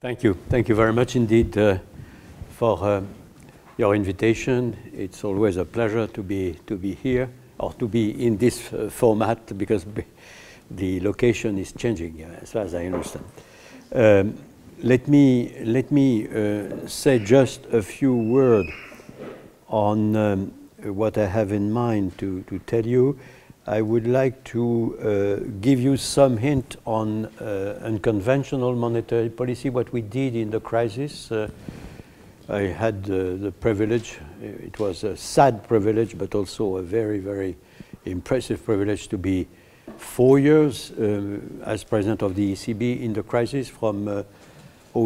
Thank you. Thank you very much indeed uh, for uh, your invitation. It's always a pleasure to be, to be here or to be in this uh, format because the location is changing as far as I understand. Um, let me, let me uh, say just a few words on um, what I have in mind to, to tell you. I would like to uh, give you some hint on uh, unconventional monetary policy, what we did in the crisis. Uh, I had the privilege, it was a sad privilege, but also a very, very impressive privilege to be four years uh, as president of the ECB in the crisis from uh,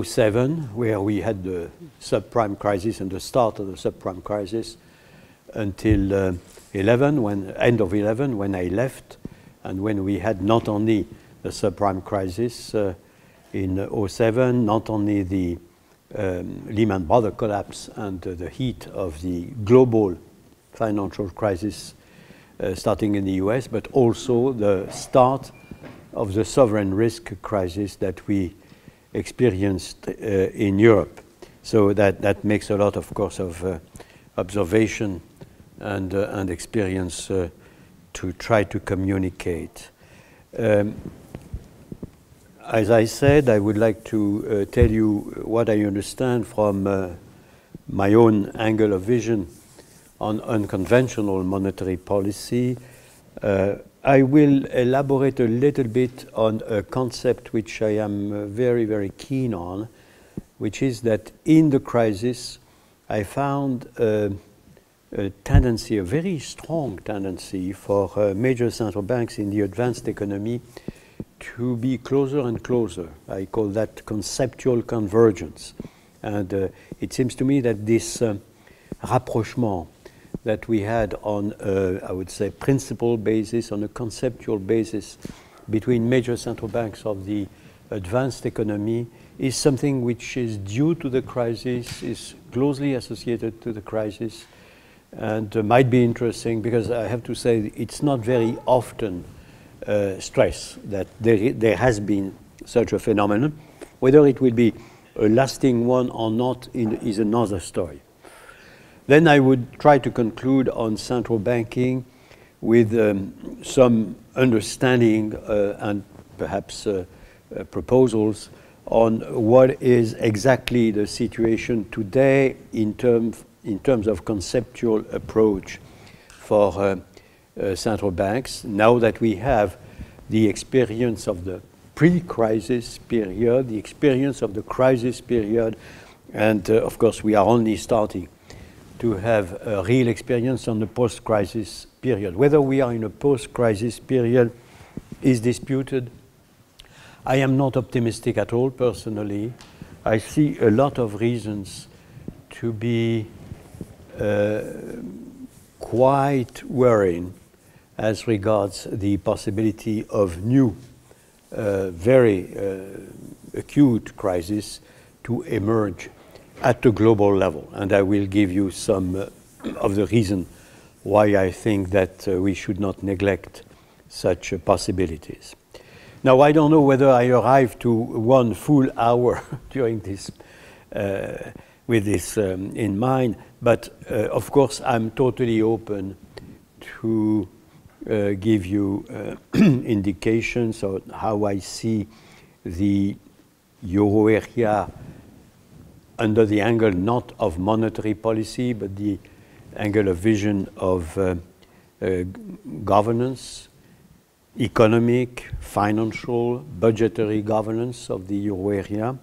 07, where we had the subprime crisis and the start of the subprime crisis, until uh, 11, when end of 11, when I left, and when we had not only the subprime crisis uh, in 07, not only the um, Lehman Brothers collapse and uh, the heat of the global financial crisis uh, starting in the US, but also the start of the sovereign risk crisis that we experienced uh, in Europe. So that, that makes a lot, of course, of uh, observation and, uh, and experience uh, to try to communicate. Um, as I said, I would like to uh, tell you what I understand from uh, my own angle of vision on unconventional monetary policy. Uh, I will elaborate a little bit on a concept which I am uh, very, very keen on, which is that in the crisis, I found a tendency, a very strong tendency for uh, major central banks in the advanced economy to be closer and closer. I call that conceptual convergence. And uh, it seems to me that this uh, rapprochement that we had on, uh, I would say, principle basis, on a conceptual basis between major central banks of the advanced economy is something which is due to the crisis, is closely associated to the crisis, and uh, might be interesting because I have to say it's not very often uh, stress that there, there has been such a phenomenon. Whether it will be a lasting one or not in, is another story. Then I would try to conclude on central banking with um, some understanding uh, and perhaps uh, uh, proposals on what is exactly the situation today in terms in terms of conceptual approach for uh, uh, central banks. Now that we have the experience of the pre-crisis period, the experience of the crisis period, and uh, of course we are only starting to have a real experience on the post-crisis period. Whether we are in a post-crisis period is disputed. I am not optimistic at all personally. I see a lot of reasons to be quite worrying as regards the possibility of new, uh, very uh, acute crisis to emerge at the global level. And I will give you some uh, of the reason why I think that uh, we should not neglect such uh, possibilities. Now, I don't know whether I arrive to one full hour during this, with this um, in mind, but uh, of course, I'm totally open to uh, give you uh, indications on how I see the euro area under the angle not of monetary policy, but the angle of vision of uh, uh, governance, economic, financial, budgetary governance of the euro area,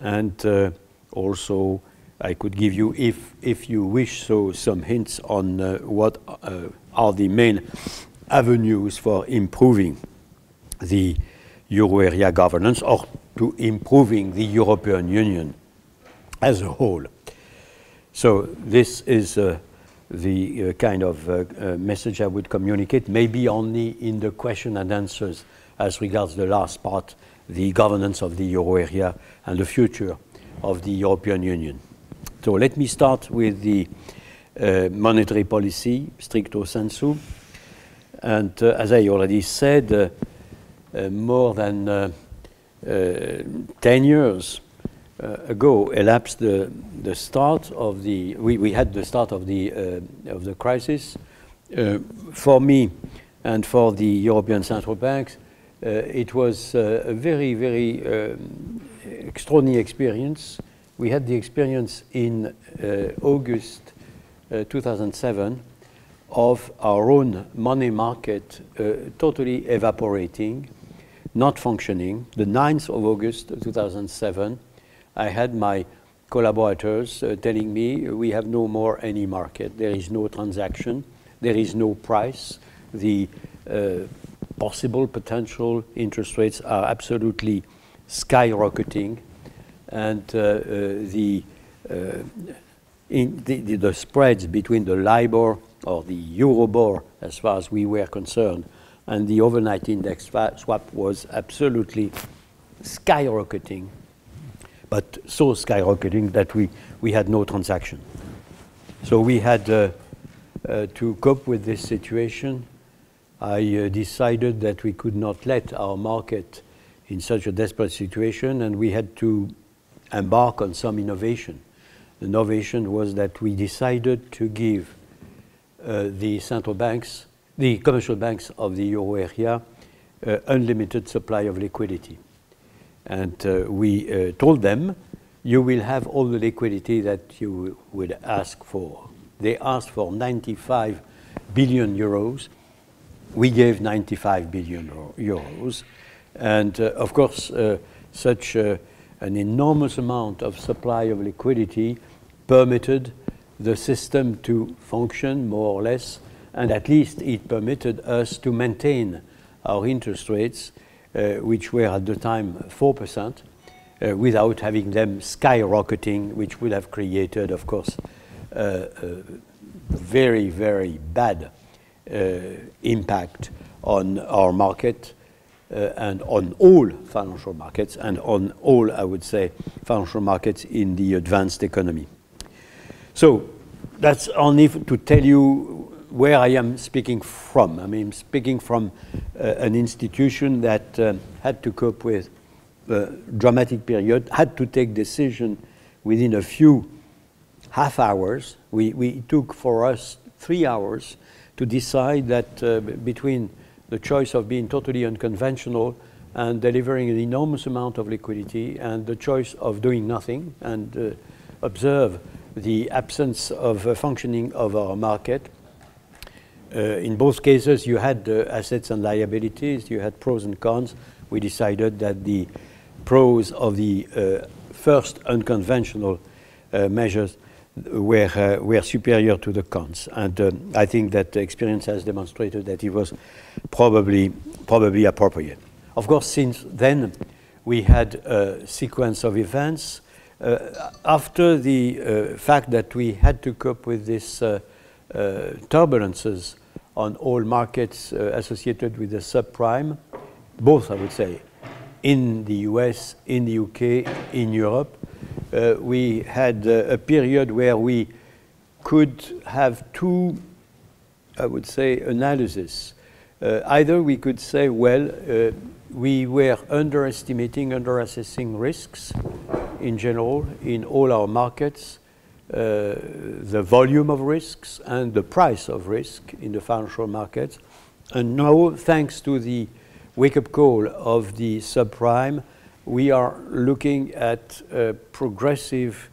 and uh, also I could give you, if, if you wish so, some hints on uh, what uh, are the main avenues for improving the euro area governance or to improving the European Union as a whole. So this is uh, the uh, kind of uh, uh, message I would communicate, maybe only in the question and answers as regards the last part, the governance of the euro area and the future of the European Union. So let me start with the uh, monetary policy, stricto sensu. And uh, as I already said, uh, uh more than uh, uh, 10 years ago elapsed the, the start of the, we, we had the start of the, of the crisis. For me and for the European central banks, it was a very, very um, extraordinary experience. We had the experience in August 2007 of our own money market totally evaporating, not functioning. The 9th of August 2007, I had my collaborators uh, telling me we have no more any market. There is no transaction. There is no price. The uh, possible potential interest rates are absolutely skyrocketing. And uh, uh the, uh, the, the, the spreads between the LIBOR or the Euribor, as far as we were concerned, and the overnight index swap was absolutely skyrocketing but so skyrocketing that we, we had no transaction. So we had uh, uh, to cope with this situation. I uh, decided that we could not let our market in such a desperate situation and we had to embark on some innovation. The innovation was that we decided to give uh, the central banks, the commercial banks of the euro area, uh, unlimited supply of liquidity. And uh, we uh, told them, you will have all the liquidity that you would ask for. They asked for 95 billion euros. We gave 95 billion euros. And uh, of course, uh, such uh, an enormous amount of supply of liquidity permitted the system to function more or less, and at least it permitted us to maintain our interest rates uh, which were at the time 4%, uh, without having them skyrocketing, which would have created, of course, a very, very bad uh, impact on our market. uh, and on all financial markets and on all, I would say, financial markets in the advanced economy. So that's only to tell you where I am speaking from. I mean, speaking from uh, an institution that uh, had to cope with a dramatic period, had to take decision within a few half hours. We, we took for us three hours to decide that uh, between the choice of being totally unconventional and delivering an enormous amount of liquidity and the choice of doing nothing and uh, observe the absence of uh, functioning of our market, uh, in both cases, you had uh, assets and liabilities, you had pros and cons. We decided that the pros of the uh, first unconventional measures were, were superior to the cons. And I think that experience has demonstrated that it was probably, probably appropriate. Of course, since then, we had a sequence of events. Uh, after the uh, fact that we had to cope with this uh, turbulences on all markets uh, associated with the subprime, both I would say, in the US, in the UK, in Europe. Uh, we had uh, a period where we could have two, I would say, analysis. Uh, either we could say, well, we were underestimating, underassessing risks in general in all our markets, the volume of risks and the price of risk in the financial markets. And now, thanks to the wake-up call of the subprime, we are looking at a progressive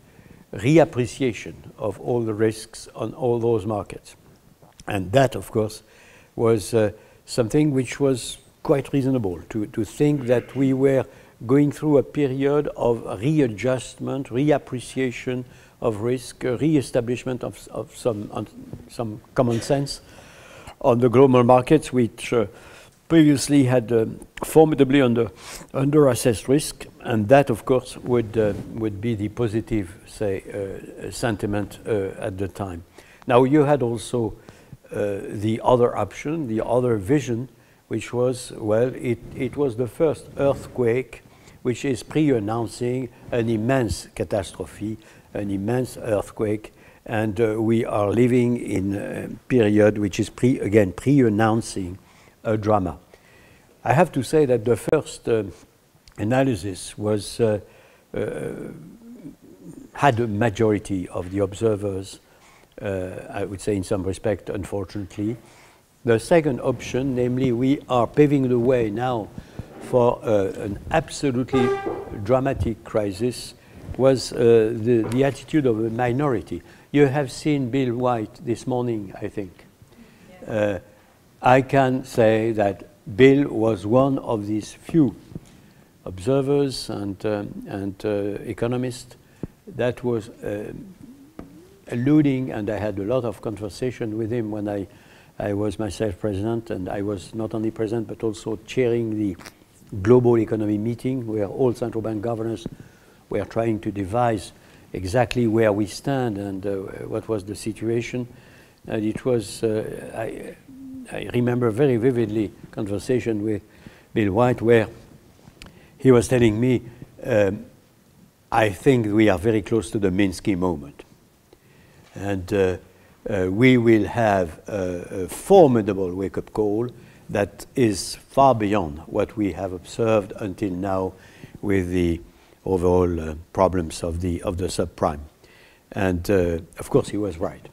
reappreciation of all the risks on all those markets. And that, of course, was uh, something which was quite reasonable to, to think that we were going through a period of readjustment, reappreciation of risk, uh, re-establishment of, of some, some common sense on the global markets, which uh, previously had um, formidably under, under-assessed risk, and that, of course, would, uh, would be the positive, say, uh, sentiment uh, at the time. Now, you had also the other option, the other vision, which was, well, it, it was the first earthquake which is pre-announcing an immense catastrophe an immense earthquake, and uh, we are living in a period which is pre, again pre-announcing a drama. I have to say that the first uh, analysis was uh, had a majority of the observers, I would say in some respect, unfortunately. The second option, namely, we are paving the way now for uh, an absolutely dramatic crisis, was uh, the, the attitude of a minority. You have seen Bill White this morning, I think. Uh, I can say that Bill was one of these few observers and, um, and uh, economists that was uh, alluding, and I had a lot of conversation with him when I I was myself president, and I was not only president but also chairing the global economy meeting where all central bank governors were trying to devise exactly where we stand and uh, what was the situation. And it was, uh, I, I remember very vividly conversation with Bill White where he was telling me, um, I think we are very close to the Minsky moment. And uh, uh, we will have a, a formidable wake-up call that is far beyond what we have observed until now with the overall uh, problems of the, of the subprime. And uh, of course, he was right.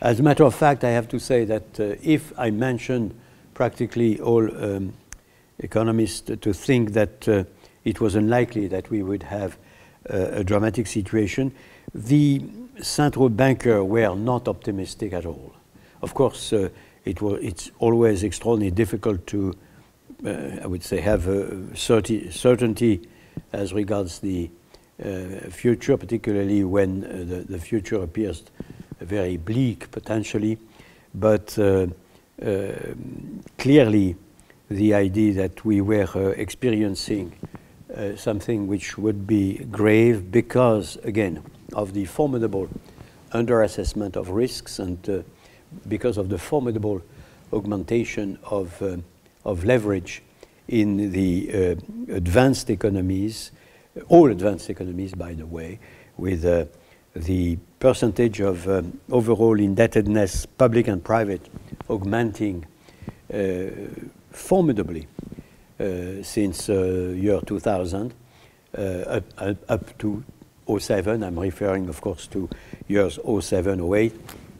As a matter of fact, I have to say that uh, if I mentioned practically all um, economists to think that uh, it was unlikely that we would have uh, a dramatic situation, the central banker were not optimistic at all. Of course, uh, it was, it's always extraordinarily difficult to, uh, I would say, have a certainty as regards the uh, future, particularly when uh, the, the, future appears very bleak potentially. But uh, uh, clearly, the idea that we were experiencing something which would be grave because, again, of the formidable underassessment of risks and uh, because of the formidable augmentation of, uh, of leverage in the uh, advanced economies, all advanced economies, by the way, with uh, the percentage of um, overall indebtedness, public and private, augmenting uh, formidably uh, since year 2000, up, up to 07. I'm referring, of course, to years 07, 08.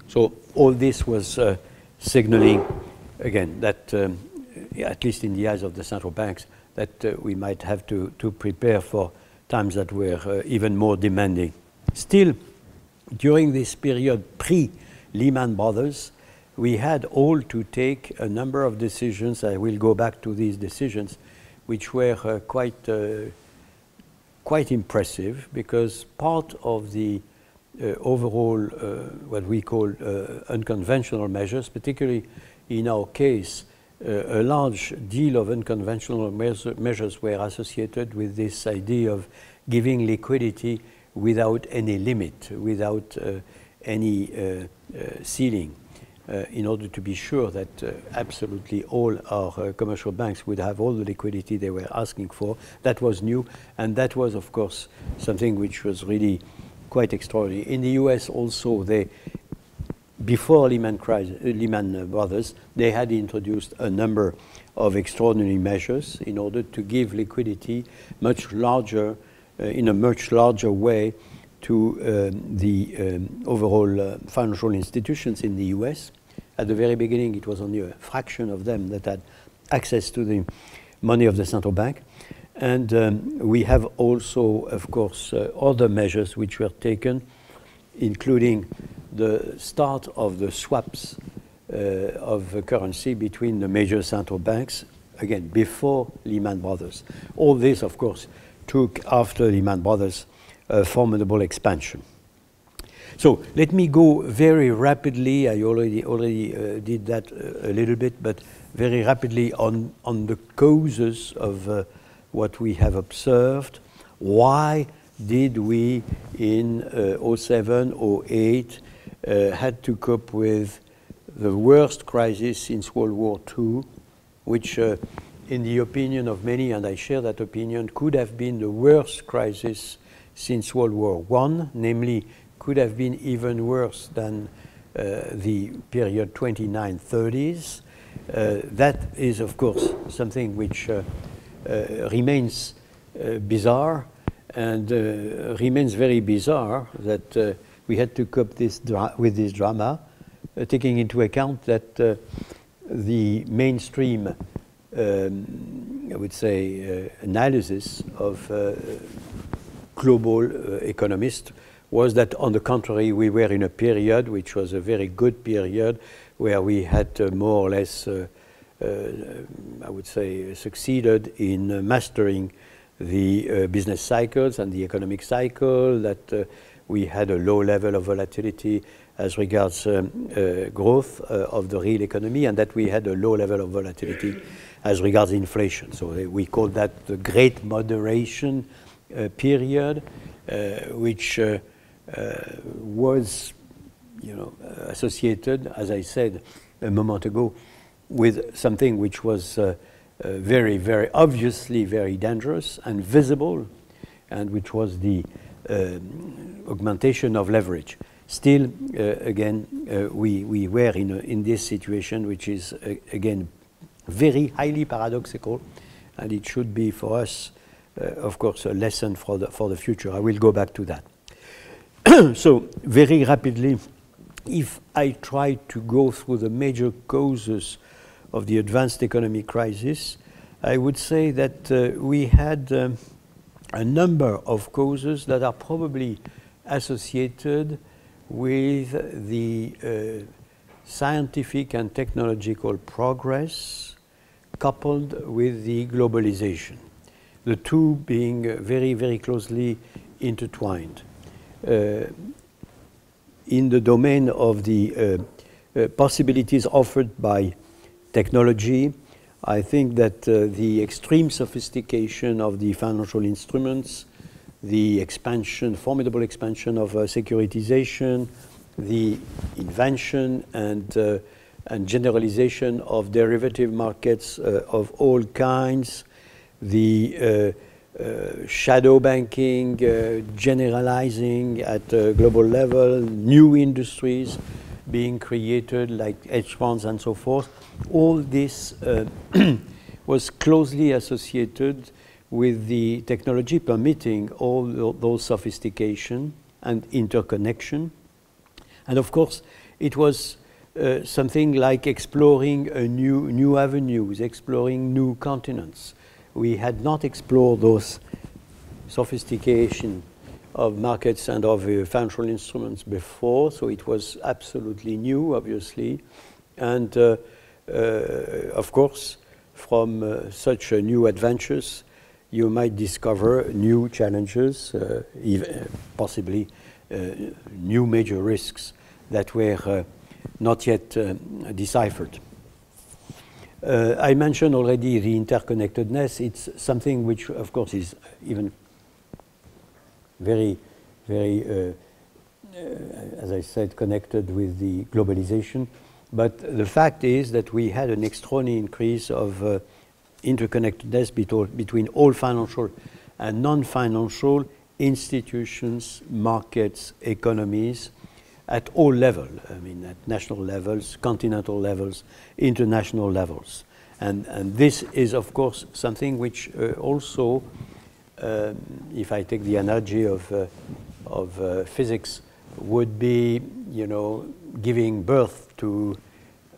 So all this was uh, signaling, again, that um, at least in the eyes of the central banks, that uh, we might have to, to prepare for times that were uh, even more demanding. Still, during this period pre-Lehman Brothers, we had all to take a number of decisions. I will go back to these decisions, which were uh, quite uh, quite impressive because part of the uh, overall, uh, what we call uh, unconventional measures, particularly in our case, uh, a large deal of unconventional measures were associated with this idea of giving liquidity without any limit, without uh, any uh, ceiling. Uh, in order to be sure that absolutely all our commercial banks would have all the liquidity they were asking for. That was new, and that was, of course, something which was really quite extraordinary. In the US also, they, before Lehman, crisis, Lehman Brothers, they had introduced a number of extraordinary measures in order to give liquidity much larger, in a much larger way to um, the um, overall uh, financial institutions in the US. At the very beginning, it was only a fraction of them that had access to the money of the central bank. And um, we have also, of course, uh, other measures which were taken, including the start of the swaps uh, of currency between the major central banks, again, before Lehman Brothers. All this, of course, took, after Lehman Brothers, a formidable expansion. So let me go very rapidly. I already already uh, did that uh, a little bit, but very rapidly on on the causes of uh, what we have observed. Why did we in uh, 07, 08 uh, had to cope with the worst crisis since World War II, which, uh, in the opinion of many, and I share that opinion, could have been the worst crisis since World War I, namely could have been even worse than uh, the period 2930s. Uh, that is, of course, something which uh, uh remains uh, bizarre and uh, remains very bizarre that we had to cope this with this drama, taking into account that the mainstream, um, I would say, uh, analysis of uh, global economists was that, on the contrary, we were in a period which was a very good period where we had more or less, I would say, succeeded in mastering the uh, business cycles and the economic cycle, that uh, we had a low level of volatility as regards um, uh, growth uh, of the real economy, and that we had a low level of volatility as regards inflation. So uh, we call that the great moderation uh, period, which was you know, associated, as I said a moment ago, with something which was uh, very, very obviously very dangerous and visible, and which was the uh, augmentation of leverage. Still, uh, again, uh, we, we were in, a, in this situation, which is, uh, again, very highly paradoxical, and it should be for us, uh, of course, a lesson for the, for the future. I will go back to that. so, very rapidly, if I try to go through the major causes of the advanced economy crisis, I would say that uh, we had um, a number of causes that are probably associated with the uh, scientific and technological progress coupled with the globalization, the two being very, very closely intertwined. Uh, in the domain of the uh, uh, possibilities offered by technology. I think that uh, the extreme sophistication of the financial instruments, the expansion, formidable expansion of uh, securitization, the invention and, uh, and generalization of derivative markets uh, of all kinds, the uh, uh, shadow banking, generalizing at a global level, new industries, being created, like hedge funds and so forth. All this uh, was closely associated with the technology permitting all those sophistication and interconnection. And of course, it was uh, something like exploring a new, new avenues, exploring new continents. We had not explored those sophistication of markets and of uh, financial instruments before, so it was absolutely new, obviously. And uh, uh, of course, from uh, such new adventures, you might discover new challenges, even, possibly new major risks that were not yet deciphered. I mentioned already the interconnectedness. It's something which, of course, is even very, very, uh, uh, as I said, connected with the globalization. But the fact is that we had an extraordinary increase of uh, interconnectedness between all financial and non-financial institutions, markets, economies, at all levels. I mean, at national levels, continental levels, international levels. And, and this is, of course, something which uh, also um, if I take the analogy of, uh, of uh, physics, would be, you know, giving birth to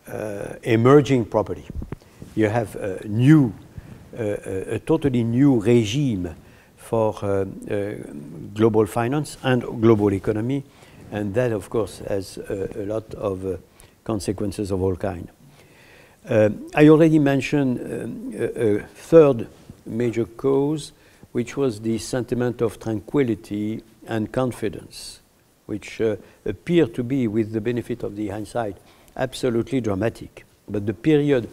uh, emerging property. You have a new, a totally new regime for global finance and global economy, and that, of course, has a lot of consequences of all kinds. Uh, I already mentioned um, a, a, third major cause, which was the sentiment of tranquility and confidence, which uh, appeared to be, with the benefit of the hindsight, absolutely dramatic. But the period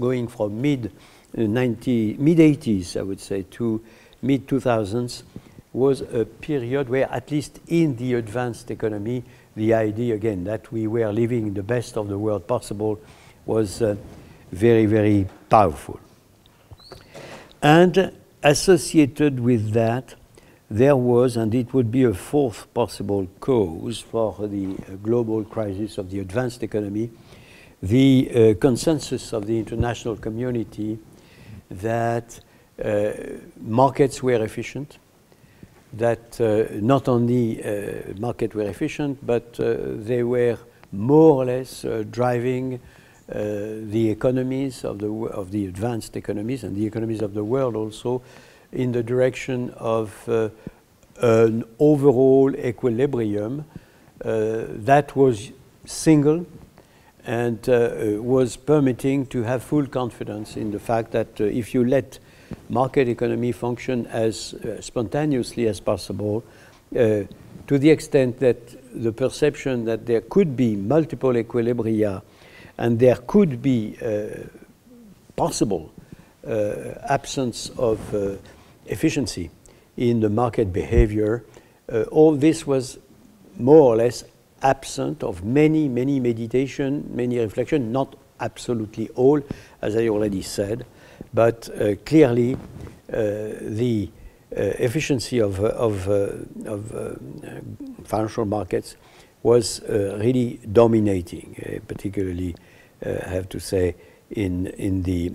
going from mid 90, mid 80s, I would say, to mid 2000s was a period where, at least in the advanced economy, the idea again that we were living the best of the world possible was uh, very, very powerful. And associated with that, there was, and it would be a fourth possible cause for the uh, global crisis of the advanced economy, the uh, consensus of the international community that uh, markets were efficient, that uh, not only uh, markets were efficient, but uh, they were more or less uh, driving uh, the economies of the, of the advanced economies and the economies of the world also in the direction of uh, an overall equilibrium that was single and was permitting to have full confidence in the fact that if you let market economy function as uh, spontaneously as possible uh, to the extent that the perception that there could be multiple equilibria and there could be uh, possible uh, absence of uh, efficiency in the market behavior, uh, all this was more or less absent of many, many meditation, many reflection, not absolutely all, as I already said, but uh, clearly uh, the uh, efficiency of, of, of financial markets was really dominating, particularly, I have to say, in, in the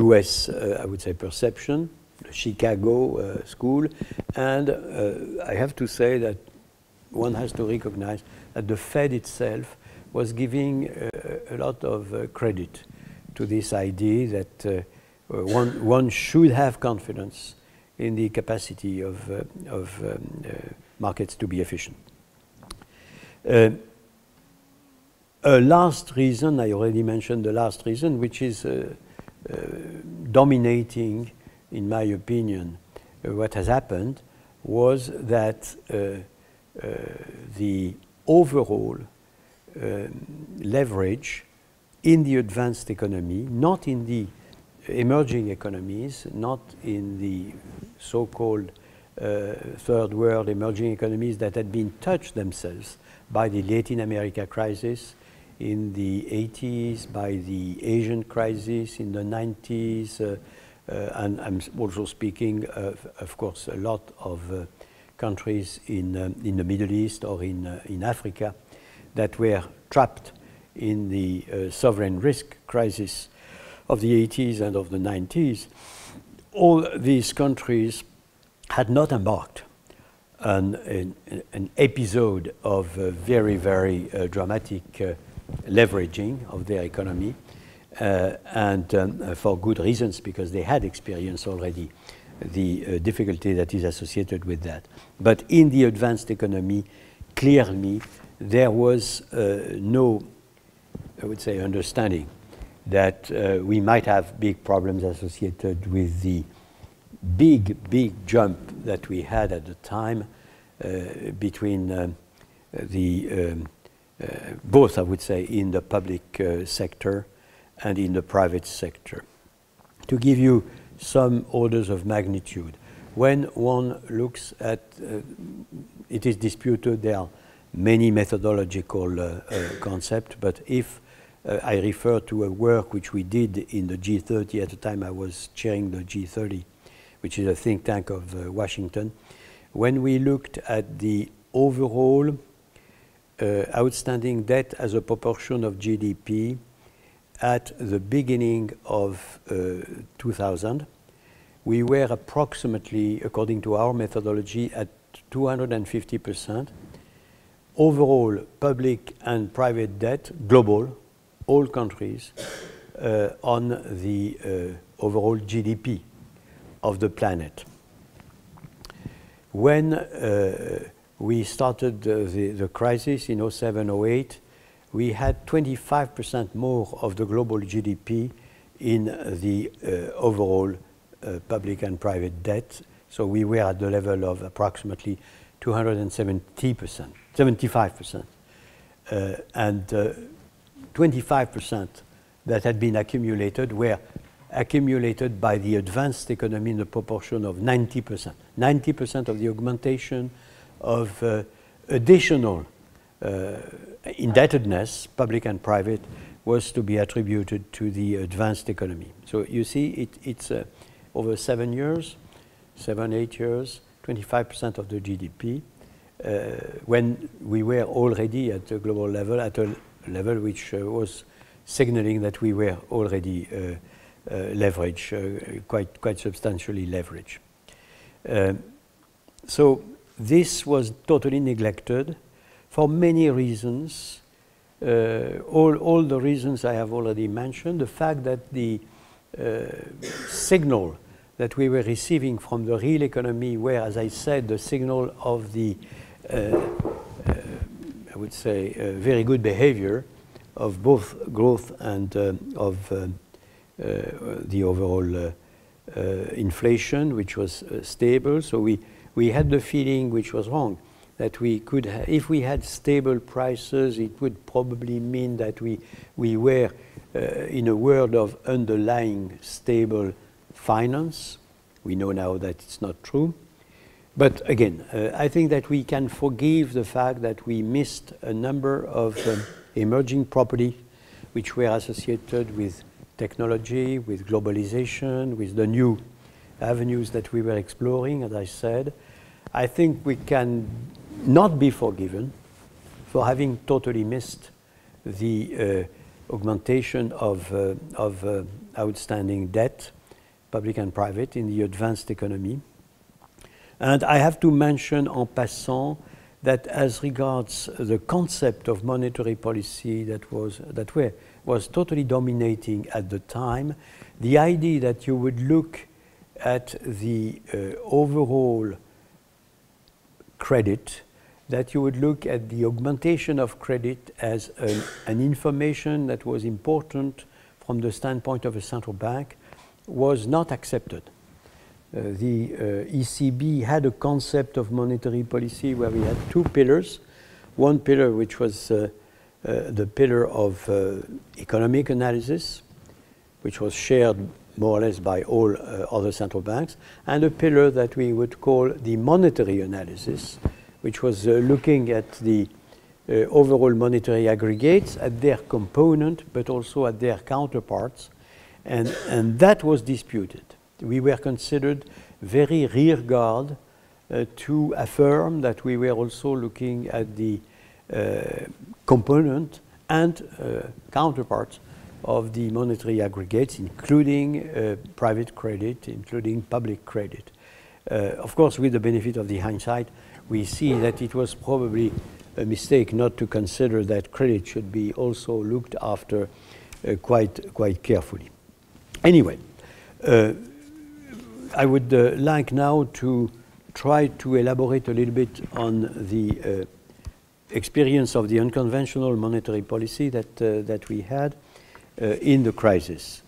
US, I would say, perception, the Chicago school, and I have to say that one has to recognize that the Fed itself was giving uh, a lot of uh, credit to this idea that uh, uh, one, one should have confidence in the capacity of, uh, of um, uh, markets to be efficient. a last reason, I already mentioned the last reason, which is dominating, in my opinion, what has happened was that the overall um, leverage in the advanced economy, not in the emerging economies, not in the so-called uh, third world emerging economies that had been touched themselves by the Latin America crisis in the 80s, by the Asian crisis in the 90s, uh, uh, and I'm also speaking, of, of course, a lot of uh, countries in, um, in the Middle East or in, uh, in Africa that were trapped in the uh, sovereign risk crisis of the 80s and of the 90s, all these countries had not embarked on an, an episode of uh, very, very uh, dramatic uh, leveraging of their economy, uh, and um, uh, for good reasons, because they had experienced already the uh, difficulty that is associated with that. But in the advanced economy, clearly, there was no, I would say, understanding that uh, we might have big problems associated with the big, big jump that we had at the time uh, between um, the um, uh, both, I would say, in the public uh, sector and in the private sector. To give you some orders of magnitude, when one looks at, uh, it is disputed, there are many methodological concepts, but if uh, I refer to a work which we did in the G30 at the time I was chairing the G30, which is a think tank of uh, Washington. When we looked at the overall uh, outstanding debt as a proportion of GDP at the beginning of uh, 2000, we were approximately, according to our methodology, at 250%. Overall, public and private debt, global, all countries uh, on the uh, overall GDP of the planet. When uh, we started the, the crisis in 07, 08, we had 25% more of the global GDP in the uh, overall uh, public and private debt. So we were at the level of approximately 270%, 75%. Uh, and 25% that had been accumulated were accumulated by the advanced economy in the proportion of 90%. 90% of the augmentation of uh, additional uh, indebtedness, public and private, was to be attributed to the advanced economy. So you see, it, it's uh, over seven years, seven, eight years, 25% of the GDP, uh, when we were already at the global level at a level which uh, was signaling that we were already uh, uh, leveraged, quite, quite substantially leveraged. so this was totally neglected for many reasons. Uh, all, all the reasons I have already mentioned, the fact that the uh, signal that we were receiving from the real economy were, as I said, the signal of the, uh, uh I would say, uh, very good behavior of both growth and uh, of the overall inflation, which was stable. So we, we had the feeling, which was wrong, that we could, if we had stable prices, it would probably mean that we, we were uh, in a world of underlying stable finance. We know now that it's not true. But again, uh, I think that we can forgive the fact that we missed a number of um, emerging property which were associated with technology, with globalization, with the new avenues that we were exploring, as I said. I think we can not be forgiven for having totally missed the uh, augmentation of, uh, of uh, outstanding debt, public and private, in the advanced economy. And I have to mention en passant that as regards the concept of monetary policy that was, that were, was totally dominating at the time, the idea that you would look at the uh, overall credit, that you would look at the augmentation of credit as an, an information that was important from the standpoint of a central bank was not accepted. Uh, the uh, ECB had a concept of monetary policy where we had two pillars. One pillar, which was uh, the pillar of economic analysis, which was shared more or less by all other central banks, and a pillar that we would call the monetary analysis, which was looking at the uh, overall monetary aggregates, at their component, but also at their counterparts. And, and that was disputed. We were considered very rearguard uh, to affirm that we were also looking at the uh, component and uh, counterparts of the monetary aggregates, including uh, private credit, including public credit. Uh, of course, with the benefit of the hindsight, we see that it was probably a mistake not to consider that credit should be also looked after uh, quite, quite carefully. Anyway, I would uh, like now to try to elaborate a little bit on the uh, experience of the unconventional monetary policy that, that we had. Uh, in the crisis.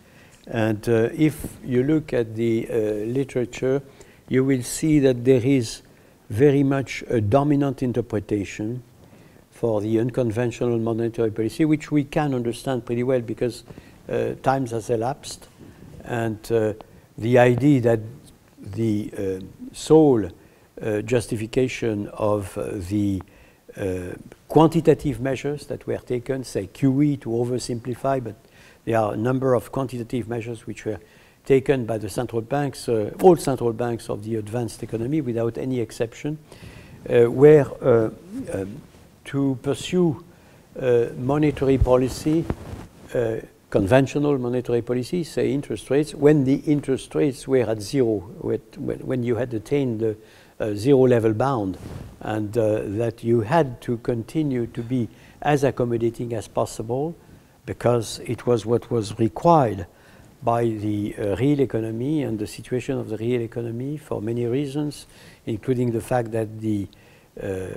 And uh, if you look at the uh, literature, you will see that there is very much a dominant interpretation for the unconventional monetary policy, which we can understand pretty well because uh, times has elapsed, and uh, the idea that the uh, sole justification of the quantitative measures that were taken, say QE to oversimplify, but there are a number of quantitative measures which were taken by the central banks, uh, all central banks of the advanced economy without any exception, uh, were uh, um, to pursue uh, monetary policy, uh, conventional monetary policy, say interest rates, when the interest rates were at zero, when you had attained the uh, zero level bound, and that you had to continue to be as accommodating as possible because it was what was required by the uh, real economy and the situation of the real economy for many reasons, including the fact that the uh, uh,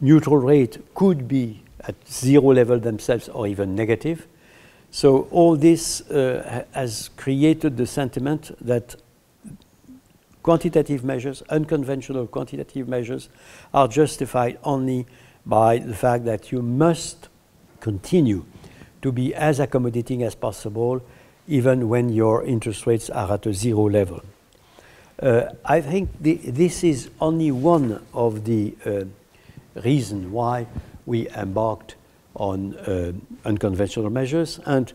neutral rate could be at zero level themselves or even negative. So all this uh, has created the sentiment that quantitative measures, unconventional quantitative measures, are justified only by the fact that you must continue to be as accommodating as possible, even when your interest rates are at a zero level. Uh, I think the, this is only one of the uh, reasons why we embarked on uh, unconventional measures. And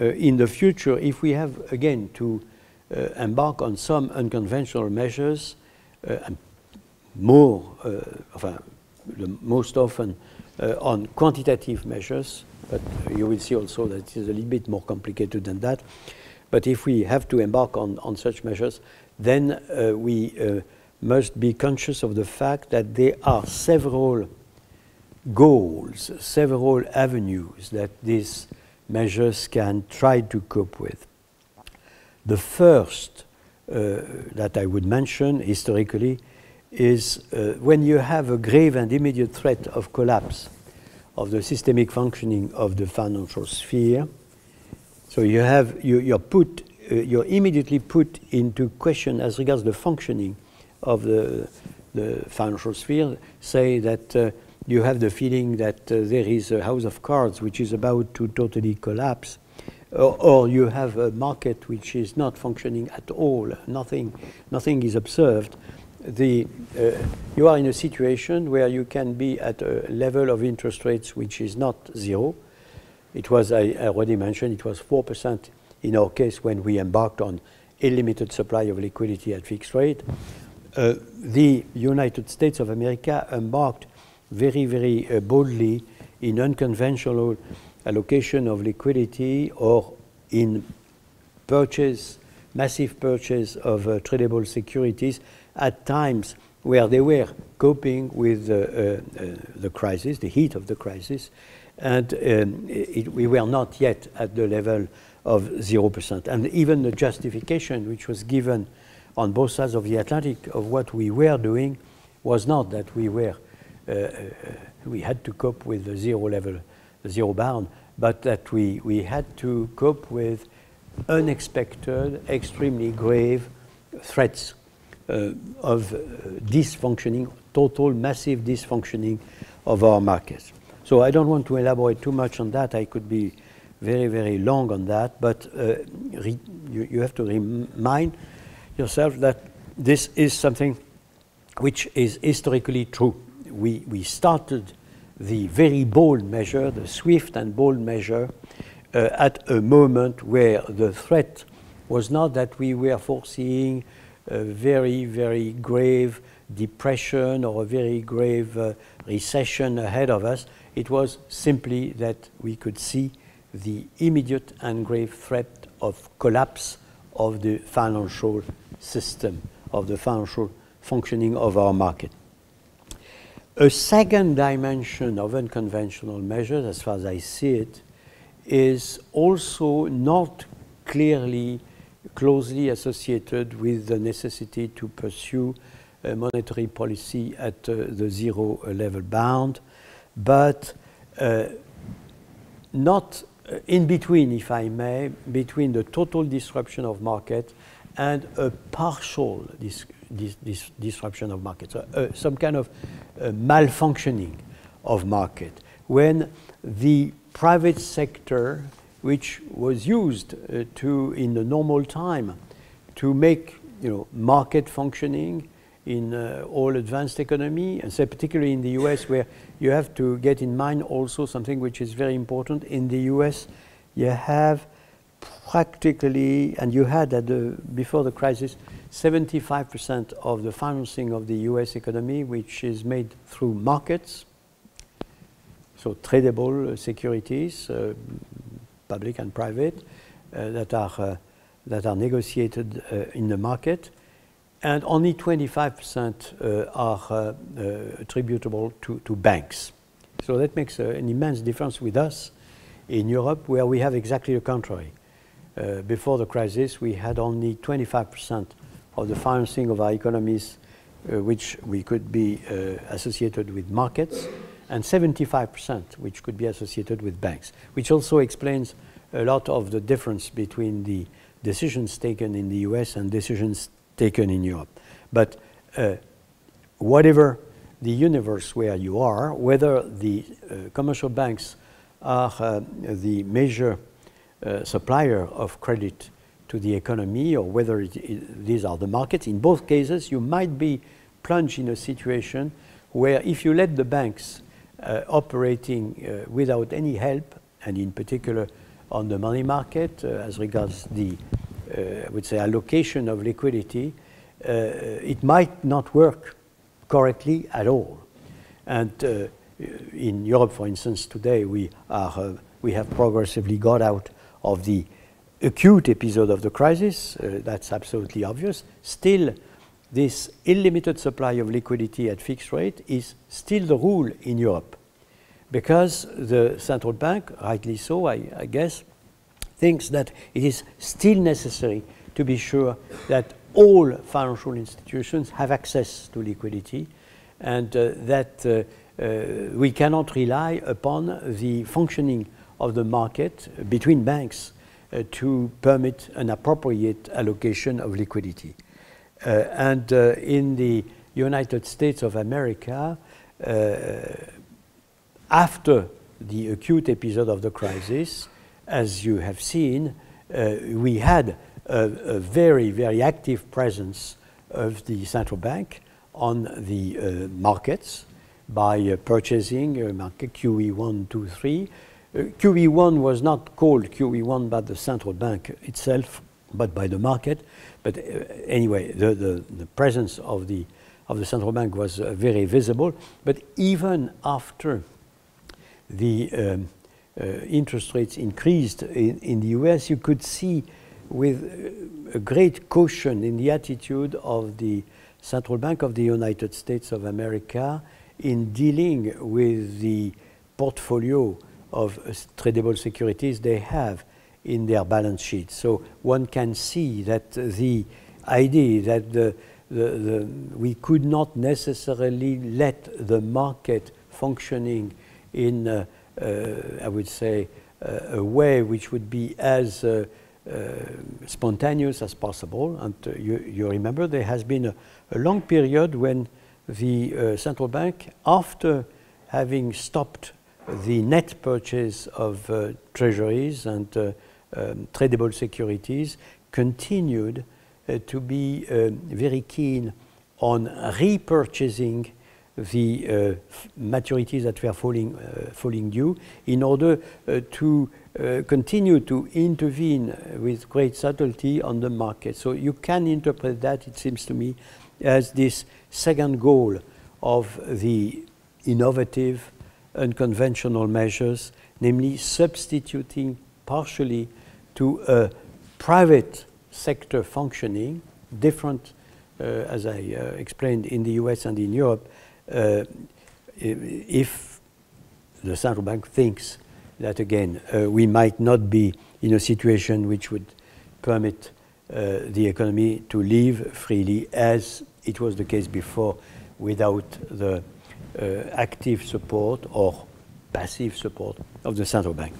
uh, in the future, if we have again to uh, embark on some unconventional measures, uh, more, enfin, most often uh, on quantitative measures, but you will see also that it is a little bit more complicated than that. But if we have to embark on, on such measures, then uh, we uh, must be conscious of the fact that there are several goals, several avenues that these measures can try to cope with. The first uh, that I would mention historically is uh, when you have a grave and immediate threat of collapse of the systemic functioning of the financial sphere. So you have you, you're put uh, you're immediately put into question as regards the functioning of the the financial sphere. Say that uh, you have the feeling that uh, there is a house of cards which is about to totally collapse, or, or, you have a market which is not functioning at all. Nothing nothing is observed the, uh, you are in a situation where you can be at a level of interest rates which is not zero. It was, I already mentioned, it was 4% in our case when we embarked on a limited supply of liquidity at fixed rate. Uh, the United States of America embarked very, very uh, boldly in unconventional allocation of liquidity or in purchase, massive purchase of uh, tradable securities at times where they were coping with uh, uh, the crisis, the heat of the crisis, and um, it, we were not yet at the level of 0%. And even the justification which was given on both sides of the Atlantic of what we were doing was not that we were, we had to cope with the zero level, the zero bound, but that we, we had to cope with unexpected, extremely grave threats uh, of uh, dysfunctioning, total massive dysfunctioning of our markets. So I don't want to elaborate too much on that. I could be very, very long on that, but uh, you, you have to remind yourself that this is something which is historically true. We, we started the very bold measure, the swift and bold measure, uh, at a moment where the threat was not that we were foreseeing a very, very grave depression or a very grave uh, recession ahead of us. It was simply that we could see the immediate and grave threat of collapse of the financial system, of the financial functioning of our market. A second dimension of unconventional measures, as far as I see it, is also not clearly closely associated with the necessity to pursue monetary policy at uh, the zero level bound, but uh, not uh, in between, if I may, between the total disruption of market and a partial dis dis dis disruption of market, so, uh, some kind of malfunctioning of market, when the private sector which was used uh, to, in the normal time, to make you know, market functioning in uh, all advanced economy, and so particularly in the US, where you have to get in mind also something which is very important. In the US, you have practically, and you had at the, before the crisis, 75% of the financing of the US economy, which is made through markets, so tradable securities, uh, public and private, uh, that are uh, that are negotiated uh, in the market, and only 25% are attributable to, to banks. So that makes an immense difference with us in Europe, where we have exactly the contrary. Uh, before the crisis, we had only 25% of the financing of our economies, uh, which we could be uh, associated with markets, and 75% which could be associated with banks, which also explains a lot of the difference between the decisions taken in the US and decisions taken in Europe. But uh, whatever the universe where you are, whether the uh, commercial banks are uh, the major supplier of credit to the economy or whether it, it, these are the markets, in both cases you might be plunged in a situation where if you let the banks uh, operating uh, without any help, and in particular on the money market uh, as regards the, I would say, allocation of liquidity, it might not work correctly at all. And in Europe, for instance, today we, are, we have progressively got out of the acute episode of the crisis, uh, that's absolutely obvious. Still, this unlimited supply of liquidity at fixed rate is still the rule in Europe because the central bank, rightly so, I, I guess, thinks that it is still necessary to be sure that all financial institutions have access to liquidity and uh, that uh, uh, we cannot rely upon the functioning of the market between banks uh, to permit an appropriate allocation of liquidity. Uh, and uh, in the United States of America, after the acute episode of the crisis, as you have seen, we had a, a, very, very active presence of the central bank on the uh, markets by uh, purchasing uh, market QE1, 2, 3. QE1 was not called QE1 by the central bank itself, but by the market. But anyway, the, the, the, presence of the, of the central bank was very visible. But even after the um, uh, interest rates increased in, in, the US, you could see with a great caution in the attitude of the Central Bank of the United States of America in dealing with the portfolio of tradable securities they have in their balance sheet. So one can see that the idea that the, the, the, we could not necessarily let the market functioning in, uh, uh, I would say, uh, a way which would be as uh, uh, spontaneous as possible. And uh, you, you, remember there has been a, a long period when the uh, central bank, after having stopped the net purchase of treasuries and um, tradable securities, continued to be very keen on repurchasing the uh, maturities that were falling, uh, falling due in order uh, to uh, continue to intervene with great subtlety on the market. So you can interpret that, it seems to me, as this second goal of the innovative, unconventional measures, namely substituting partially to a private sector functioning, different, uh, as I uh, explained, in the US and in Europe, uh, if the central bank thinks that again uh, we might not be in a situation which would permit uh, the economy to live freely as it was the case before without the active support or passive support of the central bank.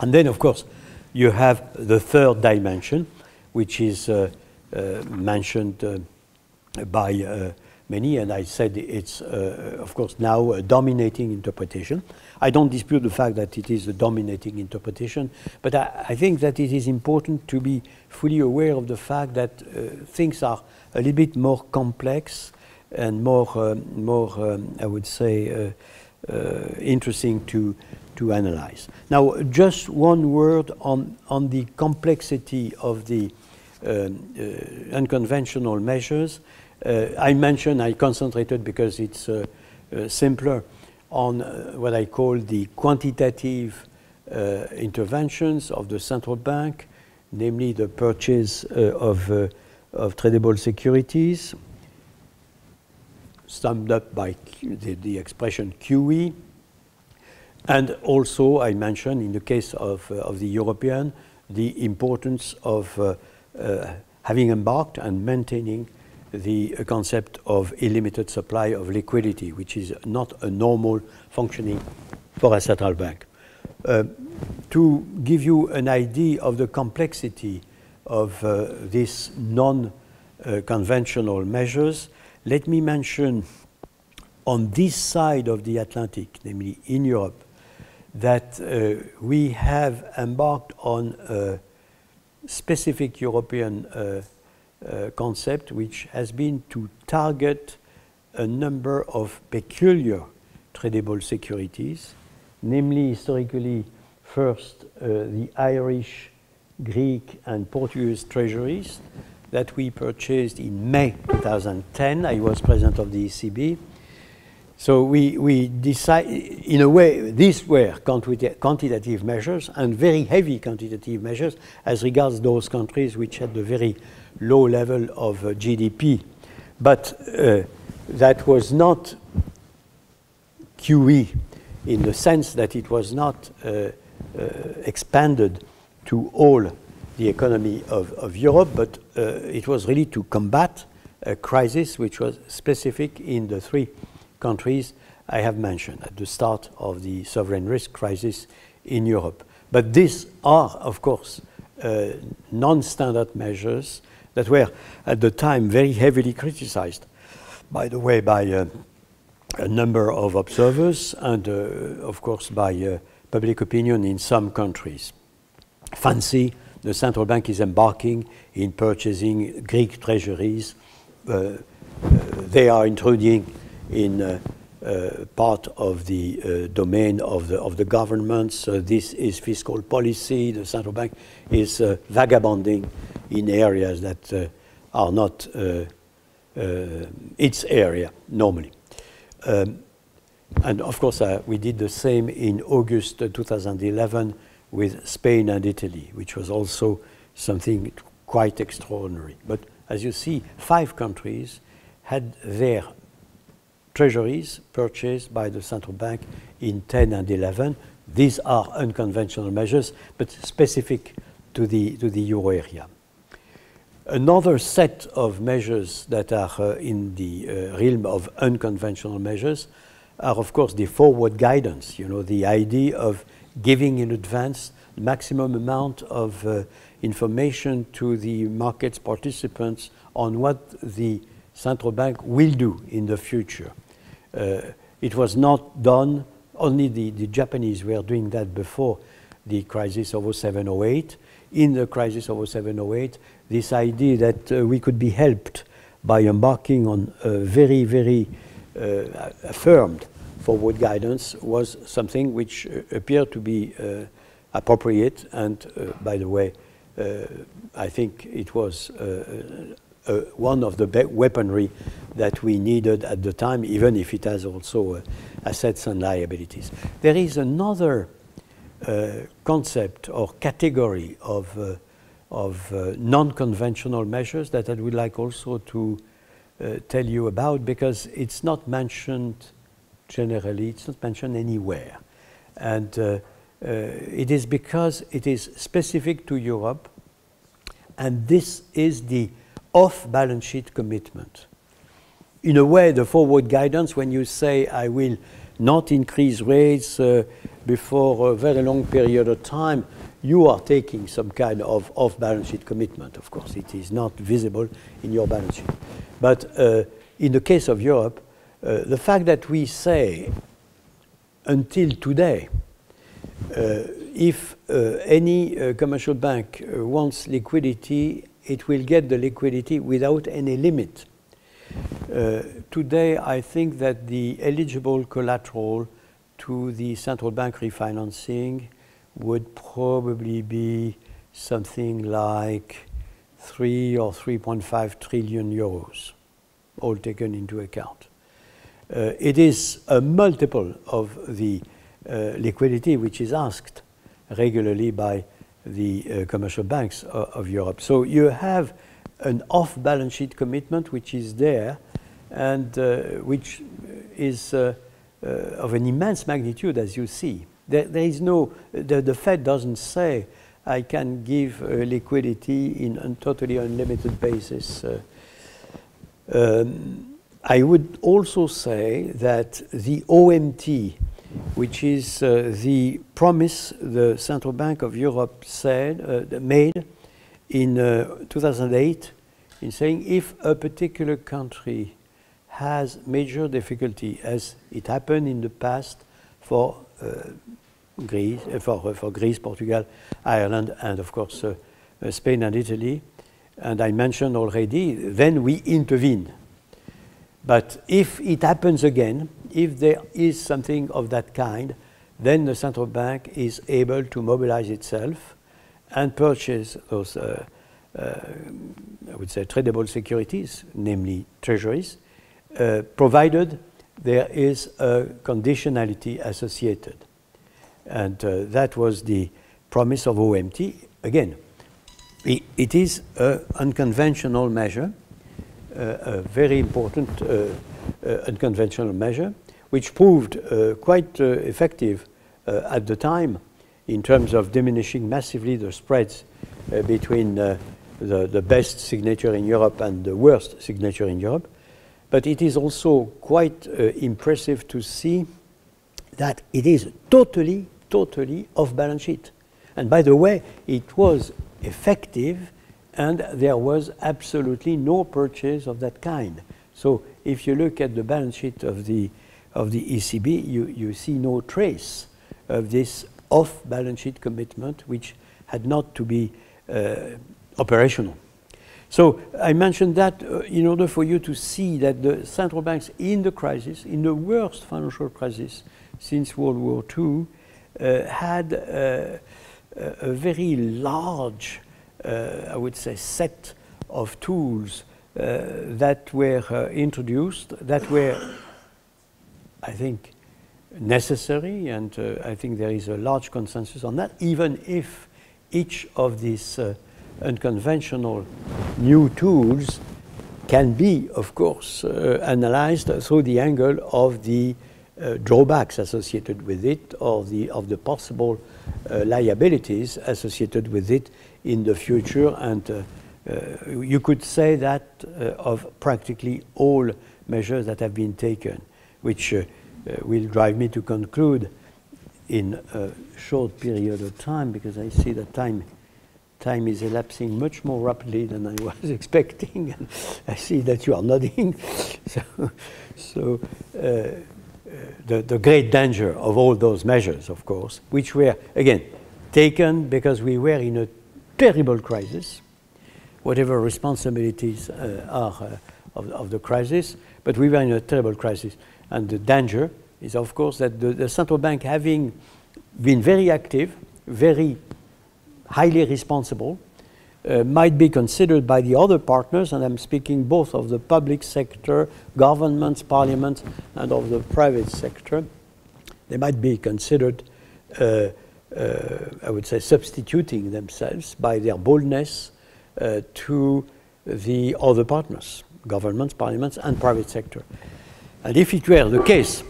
And then, of course, you have the third dimension, which is uh, uh, mentioned uh, by many, and I said it's, uh, of course, now a dominating interpretation. I don't dispute the fact that it is a dominating interpretation, but I, I think that it is important to be fully aware of the fact that uh, things are a little bit more complex and more, uh, more um, I would say, uh, uh, interesting to, to analyze. Now, just one word on, on the complexity of the uh, unconventional measures. Uh, I mentioned, I concentrated because it's uh, uh, simpler on what I call the quantitative interventions of the central bank, namely the purchase of, of tradable securities, summed up by Q, the, the, expression QE. And also, I mentioned in the case of, uh, of the European, the importance of uh, uh, having embarked and maintaining the concept of a limited supply of liquidity, which is not a normal functioning for a central bank. Uh, to give you an idea of the complexity of uh, these non-conventional measures, let me mention on this side of the Atlantic, namely in Europe, that uh, we have embarked on a specific European uh, uh, concept, which has been to target a number of peculiar tradable securities, namely historically first uh, the Irish, Greek, and Portuguese treasuries that we purchased in May 2010. I was president of the ECB. so we, we decide, in a way, these were quanti quantitative measures and very heavy quantitative measures as regards those countries which had a very low level of uh, GDP. But uh, that was not QE in the sense that it was not uh, uh, expanded to all the economy of, of Europe, but it was really to combat a crisis which was specific in the three countries I have mentioned at the start of the sovereign risk crisis in Europe. But these are, of course, uh, non-standard measures that were at the time very heavily criticized, by the way, by uh, a number of observers and, uh, of course, by uh, public opinion in some countries. Fancy, the central bank is embarking in purchasing Greek treasuries. Uh, uh, they are intruding in uh, uh, part of the uh, domain of the, of the governments. this is fiscal policy. The central bank is vagabonding in areas that are not its area normally. Um, and of course, we did the same in August 2011 with Spain and Italy, which was also something quite extraordinary. But as you see, five countries had their treasuries purchased by the central bank in 10 and 11. These are unconventional measures, but specific to the, to the euro area. Another set of measures that are uh, in the uh, realm of unconventional measures are, of course, the forward guidance. You know, the idea of giving in advance maximum amount of uh, information to the markets participants on what the central bank will do in the future. Uh, it was not done, only the, the Japanese were doing that before the crisis of 07 08. In the crisis of 07 08, this idea that uh, we could be helped by embarking on a very, very uh, affirmed forward guidance was something which uh, appeared to be uh, appropriate. And uh, by the way, I think it was uh, one of the weaponry that we needed at the time, even if it has also uh, assets and liabilities. There is another uh, concept or category of, of non-conventional measures that I would like also to tell you about because it's not mentioned generally, it's not mentioned anywhere. And it is because it is specific to Europe and this is the off balance sheet commitment. In a way, the forward guidance, when you say, I will not increase rates uh, before a very long period of time, you are taking some kind of off balance sheet commitment. Of course, it is not visible in your balance sheet. But uh, in the case of Europe, uh, the fact that we say until today, uh, if uh, any commercial bank wants liquidity it will get the liquidity without any limit. Today, I think that the eligible collateral to the central bank refinancing would probably be something like 3 or 3.5 trillion euros, all taken into account. Uh, it is a multiple of the uh, liquidity which is asked regularly by the uh, commercial banks of, Europe. So you have an off-balance sheet commitment which is there and which is of an immense magnitude as you see. There, there is no, the, the, Fed doesn't say I can give uh, liquidity in a totally unlimited basis. Uh, um, I would also say that the OMT which is uh, the promise the Central Bank of Europe said, uh, made in uh, 2008 in saying if a particular country has major difficulty, as it happened in the past for uh, Greece, uh, for, for Greece, Portugal, Ireland, and of course uh, Spain and Italy, and I mentioned already, then we intervene. But if it happens again, if there is something of that kind, then the central bank is able to mobilize itself and purchase those, uh, uh, I would say, tradable securities, namely treasuries, uh, provided there is a conditionality associated. And uh, that was the promise of OMT. Again, it, is an unconventional measure, a very important uh, uh, unconventional measure, which proved uh, quite effective at the time in terms of diminishing massively the spreads between the, the best signature in Europe and the worst signature in Europe. But it is also quite uh, impressive to see that it is totally, totally off balance sheet. And by the way, it was effective and there was absolutely no purchase of that kind. So if you look at the balance sheet of the, of the ECB, you, you see no trace of this off balance sheet commitment, which had not to be uh, operational. So I mentioned that uh, in order for you to see that the central banks in the crisis, in the worst financial crisis since World War II, uh, had uh, a very large, I would say, set of tools uh, that were uh, introduced, that were, I think, necessary, and I think there is a large consensus on that, even if each of these unconventional new tools can be, of course, uh, analyzed through the angle of the uh, drawbacks associated with it or the, of the possible uh, liabilities associated with it in the future. And uh, uh, you could say that uh, of practically all measures that have been taken, which will drive me to conclude in a short period of time because I see that time time is elapsing much more rapidly than I was expecting. And I see that you are nodding. so, so uh, the, the great danger of all those measures, of course, which were, again, taken because we were in a terrible crisis, whatever responsibilities uh, are uh, of, of, the crisis, but we were in a terrible crisis. And the danger is, of course, that the, the central bank, having been very active, very highly responsible, uh, might be considered by the other partners, and I'm speaking both of the public sector, governments, parliaments, and of the private sector, they might be considered, uh, I would say, substituting themselves by their boldness uh, to the other partners, governments, parliaments, and private sector. And if it were the case,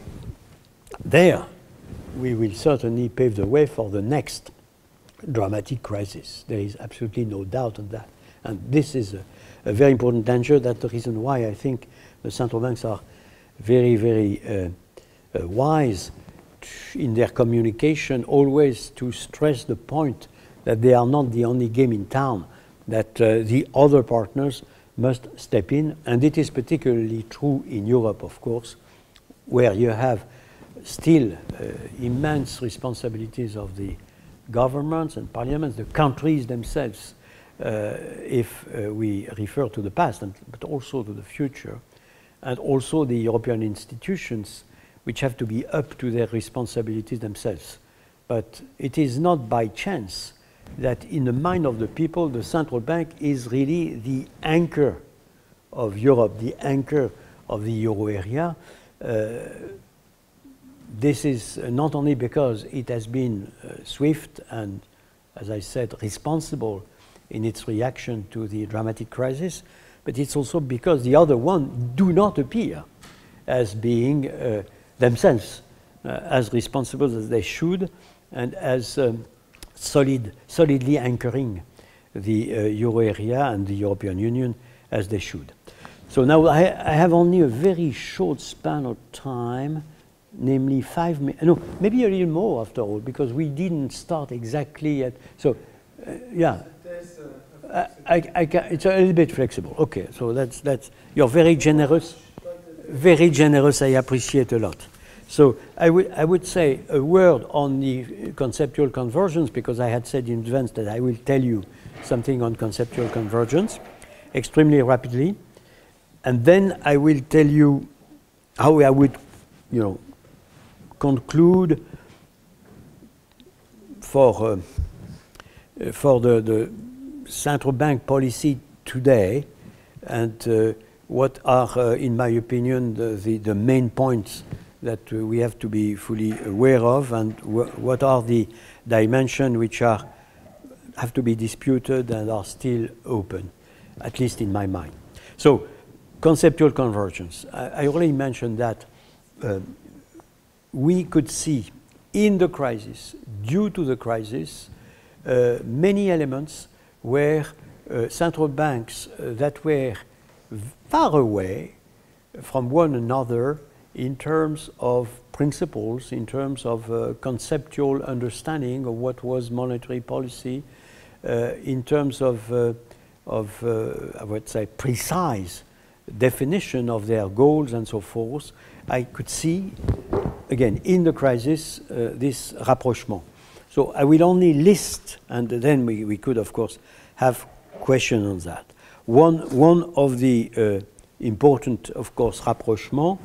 there we will certainly pave the way for the next dramatic crisis. There is absolutely no doubt on that. And this is a, a very important danger. That's the reason why I think the central banks are very, very uh, uh, wise in their communication always to stress the point that they are not the only game in town, that uh, the other partners must step in. And it is particularly true in Europe, of course, where you have still uh, immense responsibilities of the governments and parliaments, the countries themselves, uh, if uh, we refer to the past, and, but also to the future, and also the European institutions, which have to be up to their responsibilities themselves. But it is not by chance that in the mind of the people, the central bank is really the anchor of Europe, the anchor of the euro area. Uh, this is not only because it has been uh, swift and, as I said, responsible in its reaction to the dramatic crisis, but it's also because the other one do not appear as being uh, themselves uh, as responsible as they should and as um, solid, solidly anchoring the uh, euro area and the European Union as they should. So now I, I have only a very short span of time namely five minutes, no, maybe a little more after all, because we didn't start exactly at, so, uh, yeah. I, I can, it's a little bit flexible. Okay, so that's, that's, you're very generous, very generous, I appreciate a lot. So I would, I would say a word on the conceptual convergence, because I had said in advance that I will tell you something on conceptual convergence extremely rapidly. And then I will tell you how I would, you know, conclude for, uh, for the, the, central bank policy today and uh, what are, uh, in my opinion, the, the, the, main points that uh, we have to be fully aware of and wh what are the dimensions which are, have to be disputed and are still open, at least in my mind. So, conceptual convergence. I, I already mentioned that uh, we could see in the crisis, due to the crisis, uh, many elements where uh, central banks uh, that were far away from one another in terms of principles, in terms of uh, conceptual understanding of what was monetary policy, uh, in terms of, uh, of uh, I would say, precise definition of their goals and so forth, I could see, again, in the crisis, uh, this rapprochement. So I will only list, and then we, we could, of course, have questions on that. One, one of the uh, important, of course, rapprochement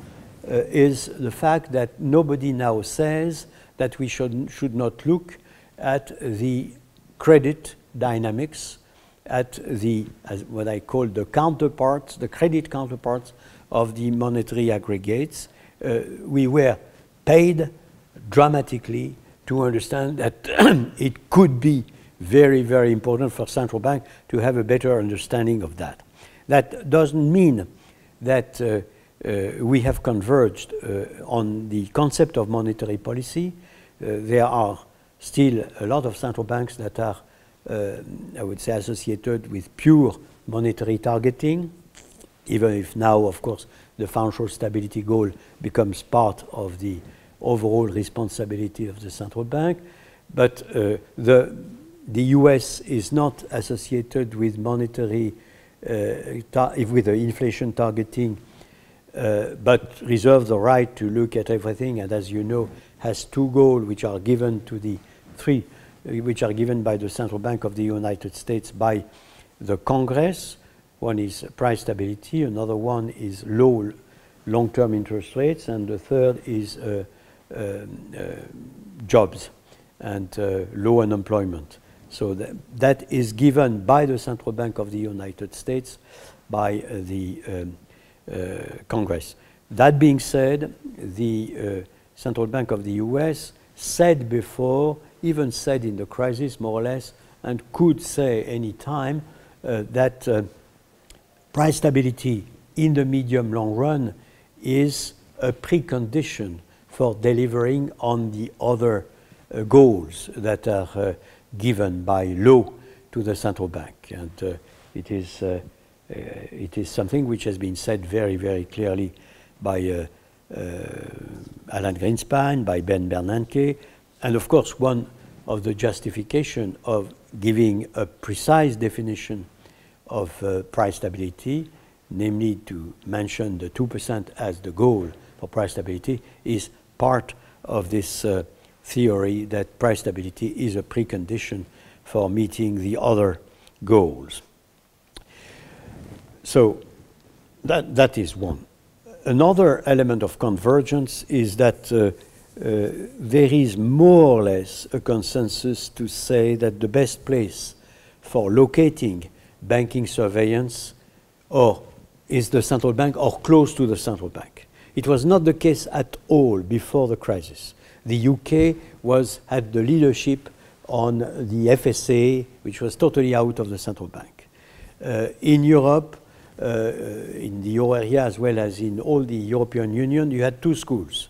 uh, is the fact that nobody now says that we should, should not look at the credit dynamics, at the, what I call the counterparts, the credit counterparts of the monetary aggregates. Uh, we were paid dramatically to understand that it could be very, very important for central bank to have a better understanding of that. That doesn't mean that uh, uh, we have converged uh, on the concept of monetary policy. Uh, there are still a lot of central banks that are, uh, I would say, associated with pure monetary targeting, even if now, of course, the financial stability goal becomes part of the overall responsibility of the central bank. But uh, the the US is not associated with monetary, uh, with the inflation targeting, uh, but reserves the right to look at everything. And as you know, has two goals which are given to the three, uh, which are given by the Central Bank of the United States by the Congress. One is price stability, another one is low long-term interest rates, and the third is uh, uh, uh jobs and low unemployment. So that, that is given by the Central Bank of the United States by uh, the um, uh, Congress. That being said, the uh, Central Bank of the US said before, even said in the crisis more or less, and could say any time uh, that uh, price stability in the medium long run is a precondition for delivering on the other uh, goals that are given by law to the central bank. And uh, it, is, uh, uh, it is something which has been said very, very clearly by Alan Greenspan, by Ben Bernanke, and of course, one of the justification of giving a precise definition of uh, price stability, namely to mention the 2% as the goal for price stability, is part of this uh, theory that price stability is a precondition for meeting the other goals. So that, that is one. Another element of convergence is that uh, uh, there is more or less a consensus to say that the best place for locating banking surveillance or is the central bank or close to the central bank. It was not the case at all before the crisis the UK was had the leadership on the FSA, which was totally out of the central bank. Uh, in Europe, uh, in the euro area as well as in all the European Union, you had two schools.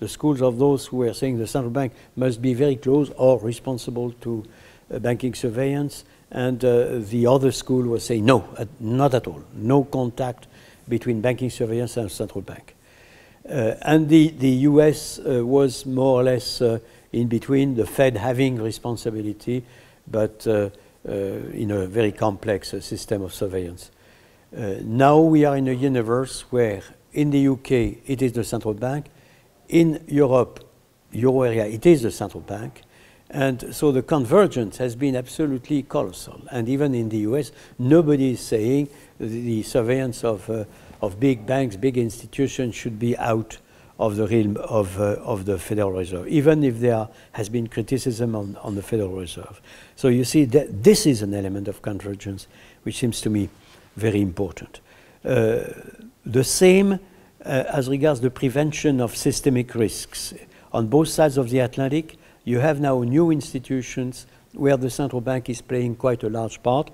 The schools of those who were saying the central bank must be very close or responsible to uh, banking surveillance, and uh, the other school was saying no, not at all, no contact between banking surveillance and central bank. Uh, and the, the US uh, was more or less uh, in between, the Fed having responsibility, but in a very complex system of surveillance. now we are in a universe where in the UK it is the central bank, in Europe, euro area, it is the central bank, and so the convergence has been absolutely colossal. And even in the US, nobody is saying the, the surveillance of uh, of big banks, big institutions should be out of the realm of, uh, of the Federal Reserve, even if there has been criticism on, on the Federal Reserve. So you see that this is an element of convergence which seems to me very important. Uh, the same uh, as regards the prevention of systemic risks. On both sides of the Atlantic, you have now new institutions where the central bank is playing quite a large part.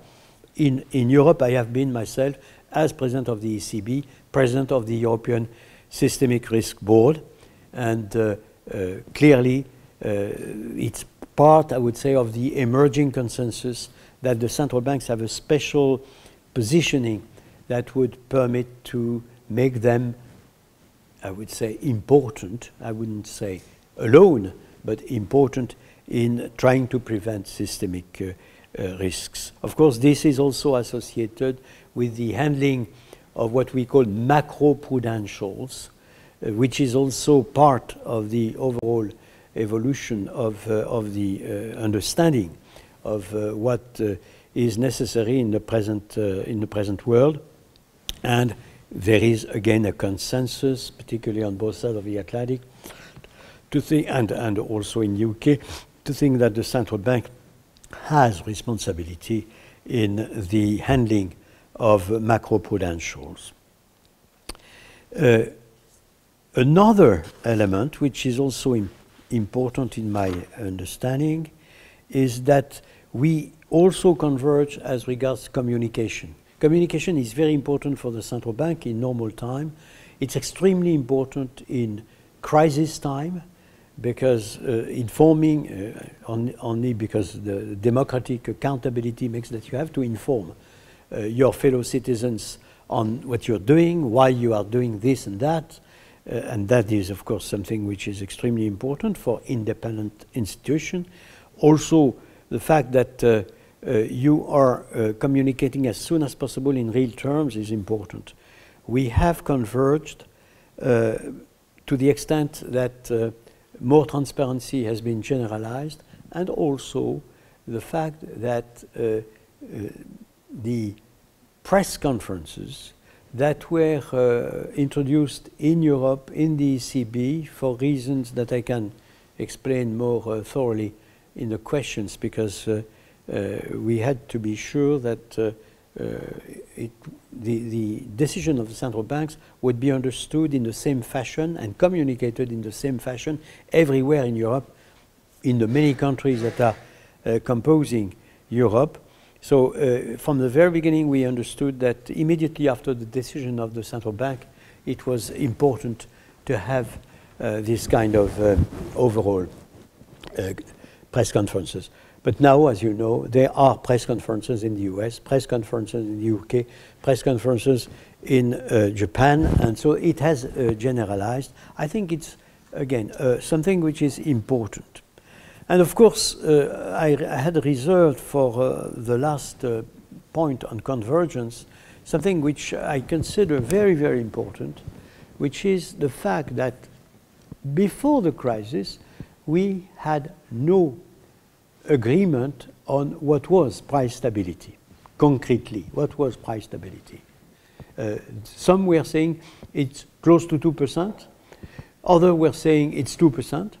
In, in Europe, I have been myself, as president of the ECB, president of the European Systemic Risk Board, and uh, uh, clearly uh, it's part, I would say, of the emerging consensus that the central banks have a special positioning that would permit to make them, I would say, important. I wouldn't say alone, but important in trying to prevent systemic uh, uh, risks. Of course, this is also associated with the handling of what we call macroprudentials, uh, which is also part of the overall evolution of, uh, of the uh, understanding of uh, what is necessary in the present, in the present world. And there is again a consensus, particularly on both sides of the Atlantic, to think, and, and also in the UK, to think that the central bank has responsibility in the handling of macroprudentials. Uh, another element, which is also Im important in my understanding, is that we also converge as regards communication. Communication is very important for the central bank in normal time. It's extremely important in crisis time because uh, informing uh, on, only because the democratic accountability makes that you have to inform uh, your fellow citizens on what you're doing, why you are doing this and that. Uh, and that is, of course, something which is extremely important for independent institution. Also, the fact that uh, uh, you are uh, communicating as soon as possible in real terms is important. We have converged uh, to the extent that more transparency has been generalized, and also the fact that uh, uh, the press conferences that were introduced in Europe in the ECB for reasons that I can explain more thoroughly in the questions because uh, we had to be sure that uh, uh, it, the, the decision of the central banks would be understood in the same fashion and communicated in the same fashion everywhere in Europe, in the many countries that are uh, composing Europe. So uh, from the very beginning, we understood that immediately after the decision of the central bank, it was important to have uh, this kind of overall press conferences. But now, as you know, there are press conferences in the US, press conferences in the UK, press conferences in uh, Japan, and so it has uh, generalized. I think it's, again, uh, something which is important. And of course, uh, I, I, had reserved for uh, the last uh, point on convergence something which I consider very, very important, which is the fact that before the crisis, we had no agreement on what was price stability, concretely. What was price stability? Uh, some were saying it's close to 2%, others were saying it's 2%.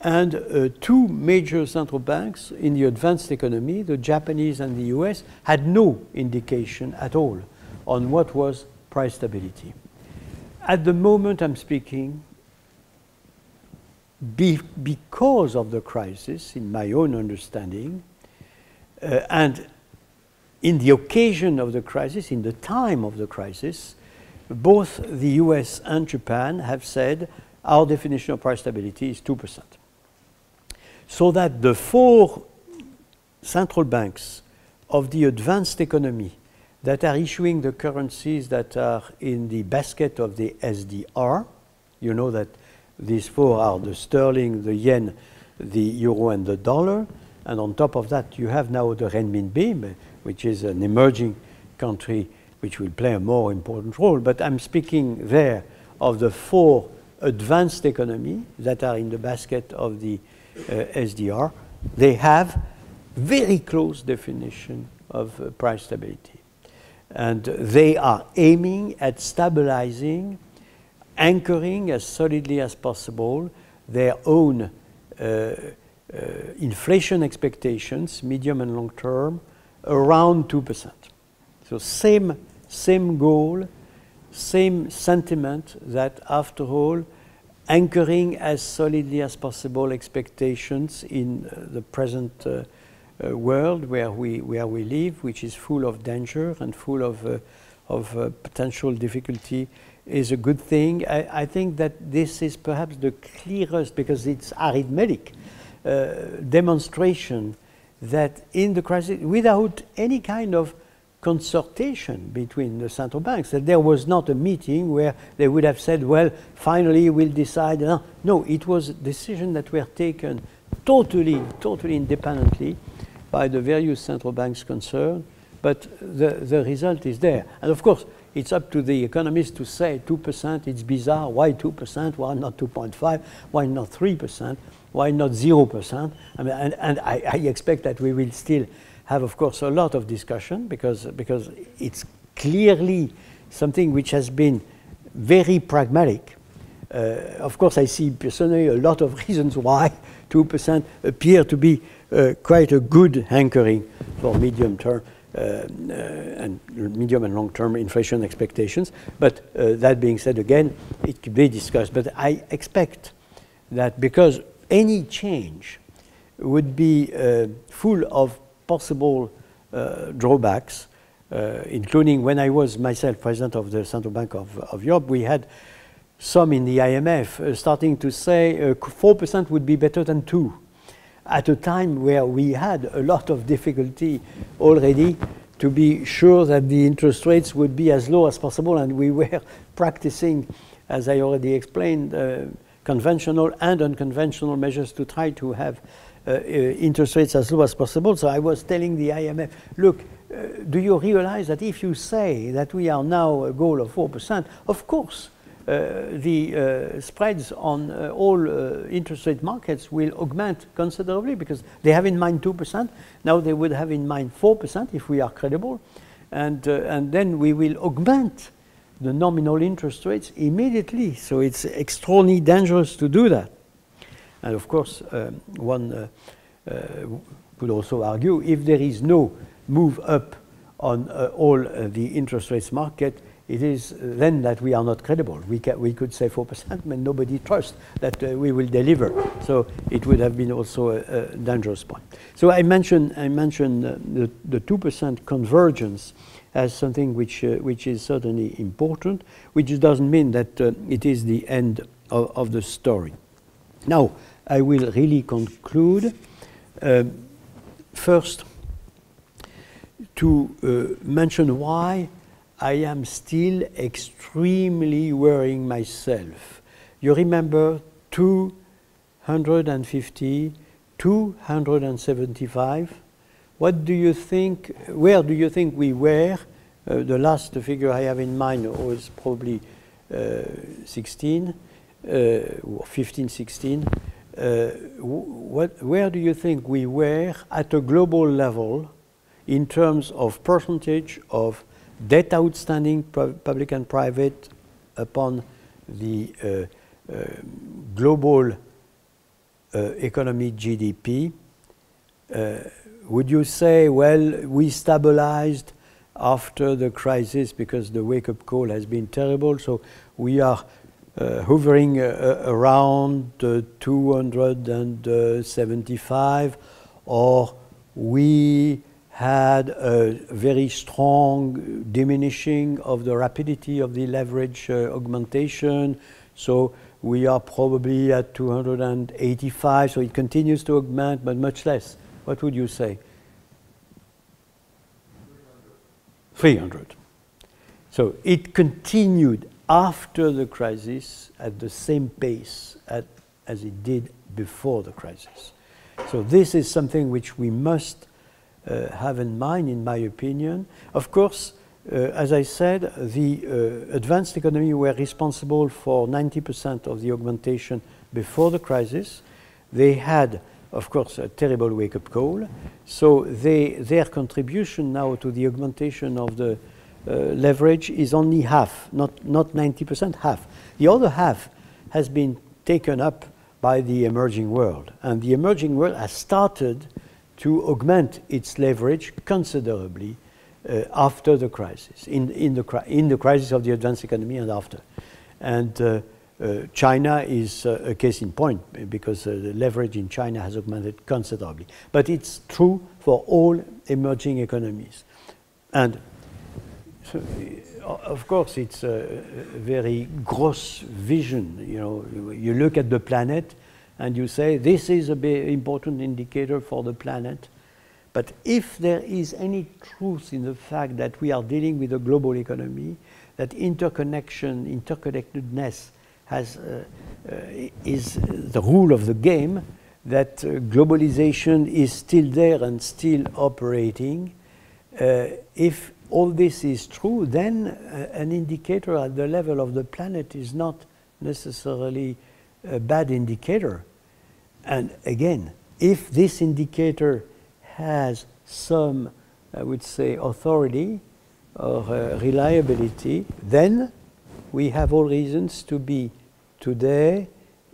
And uh, two major central banks in the advanced economy, the Japanese and the US, had no indication at all on what was price stability. At the moment I'm speaking, be, because of the crisis, in my own understanding, uh, and in the occasion of the crisis, in the time of the crisis, both the US and Japan have said our definition of price stability is 2%. So that the four central banks of the advanced economy that are issuing the currencies that are in the basket of the SDR, you know that these four are the sterling, the yen, the euro, and the dollar. And on top of that, you have now the renminbi, which is an emerging country which will play a more important role. But I'm speaking there of the four advanced economies that are in the basket of the SDR. They have very close definition of uh, price stability. And they are aiming at stabilizing anchoring as solidly as possible their own uh, uh, inflation expectations, medium and long term, around 2%. So same same goal, same sentiment that after all, anchoring as solidly as possible expectations in uh, the present uh, uh, world where we, where we live, which is full of danger and full of, of potential difficulty, is a good thing. I, I, think that this is perhaps the clearest, because it's arithmetic, uh, demonstration that in the crisis, without any kind of consultation between the central banks, that there was not a meeting where they would have said, well, finally we'll decide. No, it was decisions that were taken totally, totally independently by the various central banks concerned, but the, the result is there. And of course, it's up to the economists to say 2%, it's bizarre, why 2%, why not 2.5, why not 3%, why not 0%? I mean, and, and I, I expect that we will still have, of course, a lot of discussion because, because it's clearly something which has been very pragmatic. Uh, of course, I see personally a lot of reasons why 2% appear to be uh, quite a good anchoring for medium term. Uh, uh, and medium and long-term inflation expectations. But uh, that being said, again, it could be discussed. But I expect that because any change would be full of possible uh, drawbacks, uh, including when I was myself president of the Central Bank of, of Europe, we had some in the IMF uh, starting to say 4% would be better than 2 at a time where we had a lot of difficulty already to be sure that the interest rates would be as low as possible, and we were practicing, as I already explained, uh, conventional and unconventional measures to try to have interest rates as low as possible. So I was telling the IMF, look, uh, do you realize that if you say that we are now a goal of 4%, of course, uh, the uh, spreads on uh, all interest rate markets will augment considerably because they have in mind 2%. Now they would have in mind 4% if we are credible. And, and then we will augment the nominal interest rates immediately. So it's extraordinarily dangerous to do that. And of course, um, one uh, uh, could also argue if there is no move up on uh, all the interest rates market, it is then that we are not credible. We, we could say 4%, but nobody trusts that uh, we will deliver. So it would have been also a, a dangerous point. So I mentioned, I mentioned uh, the, the 2% convergence as something which, uh, which is certainly important, which doesn't mean that it is the end of, of the story. Now, I will really conclude. Um, first, to uh, mention why I am still extremely worrying myself. You remember 250, 275? What do you think, where do you think we were? Uh, the last figure I have in mind was probably uh, 16, uh, or 15, 16. Uh, what, where do you think we were at a global level in terms of percentage of debt outstanding, public and private, upon the uh, uh, global uh, economy GDP? Uh, would you say, well, we stabilized after the crisis because the wake-up call has been terrible, so we are uh, hovering uh, around 275, or we had a very strong diminishing of the rapidity of the leverage uh, augmentation. So we are probably at 285, so it continues to augment, but much less. What would you say? 300. So it continued after the crisis at the same pace at, as it did before the crisis. So this is something which we must uh, have in mind, in my opinion. Of course, uh, as I said, the uh, advanced economy were responsible for 90% of the augmentation before the crisis. They had, of course, a terrible wake-up call. So they, their contribution now to the augmentation of the leverage is only half, not, not 90%, half. The other half has been taken up by the emerging world. And the emerging world has started to augment its leverage considerably uh, after the crisis, in, in, the in the crisis of the advanced economy and after. And uh, uh, China is uh, a case in point because uh, the leverage in China has augmented considerably. But it's true for all emerging economies. And of course, it's a very gross vision. You know, you look at the planet and you say this is a very important indicator for the planet. But if there is any truth in the fact that we are dealing with a global economy, that interconnection, interconnectedness has, uh, uh, is the rule of the game, that uh, globalization is still there and still operating. Uh, if all this is true, then uh, an indicator at the level of the planet is not necessarily a bad indicator. And again, if this indicator has some, I would say, authority or uh, reliability, then we have all reasons to be today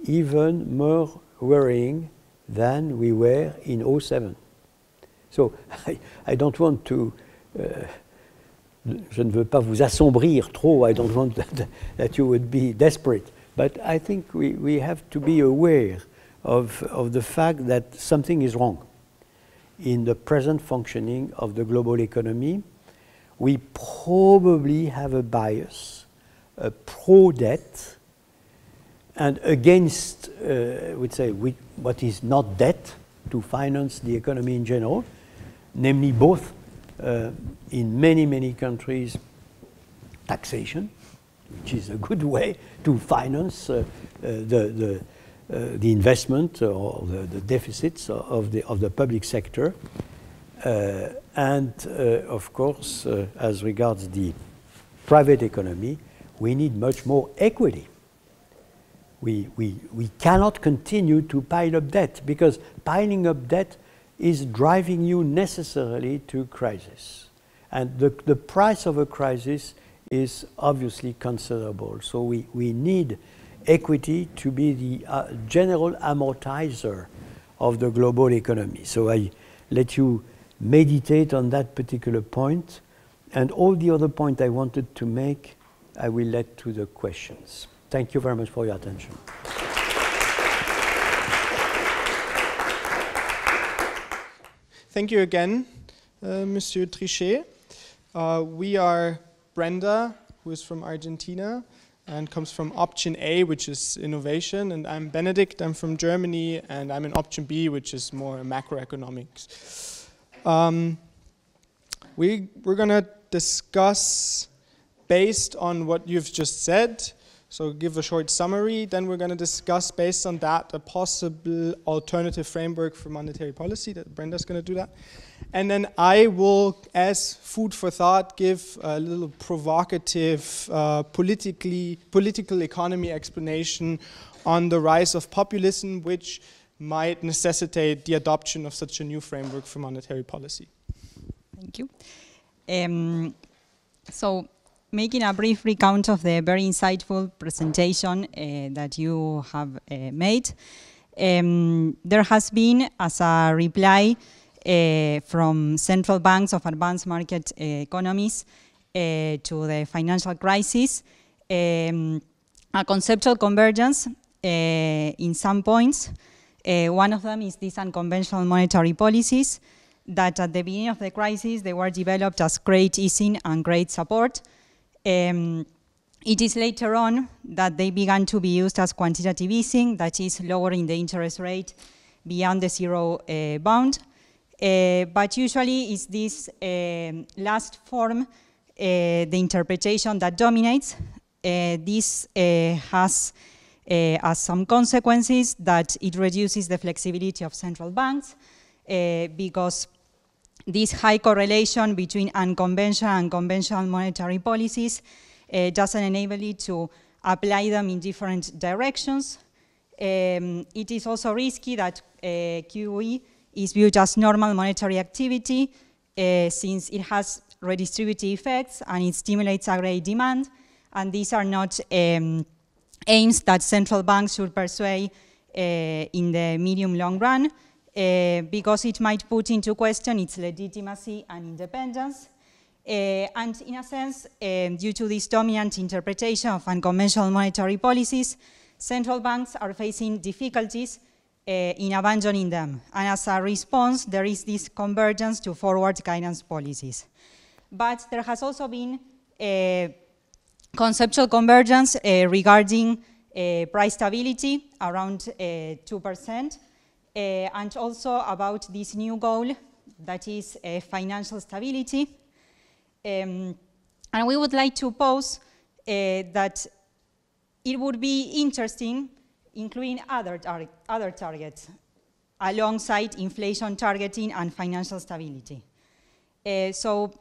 even more worrying than we were in 07. So I, I don't want to uh, je ne veux pas vous assombrir trop. I don't want that, that you would be desperate. But I think we, we have to be aware of, of the fact that something is wrong in the present functioning of the global economy. We probably have a bias, a pro debt, and against, uh, I would say, we, what is not debt to finance the economy in general, namely both uh, in many, many countries, taxation, which is a good way to finance uh, uh, the, the, the investment or the, the, deficits of the, of the public sector. and of course, as regards the private economy, we need much more equity. We, we, we cannot continue to pile up debt because piling up debt is driving you necessarily to crisis. And the, the price of a crisis is obviously considerable. So we, we need equity to be the uh, general amortizer of the global economy. So I let you meditate on that particular point. And all the other point I wanted to make, I will let to the questions. Thank you very much for your attention. Thank you again, uh, Monsieur Trichet. Uh, we are Brenda, who is from Argentina and comes from option A, which is innovation, and I'm Benedict, I'm from Germany, and I'm in option B, which is more macroeconomics. Um, we, we're going to discuss, based on what you've just said, so give a short summary, then we're going to discuss based on that a possible alternative framework for monetary policy. That Brenda's going to do that. And then I will, as food for thought, give a little provocative uh, politically, political economy explanation on the rise of populism, which might necessitate the adoption of such a new framework for monetary policy. Thank you. Um, so making a brief recount of the very insightful presentation uh, that you have uh, made. Um, there has been, as a reply uh, from central banks of advanced market economies to the financial crisis, um, a conceptual convergence in some points. one of them is these unconventional monetary policies that at the beginning of the crisis, they were developed as credit easing and credit support, um, it is later on that they began to be used as quantitative easing, that is lowering the interest rate beyond the zero uh, bound. Uh, but usually it's this last form, uh, the interpretation that dominates. This has as some consequences that it reduces the flexibility of central banks because this high correlation between unconventional and conventional monetary policies uh, doesn't enable it to apply them in different directions. Um, it is also risky that uh, QE is viewed as normal monetary activity uh, since it has redistributive effects and it stimulates aggregate demand. And these are not um, aims that central banks should pursue uh, in the medium long run. Uh, because it might put into question its legitimacy and independence. Uh, and in a sense, um, due to this dominant interpretation of unconventional monetary policies, central banks are facing difficulties uh, in abandoning them. And as a response, there is this convergence to forward guidance policies. But there has also been a conceptual convergence regarding price stability around 2%, uh, and also about this new goal that is uh, financial stability. Um, and we would like to pose that it would be interesting including other, tar other targets alongside inflation targeting and financial stability. Uh, so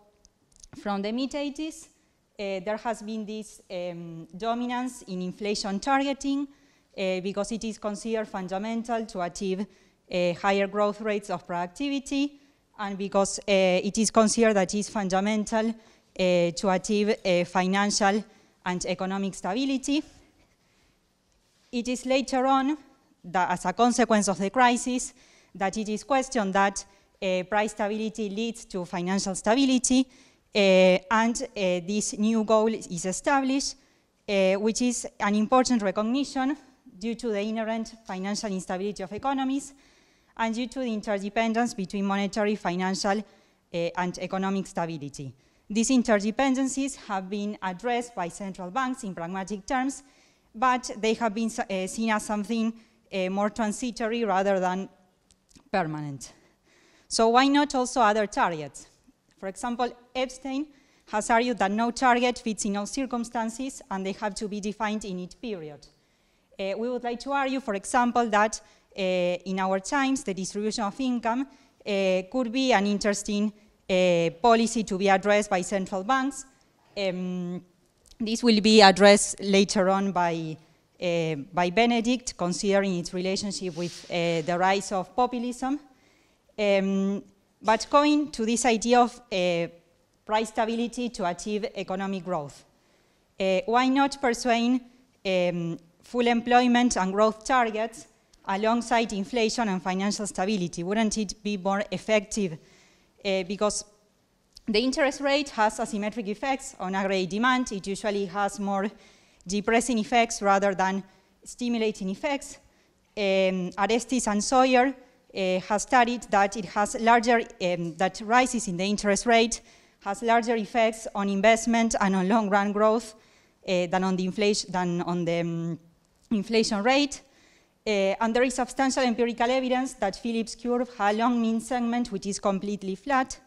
from the mid-80s, uh, there has been this um, dominance in inflation targeting uh, because it is considered fundamental to achieve uh, higher growth rates of productivity and because uh, it is considered that is fundamental uh, to achieve financial and economic stability. It is later on, that as a consequence of the crisis, that it is questioned that price stability leads to financial stability, uh, and uh, this new goal is established, uh, which is an important recognition due to the inherent financial instability of economies and due to the interdependence between monetary, financial, and economic stability. These interdependencies have been addressed by central banks in pragmatic terms, but they have been uh, seen as something uh, more transitory rather than permanent. So why not also other targets? For example, Epstein has argued that no target fits in all circumstances and they have to be defined in each period. Uh, we would like to argue, for example, that uh, in our times, the distribution of income uh, could be an interesting uh, policy to be addressed by central banks. Um, this will be addressed later on by, uh, by Benedict, considering its relationship with uh, the rise of populism. Um, but going to this idea of uh, price stability to achieve economic growth. Why not pursuing um, full employment and growth targets alongside inflation and financial stability? Wouldn't it be more effective? Uh, because the interest rate has asymmetric effects on aggregate demand. It usually has more depressing effects rather than stimulating effects. Um, Arestis and Sawyer uh, has studied that it has larger, um, that rises in the interest rate has larger effects on investment and on long run growth uh, than on the inflation, than on the um, inflation rate. Uh, and there is substantial empirical evidence that Phillips curve has a long mean segment which is completely flat,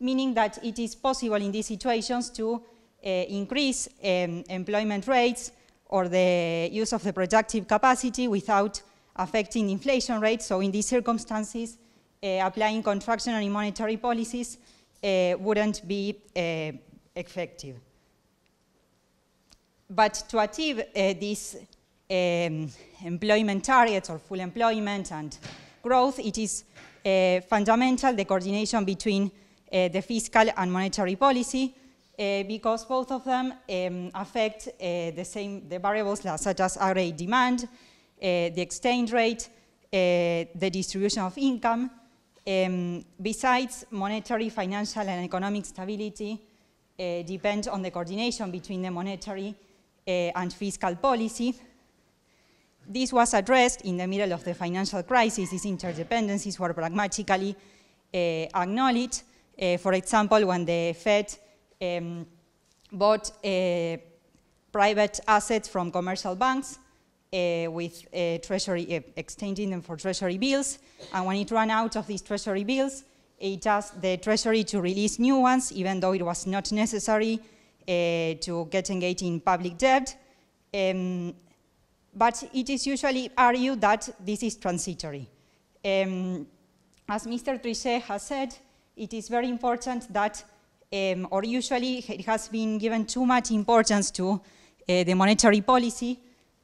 meaning that it is possible in these situations to uh, increase um, employment rates or the use of the productive capacity without affecting inflation rate. So in these circumstances, uh, applying contractionary monetary policies uh, wouldn't be uh, effective. But to achieve uh, these um, employment targets or full employment and growth, it is uh, fundamental the coordination between uh, the fiscal and monetary policy because both of them um, affect the same the variables such as aggregate demand, uh, the exchange rate, uh, the distribution of income. Um, besides monetary, financial, and economic stability, uh, depend on the coordination between the monetary and fiscal policy. This was addressed in the middle of the financial crisis. These interdependencies were pragmatically acknowledged. for example, when the Fed um, bought private assets from commercial banks, uh, with uh, treasury, uh, exchanging them for treasury bills. And when it ran out of these treasury bills, it asked the treasury to release new ones, even though it was not necessary to get engaged in public debt. Um, but it is usually argued that this is transitory. Um, as Mr. Trichet has said, it is very important that, um, or usually it has been given too much importance to uh, the monetary policy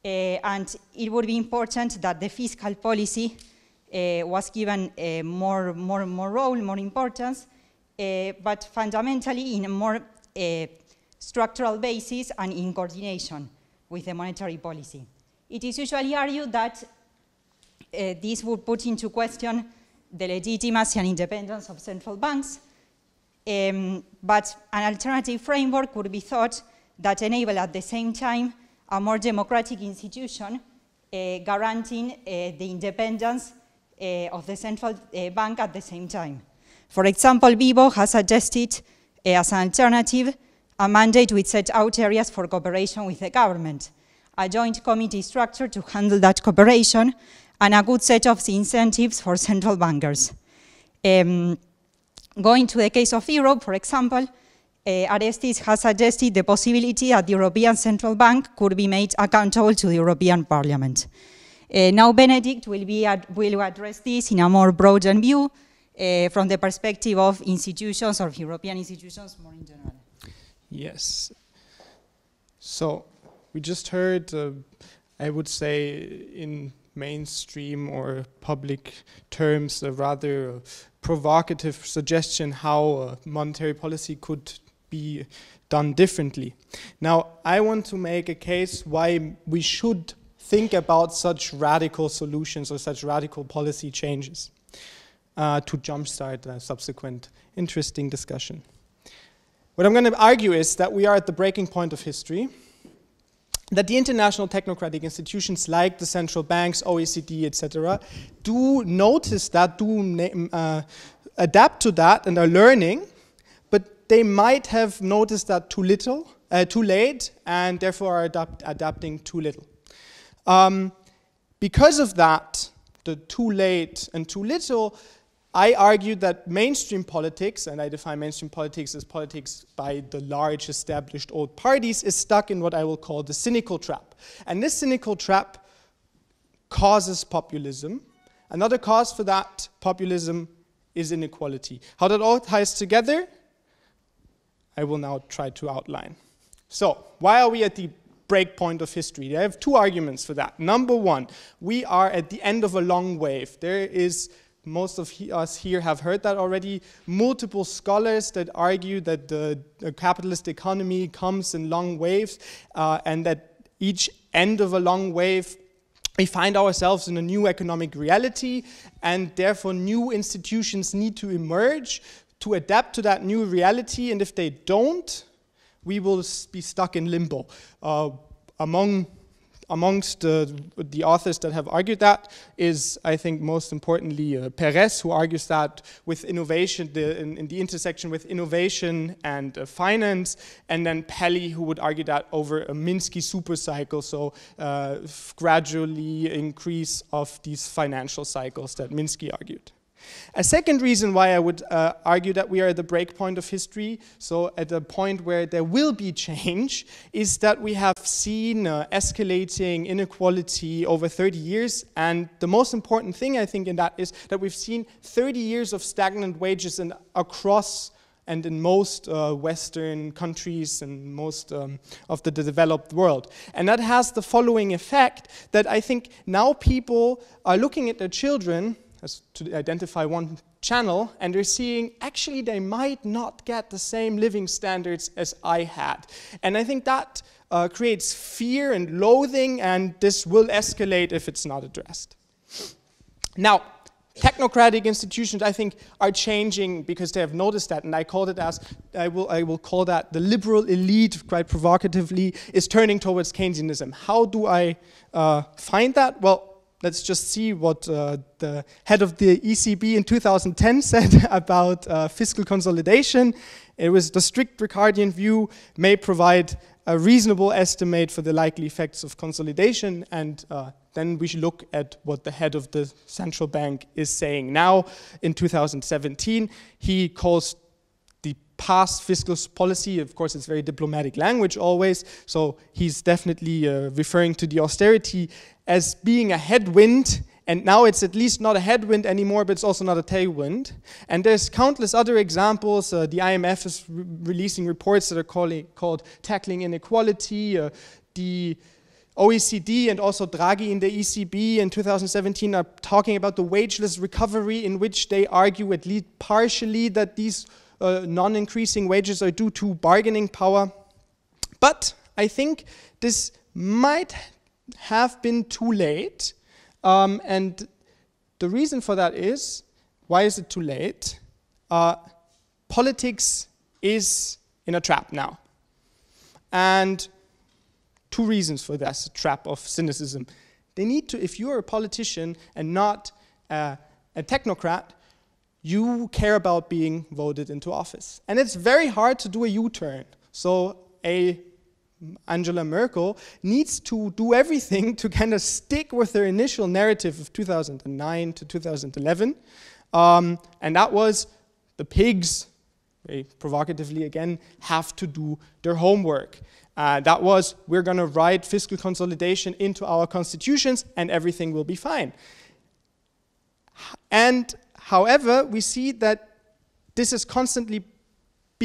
uh, and it would be important that the fiscal policy uh, was given uh, more, more, more role, more importance, but fundamentally in a more structural basis and in coordination with the monetary policy. It is usually argued that uh, this would put into question the legitimacy and independence of central banks. Um, but an alternative framework could be thought that enable at the same time a more democratic institution uh, guaranteeing uh, the independence uh, of the central uh, bank at the same time. For example, Bibow has suggested uh, as an alternative a mandate which set out areas for cooperation with the government, a joint committee structure to handle that cooperation, and a good set of incentives for central bankers. Um, going to the case of Europe, for example, uh, Arestis has suggested the possibility that the European Central Bank could be made accountable to the European Parliament. Uh, now Benedict will, will address this in a more broadened view uh, from the perspective of institutions or European institutions more in general. Yes. So we just heard, uh, I would say, in mainstream or public terms, a rather provocative suggestion how monetary policy could be done differently. Now, I want to make a case why we should think about such radical solutions or such radical policy changes uh, to jumpstart a subsequent interesting discussion. What I'm going to argue is that we are at the breaking point of history, that the international technocratic institutions like the central banks, OECD, etc., do notice that, do uh, adapt to that, and are learning, but they might have noticed that too little, uh, too late, and therefore are adapt adapting too little. Um, because of that, the too late and too little, I argued that mainstream politics, and I define mainstream politics as politics by the large established old parties, is stuck in what I will call the cynical trap. And this cynical trap causes populism. Another cause for that populism is inequality. How that all ties together, I will now try to outline. So, why are we at the break point of history? I have two arguments for that. Number one, we are at the end of a long wave. There is most of he, us here have heard that already. Multiple scholars that argue that the, the capitalist economy comes in long waves uh, and that each end of a long wave we find ourselves in a new economic reality and therefore new institutions need to emerge to adapt to that new reality and if they don't we will be stuck in limbo uh, among amongst uh, the authors that have argued that is, I think, most importantly, uh, Perez, who argues that with innovation, the, in, in, the intersection with innovation and uh, finance, and then Palley, who would argue that over a Minsky supercycle, so uh, gradually increase of these financial cycles that Minsky argued. A second reason why I would uh, argue that we are at the breakpoint of history, so at a point where there will be change, is that we have seen uh, escalating inequality over 30 years. And the most important thing, I think, in that is that we've seen 30 years of stagnant wages across and in most uh, Western countries and most um, of the, the, developed world. And that has the following effect that I think now people are looking at their children to identify one channel, and they're seeing actually they might not get the same living standards as I had. And I think that uh, creates fear and loathing, and this will escalate if it's not addressed. Now, technocratic institutions, I think, are changing because they have noticed that, and I called it as, I will, I will call that the liberal elite, quite provocatively, is turning towards Keynesianism. How do I uh, find that? Well, let's just see what uh, the head of the ECB in 2010 said about uh, fiscal consolidation. It was the strict Ricardian view may provide a reasonable estimate for the likely effects of consolidation and uh, then we should look at what the head of the central bank is saying now in 2017. He calls the past fiscal policy, of course, it's very diplomatic language always, so he's definitely uh, referring to the austerity as being a headwind and now it's at least not a headwind anymore, but it's also not a tailwind. And there's countless other examples. Uh, the IMF is re releasing reports that are calling, called Tackling Inequality. Uh, the OECD and also Draghi in the ECB in 2017 are talking about the wageless recovery in which they argue at least partially that these uh, non-increasing wages are due to bargaining power. But I think this might have been too late. Um, and the reason for that is, why is it too late? Uh, politics is in a trap now. And two reasons for this trap of cynicism. They need to, if you're a politician and not uh, a technocrat, you care about being voted into office. And it's very hard to do a U turn. So, a Angela Merkel needs to do everything to kind of stick with their initial narrative of 2009 to 2011. Um, and that was the pigs, provocatively again, have to do their homework. Uh, that was, we're going to write fiscal consolidation into our constitutions and everything will be fine. And however, we see that this is constantly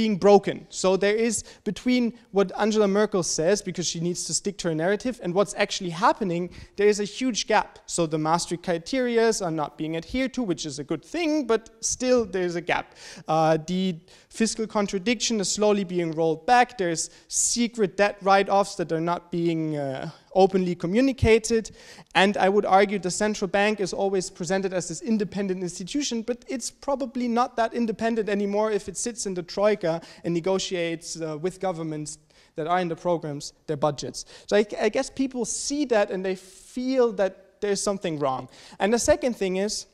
being broken. So there is between what Angela Merkel says, because she needs to stick to her narrative, and what's actually happening, there is a huge gap. So the Maastricht criteria are not being adhered to, which is a good thing, but still there's a gap. Uh, the fiscal contradiction is slowly being rolled back. There's secret debt write-offs that are not being uh, openly communicated. And I would argue the central bank is always presented as this independent institution, but it's probably not that independent anymore if it sits in the troika and negotiates uh, with governments that are in the programs their budgets. So I, I guess people see that and they feel that there's something wrong. And the second thing is,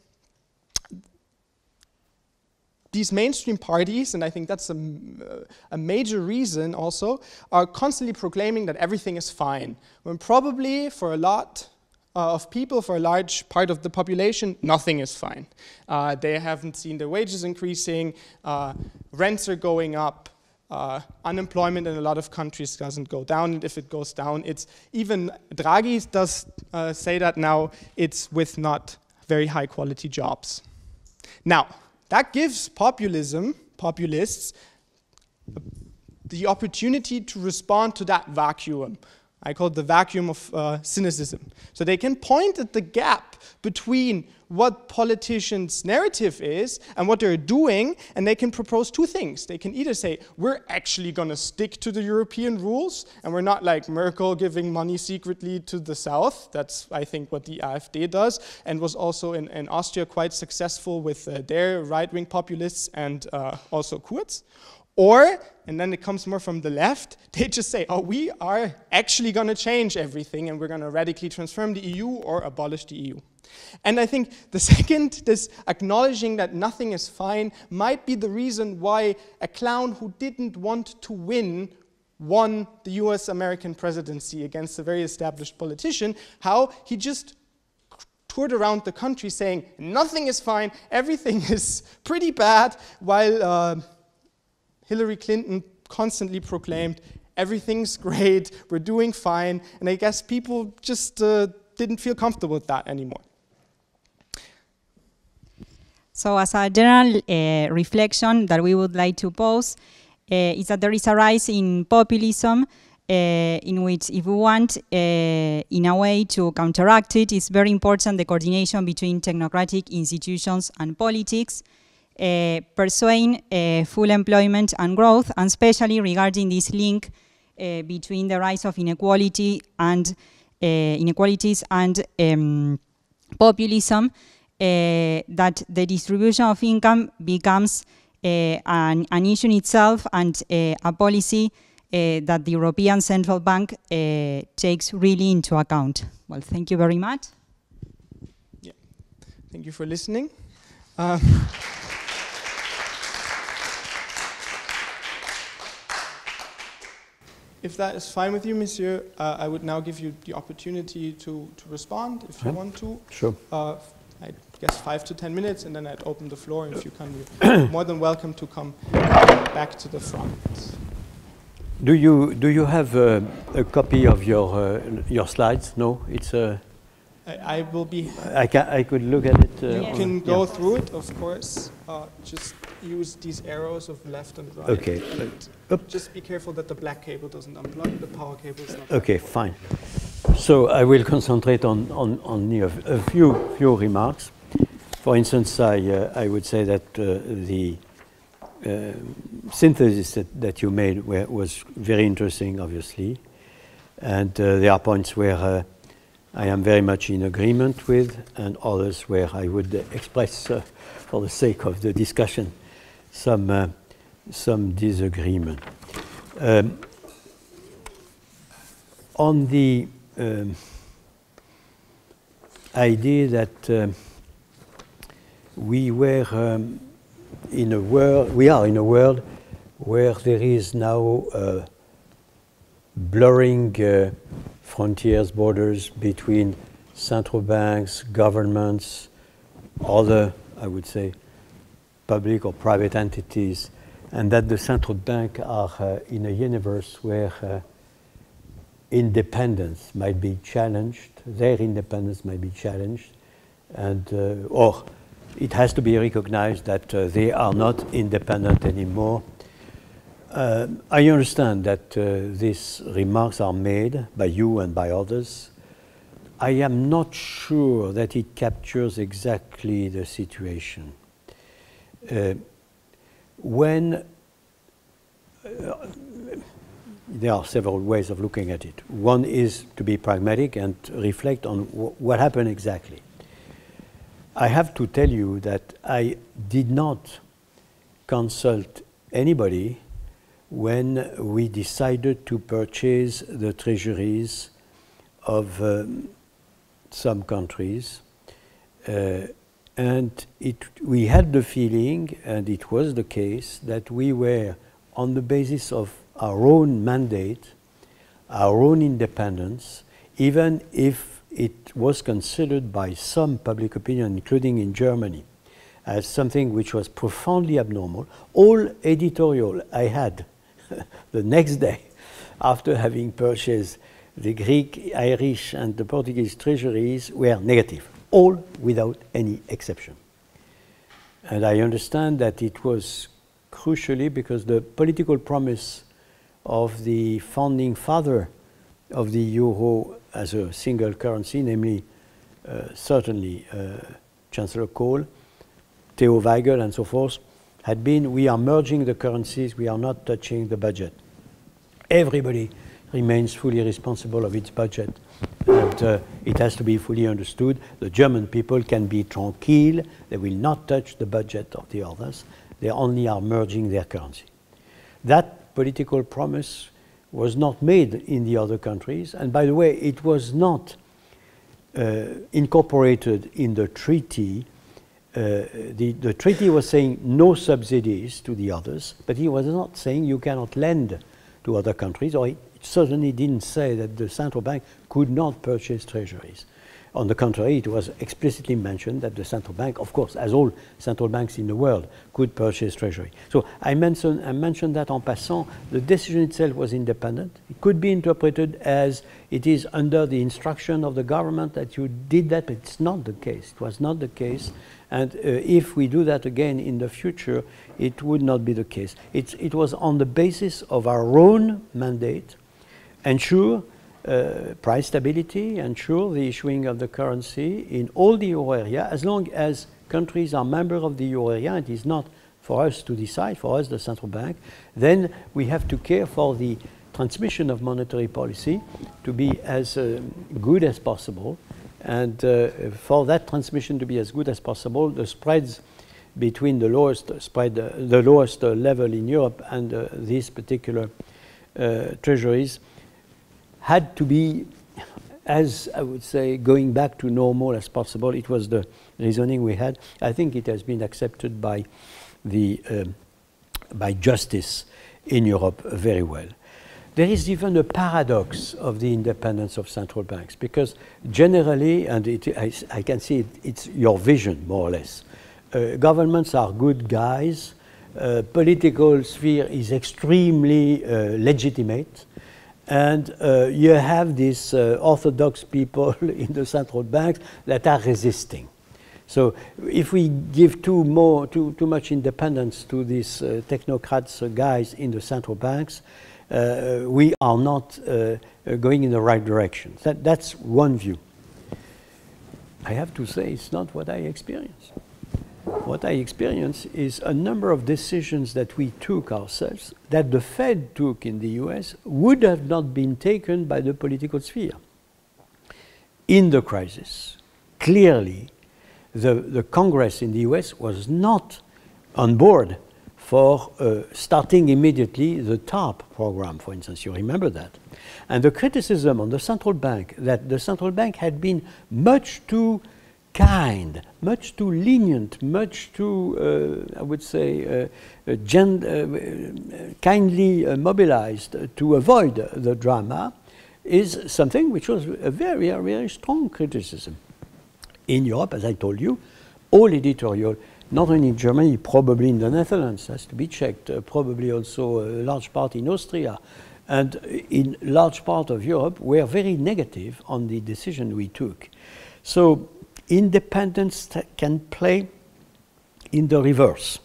these mainstream parties, and I think that's a, a, major reason also, are constantly proclaiming that everything is fine, when probably for a lot uh, of people, for a large part of the population, nothing is fine. Uh, they haven't seen their wages increasing, uh, rents are going up, uh, unemployment in a lot of countries doesn't go down, and if it goes down, it's even Draghi does uh, say that now, it's with not very high quality jobs. Now, that gives populism, populists, the opportunity to respond to that vacuum. I call it the vacuum of uh, cynicism. So they can point at the gap between what politicians' narrative is and what they're doing, and they can propose two things. They can either say, we're actually going to stick to the European rules, and we're not like Merkel giving money secretly to the South. That's, I think, what the AfD does, and was also in, in Austria quite successful with uh, their right wing populists and uh, also Kurz. Or, and then it comes more from the left, they just say, oh, we are actually going to change everything and we're going to radically transform the EU or abolish the EU. And I think the second, this acknowledging that nothing is fine, might be the reason why a clown who didn't want to win won the US American presidency against a very established politician, how he just toured around the country saying nothing is fine, everything is pretty bad, while uh, Hillary Clinton constantly proclaimed everything's great, we're doing fine, and I guess people just uh, didn't feel comfortable with that anymore. So as a general uh, reflection that we would like to pose uh, is that there is a rise in populism uh, in which if we want uh, in a way to counteract it, it's very important the coordination between technocratic institutions and politics, pursuing uh, full employment and growth, and especially regarding this link between the rise of inequality and inequalities and um, populism, uh, that the distribution of income becomes uh, an, an, issue in itself and uh, a policy that the European Central Bank takes really into account. Well, thank you very much. Yeah. Thank you for listening. Um, if that is fine with you, Monsieur, uh, I would now give you the opportunity to, to respond if you want to. Sure. Uh, I guess five to ten minutes, and then I'd open the floor. If you can, you're more than welcome to come back to the front. Do you do you have uh, a copy of your uh, your slides? No, it's a. Uh, I, I will be. I can I could look at it. Uh, you can go yeah. through it, of course. Uh, just use these arrows of left and right. Okay. And just be careful that the black cable doesn't unplug. The power cable is not. Okay, fine. So I will concentrate on, on, on a, a few, few remarks. For instance, I, uh, I would say that uh, the uh, synthesis that, that you made were, was very interesting, obviously. And uh, there are points where uh, I am very much in agreement with, and others where I would express, uh, for the sake of the discussion, some some disagreement. Um, on the um, idea that um, we were um, in a world, we are in a world where there is now uh, blurring uh, frontiers, borders between central banks, governments, other, I would say, public or private entities, and that the central bank are uh, in a universe where uh, independence might be challenged, their independence might be challenged, and uh, or it has to be recognized that uh, they are not independent anymore. Uh, I understand that uh, these remarks are made by you and by others. I am not sure that it captures exactly the situation. Uh, when uh, there are several ways of looking at it. One is to be pragmatic and reflect on what happened exactly. I have to tell you that I did not consult anybody when we decided to purchase the treasuries of um, some countries. Uh, and it, we had the feeling, and it was the case, that we were on the basis of our own mandate, our own independence, even if it was considered by some public opinion, including in Germany, as something which was profoundly abnormal. All editorial I had the next day after having purchased the Greek, Irish, and the Portuguese treasuries were negative, all without any exception. And I understand that it was crucially because the political promise of the founding father of the euro as a single currency, namely uh, certainly uh, Chancellor Kohl, Theo Waigel, and so forth, had been we are merging the currencies, we are not touching the budget. Everybody remains fully responsible of its budget. And uh, it has to be fully understood. The German people can be tranquil, they will not touch the budget of the others, they only are merging their currency. That political promise was not made in the other countries. And by the way, it was not uh, incorporated in the treaty. Uh, the, the treaty was saying no subsidies to the others, but he was not saying you cannot lend to other countries, or certainly didn't say that the central bank could not purchase treasuries. On the contrary, it was explicitly mentioned that the central bank, of course, as all central banks in the world, could purchase treasury. So I mentioned, I mentioned that en passant. The decision itself was independent. It could be interpreted as it is under the instruction of the government that you did that, but it's not the case. It was not the case. And uh, if we do that again in the future, it would not be the case. It's, it was on the basis of our own mandate, ensure uh, price stability, ensure the issuing of the currency in all the euro area, as long as countries are members of the euro area, it is not for us to decide, for us, the central bank, then we have to care for the transmission of monetary policy to be as uh, good as possible. And uh, for that transmission to be as good as possible, the spreads between the lowest spread, uh, the lowest uh, level in Europe and uh, these particular treasuries had to be, as I would say, going back to normal as possible. It was the reasoning we had. I think it has been accepted by the um, by justice in Europe very well. There is even a paradox of the independence of central banks because generally, and it, I, I, can see it, it's your vision more or less. Uh, governments are good guys. Uh, political sphere is extremely uh, legitimate and uh, you have these uh, orthodox people in the central banks that are resisting. So if we give too, more, too, too much independence to these uh, technocrats uh, guys in the central banks, uh, we are not uh, going in the right direction. That, that's one view. I have to say it's not what I experience what I experience is a number of decisions that we took ourselves that the Fed took in the US would have not been taken by the political sphere. In the crisis, clearly, the, the Congress in the US was not on board for uh, starting immediately the TARP program, for instance. You remember that. And the criticism on the central bank that the central bank had been much too kind, much too lenient, much too, uh, I would say, uh, uh, kindly mobilized to avoid the drama is something which was a very, very strong criticism. In Europe, as I told you, all editorial, not only in Germany, probably in the Netherlands, has to be checked, uh, probably also a large part in Austria, and in large part of Europe, were very negative on the decision we took. So independence can play in the reverse.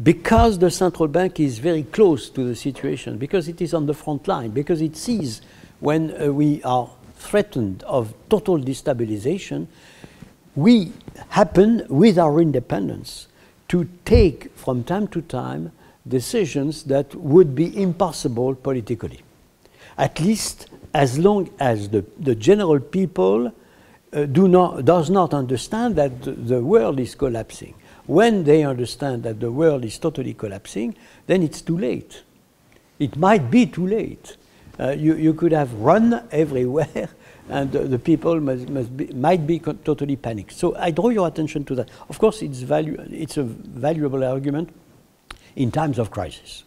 Because the central bank is very close to the situation, because it is on the front line, because it sees when uh, we are threatened of total destabilization, we happen with our independence to take from time to time decisions that would be impossible politically. At least as long as the, the general people uh, do not, does not understand that the, world is collapsing. When they understand that the world is totally collapsing, then it's too late. It might be too late. Uh, you, you could have run everywhere and uh, the people must, must be, might be totally panicked. So I draw your attention to that. Of course, it's, it's a valuable argument in times of crisis.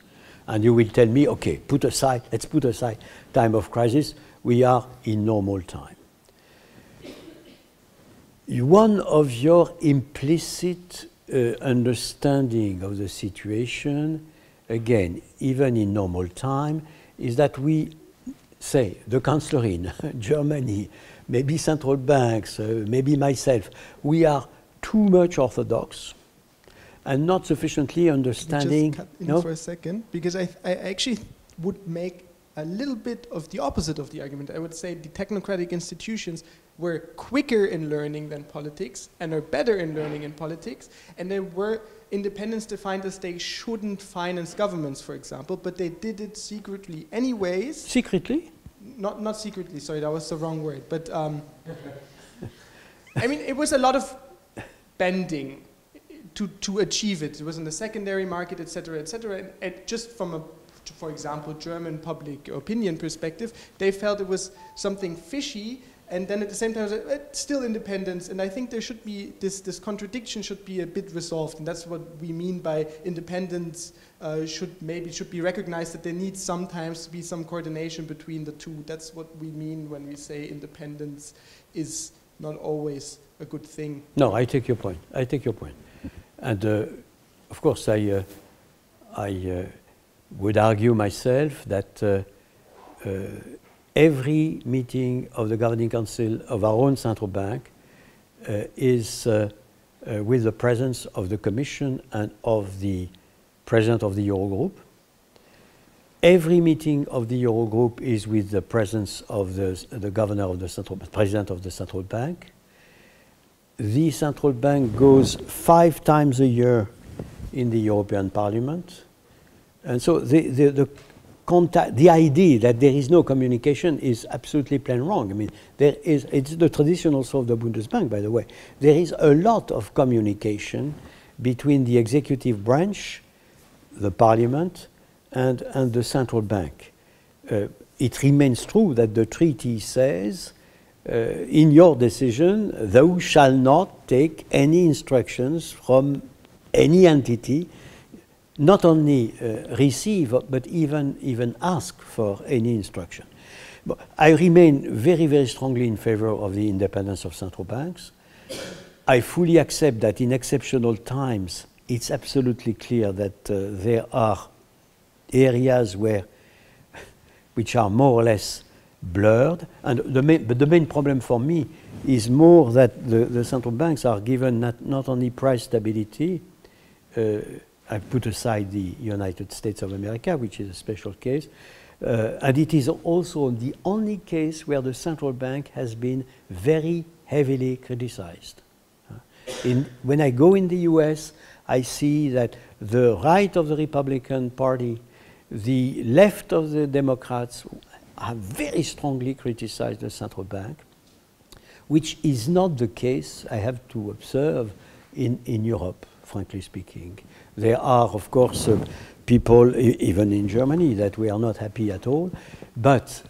And you will tell me, okay, put aside, let's put aside time of crisis. We are in normal time. One of your implicit uh, understanding of the situation, again, even in normal time, is that we say, the Kanzlerin, Germany, maybe central banks, uh, maybe myself, we are too much orthodox and not sufficiently understanding. Just cut in no? for a second, because I, I actually would make a little bit of the opposite of the argument. I would say the technocratic institutions were quicker in learning than politics and are better in learning in politics, and they were independence defined as they shouldn't finance governments, for example, but they did it secretly anyways. Secretly? Not, not secretly, sorry, that was the wrong word, but um, I mean, it was a lot of bending to, to achieve it. It was in the secondary market, etc., etc. And, and just from a, for example, German public opinion perspective, they felt it was something fishy. And then at the same time, it was still independence. And I think there should be this, this contradiction should be a bit resolved. And that's what we mean by independence uh, should maybe should be recognized that there needs sometimes to be some coordination between the two. That's what we mean when we say independence is not always a good thing. No, I take your point. I take your point. And uh, of course, I, uh, I uh, would argue myself that uh, uh, every meeting of the Governing Council of our own central bank uh, is with the presence of the Commission and of the President of the Eurogroup. Every meeting of the Eurogroup is with the presence of the, the Governor of the Central President of the Central Bank the central bank goes five times a year in the European Parliament. And so the, the, the, contact, the idea that there is no communication is absolutely plain wrong. I mean, there is, it's the tradition also of the Bundesbank, by the way. There is a lot of communication between the executive branch, the parliament, and, and the central bank. Uh, it remains true that the treaty says uh, in your decision, thou shall not take any instructions from any entity, not only uh, receive, but even, even ask for any instruction. But I remain very, very strongly in favor of the independence of central banks. I fully accept that in exceptional times, it's absolutely clear that uh, there are areas where, which are more or less blurred. And the main, but the main problem for me is more that the, the central banks are given not, not only price stability, uh, I put aside the United States of America, which is a special case, uh, and it is also the only case where the central bank has been very heavily criticized. Uh, in, when I go in the US, I see that the right of the Republican Party, the left of the Democrats have very strongly criticized the central bank, which is not the case, I have to observe, in, in Europe. frankly speaking. There are, of course, uh, people, even in Germany, that we are not happy at all. But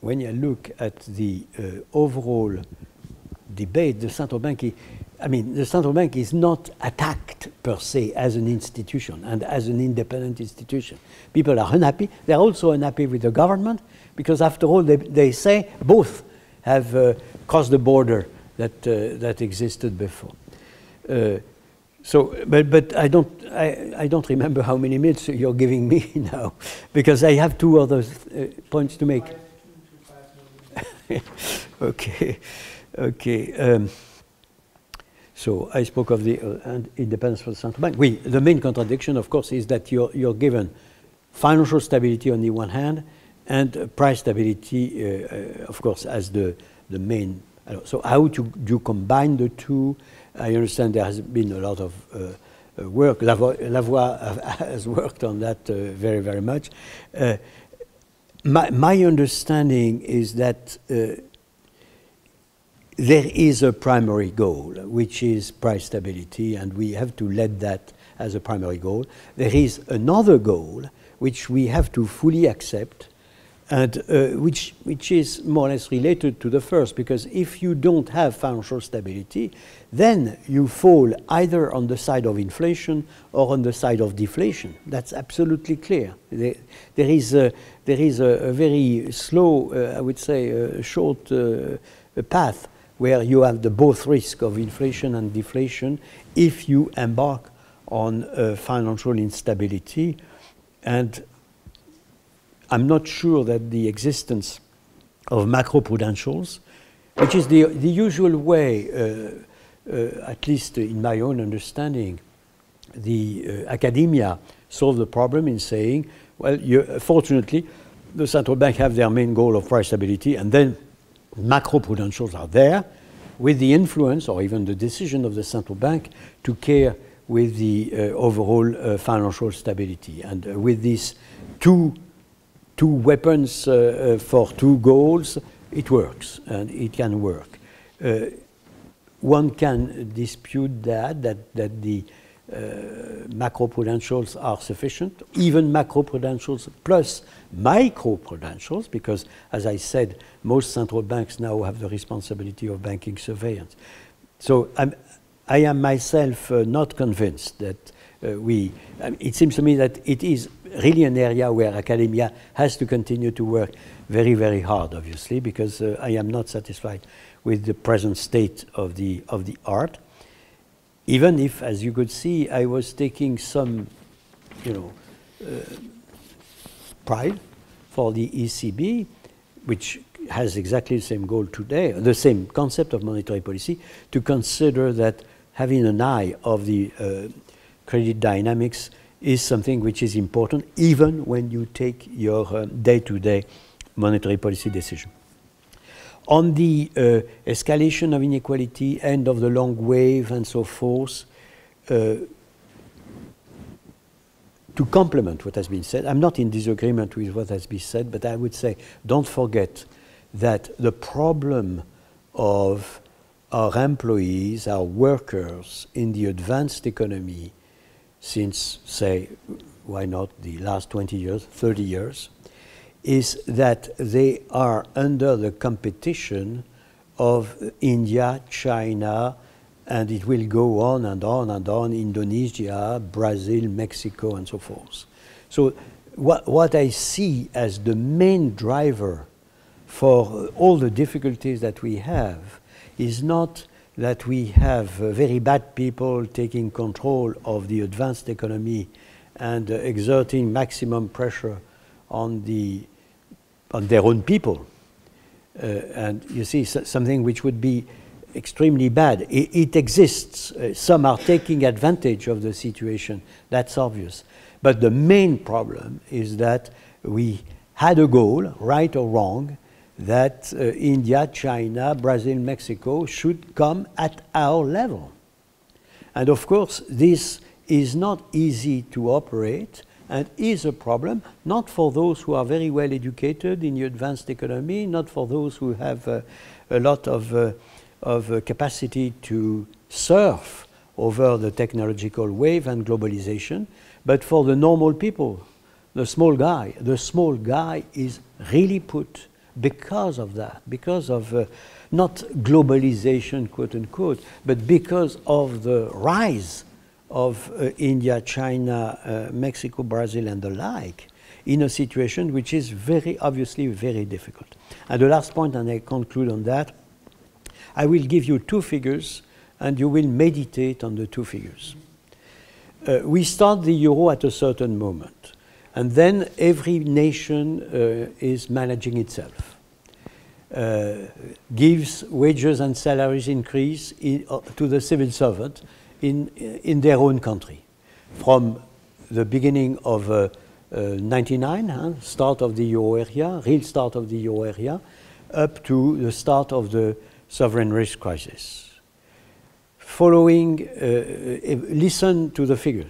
when you look at the uh, overall debate, the central bank, I mean, the central bank is not attacked per se as an institution and as an independent institution. People are unhappy. They're also unhappy with the government because, after all, they, they say both have uh, crossed the border that, uh, that existed before. So, but, but I, don't, I, I don't remember how many minutes you're giving me now because I have two other uh, points to make. okay, okay. Um, so I spoke of the uh, independence for the central bank. Oui, the main contradiction, of course, is that you're, you're given financial stability on the one hand and uh, price stability, uh, uh of course, as the, the main. So how to, do you combine the two? I understand there has been a lot of uh, uh, work. Lavoie has worked on that very, very much. my, my understanding is that there is a primary goal, which is price stability, and we have to let that as a primary goal. There is another goal, which we have to fully accept, and uh, which, which is more or less related to the first, because if you don't have financial stability, then you fall either on the side of inflation or on the side of deflation. That's absolutely clear. There, there is, a, there is a, a very slow, uh, I would say, a short uh, path where you have the both risk of inflation and deflation if you embark on uh, financial instability. And I'm not sure that the existence of macroprudentials, which is the, the usual way, uh, uh, at least in my own understanding, the uh, academia solve the problem in saying, well, fortunately, the central bank have their main goal of price stability, and then macroprudentials are there with the influence or even the decision of the central bank to care with the uh, overall uh, financial stability. And uh, with these two, two weapons uh, uh, for two goals, it works and it can work. Uh, one can dispute that, that, that the uh, macroprudentials are sufficient, even macroprudentials plus microprudentials, because as I said, most central banks now have the responsibility of banking surveillance. So I'm, I am myself uh, not convinced that uh, we, um, it seems to me that it is really an area where academia has to continue to work very, very hard, obviously, because uh, I am not satisfied with the present state of the, of the art. Even if, as you could see, I was taking some, you know, uh, pride for the ECB, which has exactly the same goal today, the same concept of monetary policy, to consider that having an eye of the uh, credit dynamics is something which is important, even when you take your day to day monetary policy decision. On the uh, escalation of inequality, end of the long wave, and so forth, uh, to complement what has been said, I'm not in disagreement with what has been said, but I would say don't forget that the problem of our employees, our workers in the advanced economy since, say, why not the last 20 years, 30 years, is that they are under the competition of India, China, and it will go on and on and on, Indonesia, Brazil, Mexico, and so forth. So what, what I see as the main driver for all the difficulties that we have is not that we have uh, very bad people taking control of the advanced economy and uh, exerting maximum pressure on the on their own people. Uh, and you see something which would be extremely bad. It, it exists. Uh, some are taking advantage of the situation. That's obvious. But the main problem is that we had a goal, right or wrong, that uh, India, China, Brazil, Mexico should come at our level. And of course, this is not easy to operate and is a problem, not for those who are very well educated in the advanced economy, not for those who have uh, a lot of, uh, of uh, capacity to surf over the technological wave and globalization. But for the normal people, the small guy, the small guy is really put because of that, because of uh, not globalization, quote unquote, but because of the rise of uh, India, China, uh, Mexico, Brazil, and the like, in a situation which is very obviously very difficult. And the last point, and I conclude on that, I will give you two figures, and you will meditate on the two figures. Uh, we start the euro at a certain moment, and then every nation uh, is managing itself. Uh, gives wages and salaries increase in, uh, to the civil servant in, in their own country. From the beginning of uh, 99, huh, start of the euro area, real start of the euro area, up to the start of the sovereign risk crisis. Following, uh, listen to the figure.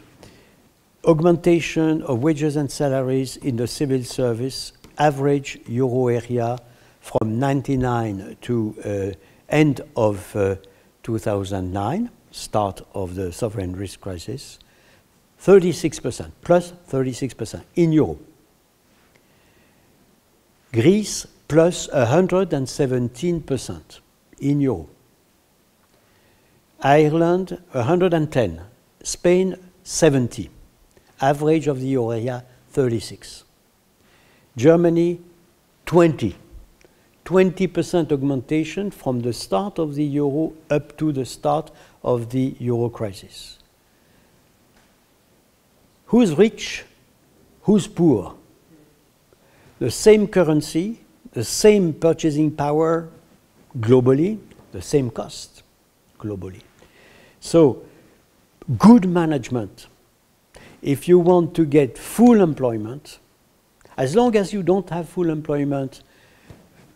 Augmentation of wages and salaries in the civil service, average euro area from 99 to uh, end of uh, 2009, start of the sovereign risk crisis, 36%, plus 36% in euro. Greece plus 117% in euro. Ireland 110, Spain 70, average of the euro area 36. Germany 20, 20% augmentation from the start of the euro up to the start of the euro crisis. Who's rich? Who's poor? The same currency, the same purchasing power globally, the same cost globally. So, good management. If you want to get full employment, as long as you don't have full employment,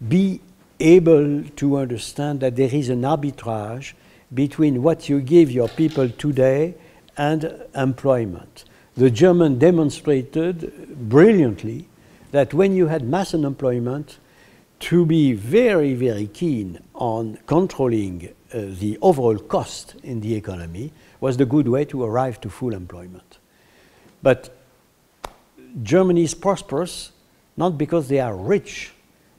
be able to understand that there is an arbitrage between what you give your people today and employment. The German demonstrated brilliantly that when you had mass unemployment, to be very, very keen on controlling uh, the overall cost in the economy was the good way to arrive to full employment. But Germany is prosperous not because they are rich,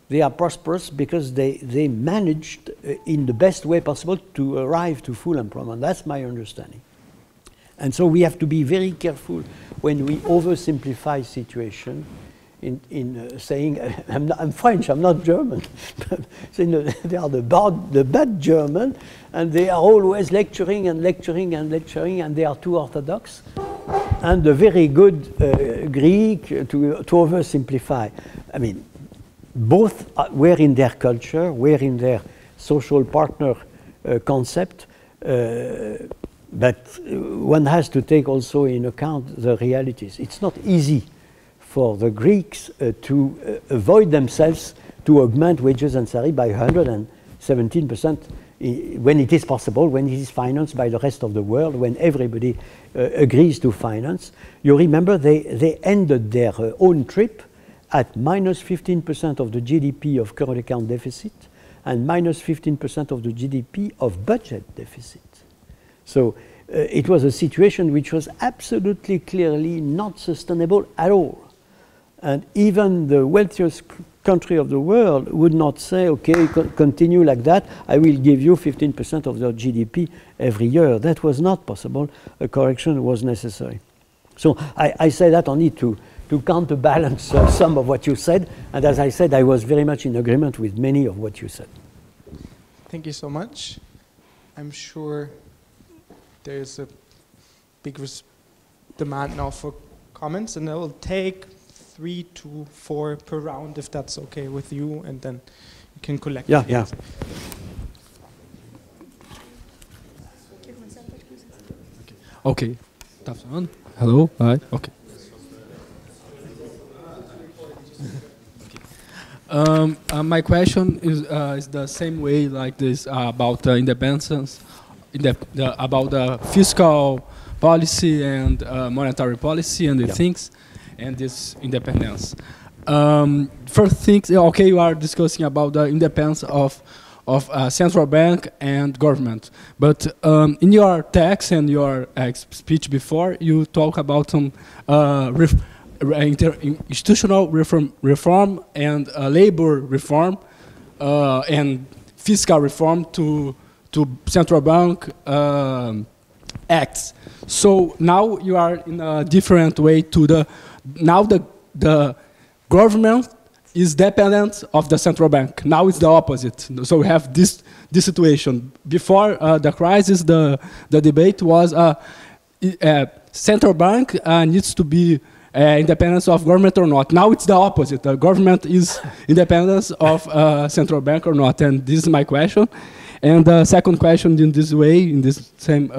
they are prosperous because they, they managed uh, in the best way possible to arrive to full employment. That's my understanding. And so we have to be very careful when we oversimplify situation in, in uh, saying, uh, I'm, not, I'm, French, I'm not German. they are the bad, the bad German, and they are always lecturing and lecturing and lecturing, and they are too orthodox. And the very good uh, Greek to, to oversimplify. I mean, both uh, were in their culture, were in their social partner uh, concept, uh, but one has to take also in account the realities. It's not easy for the Greeks uh, to uh, avoid themselves to augment wages and salary by 117 percent when it is possible, when it is financed by the rest of the world, when everybody uh, agrees to finance. You remember they, they ended their own trip at minus 15% of the GDP of current account deficit and minus 15% of the GDP of budget deficit. So uh, it was a situation which was absolutely clearly not sustainable at all. And even the wealthiest country of the world would not say, okay, co continue like that, I will give you 15% of the GDP every year. That was not possible. A correction was necessary. So I, I say that only to, to counterbalance uh, some of what you said. And as I said, I was very much in agreement with many of what you said. Thank you so much. I'm sure there's a big demand now for comments, and I will take three to four per round if that's okay with you, and then you can collect. Yeah, yeah. Okay. Hello. Hi. Okay. Um, uh, my question is, uh, is the same way like this uh, about the independence, in the, the, about the fiscal policy and uh, monetary policy and the yeah. things, and this independence. Um, first things, okay, you are discussing about the independence of of uh, central bank and government. But um, in your text and your uh, speech before, you talk about some uh, institutional reform, reform and uh, labor reform uh, and fiscal reform to to central bank um, acts. So now you are in a different way to the now the the government is dependent of the central bank. Now it's the opposite. So we have this, this situation. Before uh, the crisis, the, the debate was uh, uh, central bank uh, needs to be uh, independence of government or not. Now it's the opposite. The government is independence of uh, central bank or not. And this is my question. And the second question in this way, in this same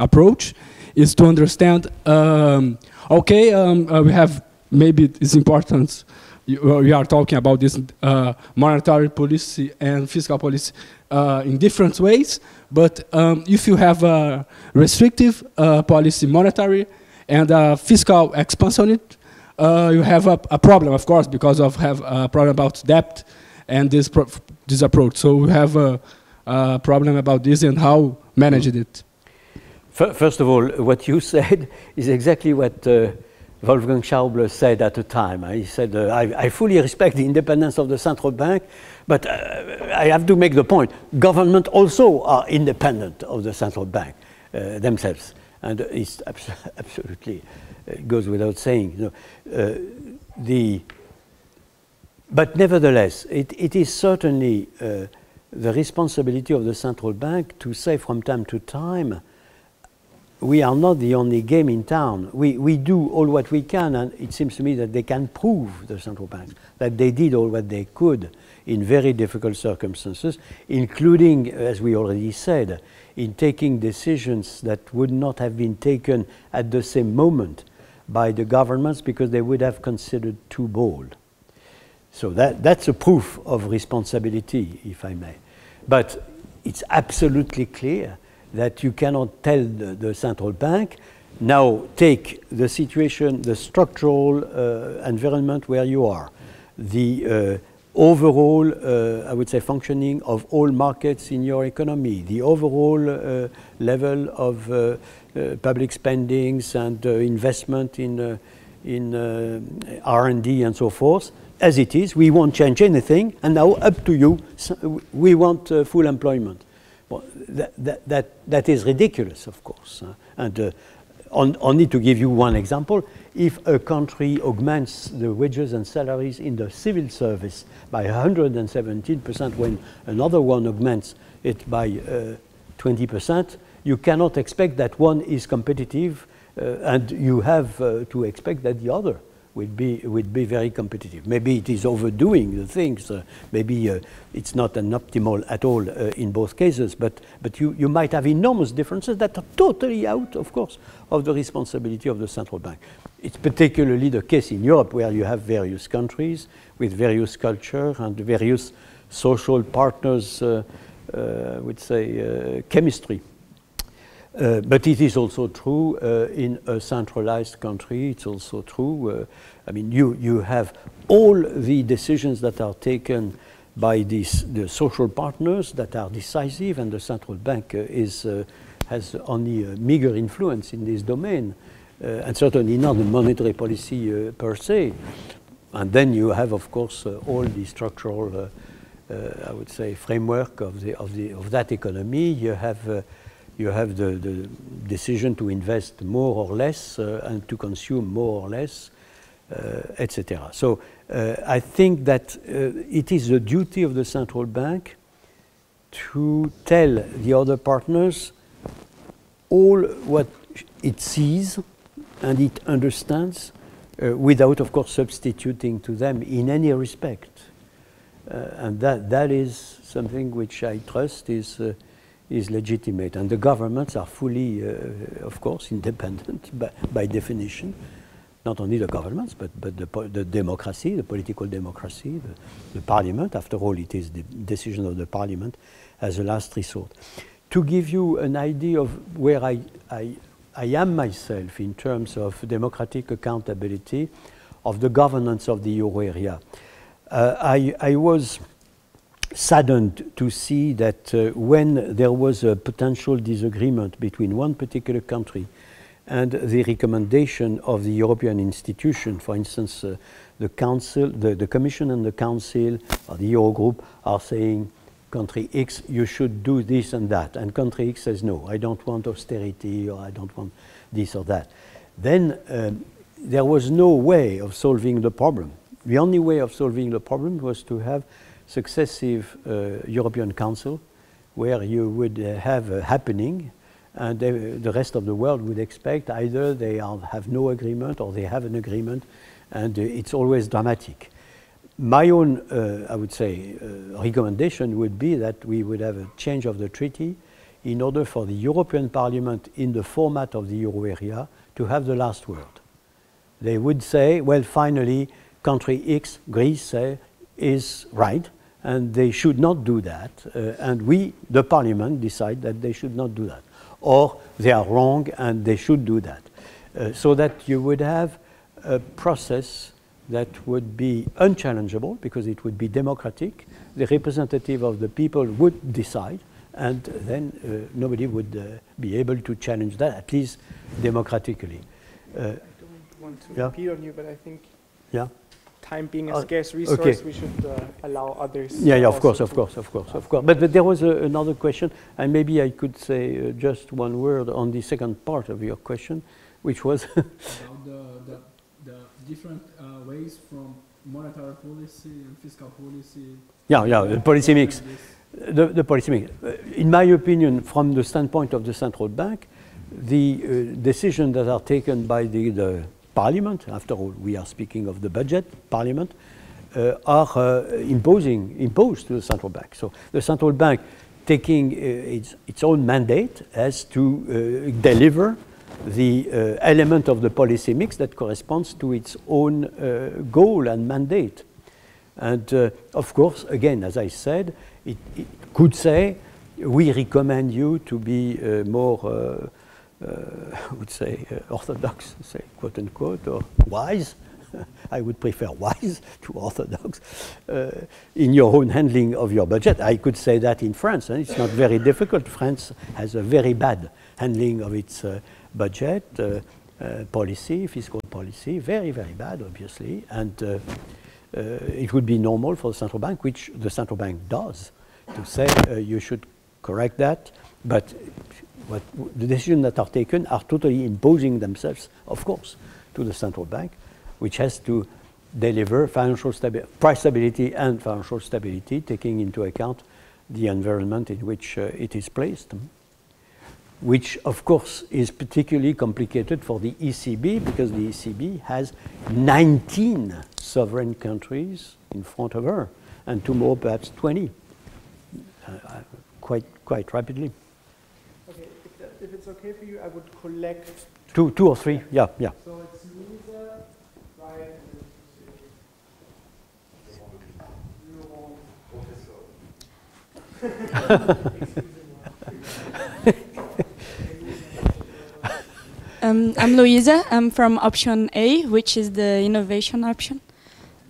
approach, is to understand, um, okay, um, we have, maybe it's important we are talking about this uh, monetary policy and fiscal policy uh, in different ways. But um, if you have a restrictive uh, policy, monetary and fiscal expansion, uh, you have a, a, problem, of course, because of have a problem about debt and this this approach. So we have a, a problem about this and how manage it. First of all, what you said is exactly what uh, Wolfgang Schäuble said at the time. He said, uh, I, I, fully respect the independence of the central bank, but uh, I have to make the point, government also are independent of the central bank uh, themselves. And it's abs absolutely, it uh, goes without saying. You know, uh, the, but nevertheless, it, it is certainly the responsibility of the central bank to say from time to time, we are not the only game in town. We, we do all what we can, and it seems to me that they can prove, the central banks, that they did all what they could in very difficult circumstances, including, as we already said, in taking decisions that would not have been taken at the same moment by the governments because they would have considered too bold. So that, that's a proof of responsibility, if I may. But it's absolutely clear that you cannot tell the, the central bank, now take the situation, the structural uh, environment where you are, the uh, overall, uh, I would say, functioning of all markets in your economy, the overall uh, level of uh, uh, public spendings and investment in, in R&D and so forth, as it is, we won't change anything, and now up to you, we want full employment. Well, that, that, that, that is ridiculous, of course. Uh, and uh, on, only to give you one example, if a country augments the wages and salaries in the civil service by 117% when another one augments it by 20%, uh, you cannot expect that one is competitive uh, and you have uh, to expect that the other would be, would be very competitive. Maybe it is overdoing the things. Uh, maybe uh, it's not an optimal at all uh, in both cases, but, but you, you might have enormous differences that are totally out, of course, of the responsibility of the central bank. It's particularly the case in Europe where you have various countries with various culture and various social partners, uh, uh, I would say, chemistry. Uh, but it is also true uh, in a centralized country. It's also true. Uh, I mean, you, you have all the decisions that are taken by these, the social partners that are decisive, and the central bank uh, is, uh, has only a meager influence in this domain, and certainly not the monetary policy per se. And then you have, of course, all the structural, I would say, framework of, the, of, the, of that economy. You have you have the, the, decision to invest more or less uh, and to consume more or less, uh, etc. So uh, I think that uh, it is the duty of the central bank to tell the other partners all what it sees and it understands uh, without, of course, substituting to them in any respect. Uh, and that, that is something which I trust is is legitimate. And the governments are fully, uh, of course, independent by, by, definition. Not only the governments, but, but the, the democracy, the political democracy, the, the, parliament. After all, it is the decision of the parliament as a last resort. To give you an idea of where I, I, I am myself in terms of democratic accountability of the governance of the euro area, uh, I, I was saddened to see that uh, when there was a potential disagreement between one particular country and the recommendation of the European institution, for instance, uh, the Council, the, the Commission and the Council, or the Eurogroup, are saying, country X, you should do this and that. And country X says, no, I don't want austerity or I don't want this or that. Then um, there was no way of solving the problem. The only way of solving the problem was to have successive uh, European Council where you would uh, have a happening and they, the rest of the world would expect either they are, have no agreement or they have an agreement and uh, it's always dramatic. My own, uh, I would say, uh, recommendation would be that we would have a change of the treaty in order for the European Parliament in the format of the euro area to have the last word. They would say, well, finally, country X, Greece, is right, and they should not do that. Uh, and we, the Parliament, decide that they should not do that. Or they are wrong and they should do that. Uh, so that you would have a process that would be unchallengeable because it would be democratic. The representative of the people would decide, and then uh, nobody would uh, be able to challenge that, at least democratically. Uh, I don't want to Yeah. repeat on you, but I think yeah? Time being a Uh, scarce okay. resource, we should uh, allow others. Yeah, yeah, of course, of course, of course, of course. But, but there was a, another question, and maybe I could say uh, just one word on the second part of your question, which was about the, the, the different uh, ways from monetary policy and fiscal policy. yeah, yeah, the policy mix. The, the policy mix. Uh, In my opinion, from the standpoint of the central bank, the uh, decisions that are taken by the, the parliament, after all, we are speaking of the budget, parliament, uh, are uh, imposing, imposed to the central bank. So the central bank taking uh, its, its own mandate has to uh, deliver the uh, element of the policy mix that corresponds to its own uh, goal and mandate. And of course, again, as I said, it, it could say, we recommend you to be more, I would say, uh, orthodox, say, quote unquote, or wise. I would prefer wise to orthodox uh, in your own handling of your budget. I could say that in France, and it's not very difficult. France has a very bad handling of its uh, budget, uh, uh, policy, fiscal policy, very, very bad, obviously. And uh, uh, it would be normal for the central bank, which the central bank does, to say uh, you should correct that. But the decisions that are taken are totally imposing themselves, of course, to the central bank, which has to deliver financial stabi- price stability and financial stability, taking into account the environment in which uh, it is placed which of course is particularly complicated for the ECB because the ECB has 19 sovereign countries in front of her and tomorrow perhaps 20 uh, uh, quite quite rapidly Okay, if, that, if it's okay for you, I would collect. two two or three yeah yeah So it's Lisa, Ryan, and Um, I'm Louisa. I'm from option A, which is the innovation option.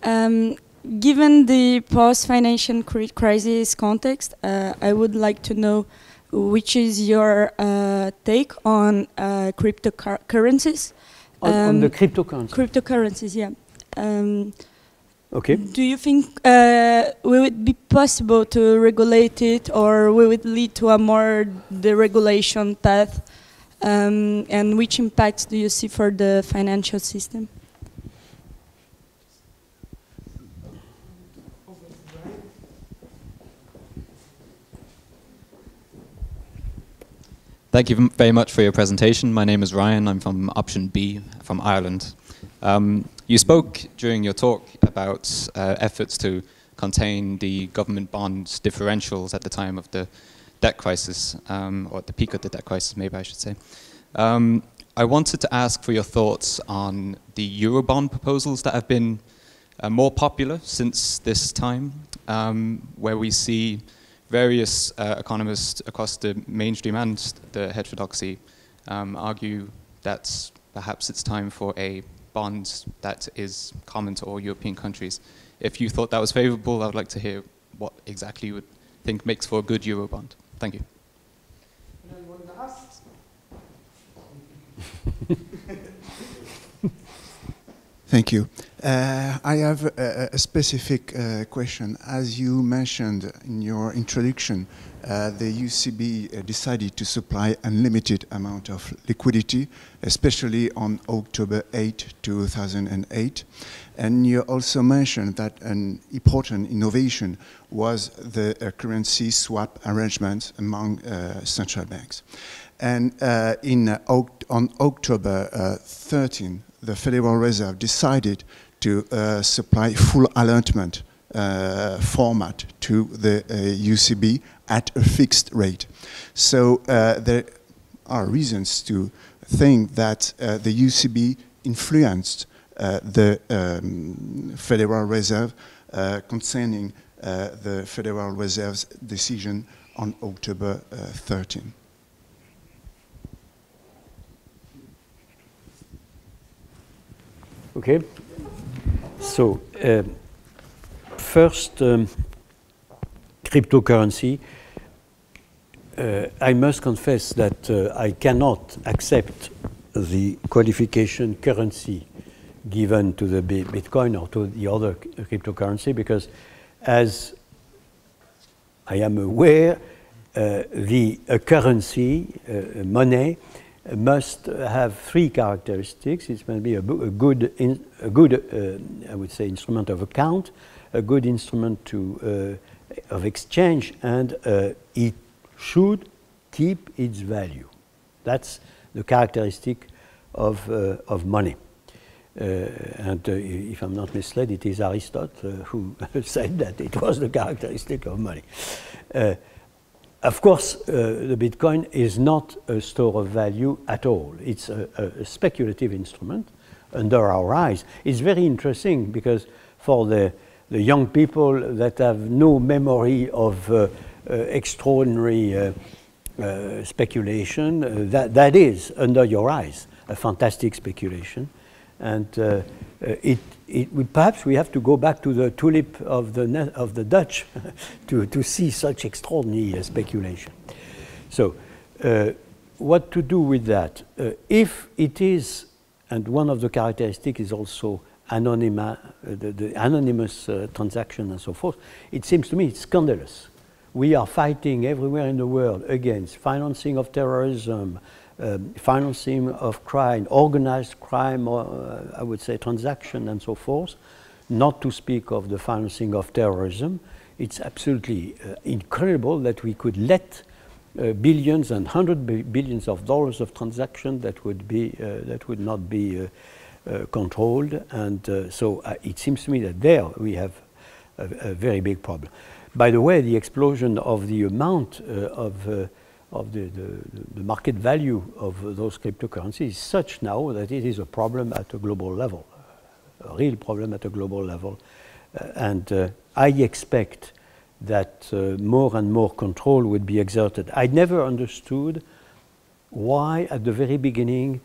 Um, given the post-financial crisis context, uh, I would like to know which is your uh, take on uh, cryptocurrencies. on, on the Um, cryptocurrency Cryptocurrencies, yeah. Um, okay do you think uh, will it be possible to regulate it, or will it lead to a more deregulation path? Um, and which impacts do you see for the financial system? Thank you very much for your presentation. My name is Ryan. I'm from option B from Ireland. Um, you spoke during your talk about uh, efforts to contain the government bonds differentials at the time of the debt crisis, um, or at the peak of the debt crisis, maybe I should say. Um, I wanted to ask for your thoughts on the Eurobond proposals that have been uh, more popular since this time, um, where we see various uh, economists across the mainstream and the heterodoxy um, argue that perhaps it's time for a bond that is common to all European countries. If you thought that was favorable, I would like to hear what exactly you would think makes for a good Eurobond. Thank you. Thank you. Uh, I have a, a specific uh, question. As you mentioned in your introduction, uh, the ECB uh, decided to supply unlimited amount of liquidity, especially on October 8, 2008. And you also mentioned that an important innovation was the uh, currency swap arrangement among uh, central banks. And in, on October 13, the Federal Reserve decided to uh, supply full allotment uh, format to the ECB uh, at a fixed rate. So uh, there are reasons to think that uh, the ECB influenced the um, Federal Reserve concerning the Federal Reserve's decision on October 13. Okay. So, uh, first, um, cryptocurrency. Uh, I must confess that uh, I cannot accept the qualification currency given to the Bitcoin or to the other cryptocurrency because, as I am aware, uh, the currency, uh, money, must have three characteristics. It must be a, a good, in, a good uh, I would say, instrument of account, a good instrument to, uh, of exchange, and uh, it should keep its value. That's the characteristic of, uh, of money. Uh, and uh, if I'm not misled, it is Aristotle who said that it was the characteristic of money. Of course, uh, the Bitcoin is not a store of value at all. It's a, a, speculative instrument under our eyes. It's very interesting because for the, the young people that have no memory of uh, uh, extraordinary uh, uh, speculation, uh, that, that is, under your eyes, a fantastic speculation. And it, it, we, perhaps we have to go back to the tulip of the, of the Dutch to, to see such extraordinary uh, speculation. So, uh, what to do with that? Uh, if it is, and one of the characteristics is also anonyma, uh, the, the, anonymous uh, transaction and so forth, it seems to me it's scandalous. We are fighting everywhere in the world against financing of terrorism, um, financing of crime, organized crime, or, uh, I would say transaction and so forth, not to speak of the financing of terrorism. It's absolutely uh, incredible that we could let uh, billions and hundred billions of dollars of transaction that would be uh, that would not be uh, uh, controlled, and so it seems to me that there we have a, a, very big problem. By the way, the explosion of the amount of of the, the, the, market value of those cryptocurrencies is such now that it is a problem at a global level, a real problem at a global level. Uh, and uh, I expect that uh, more and more control would be exerted. I never understood why, at the very beginning,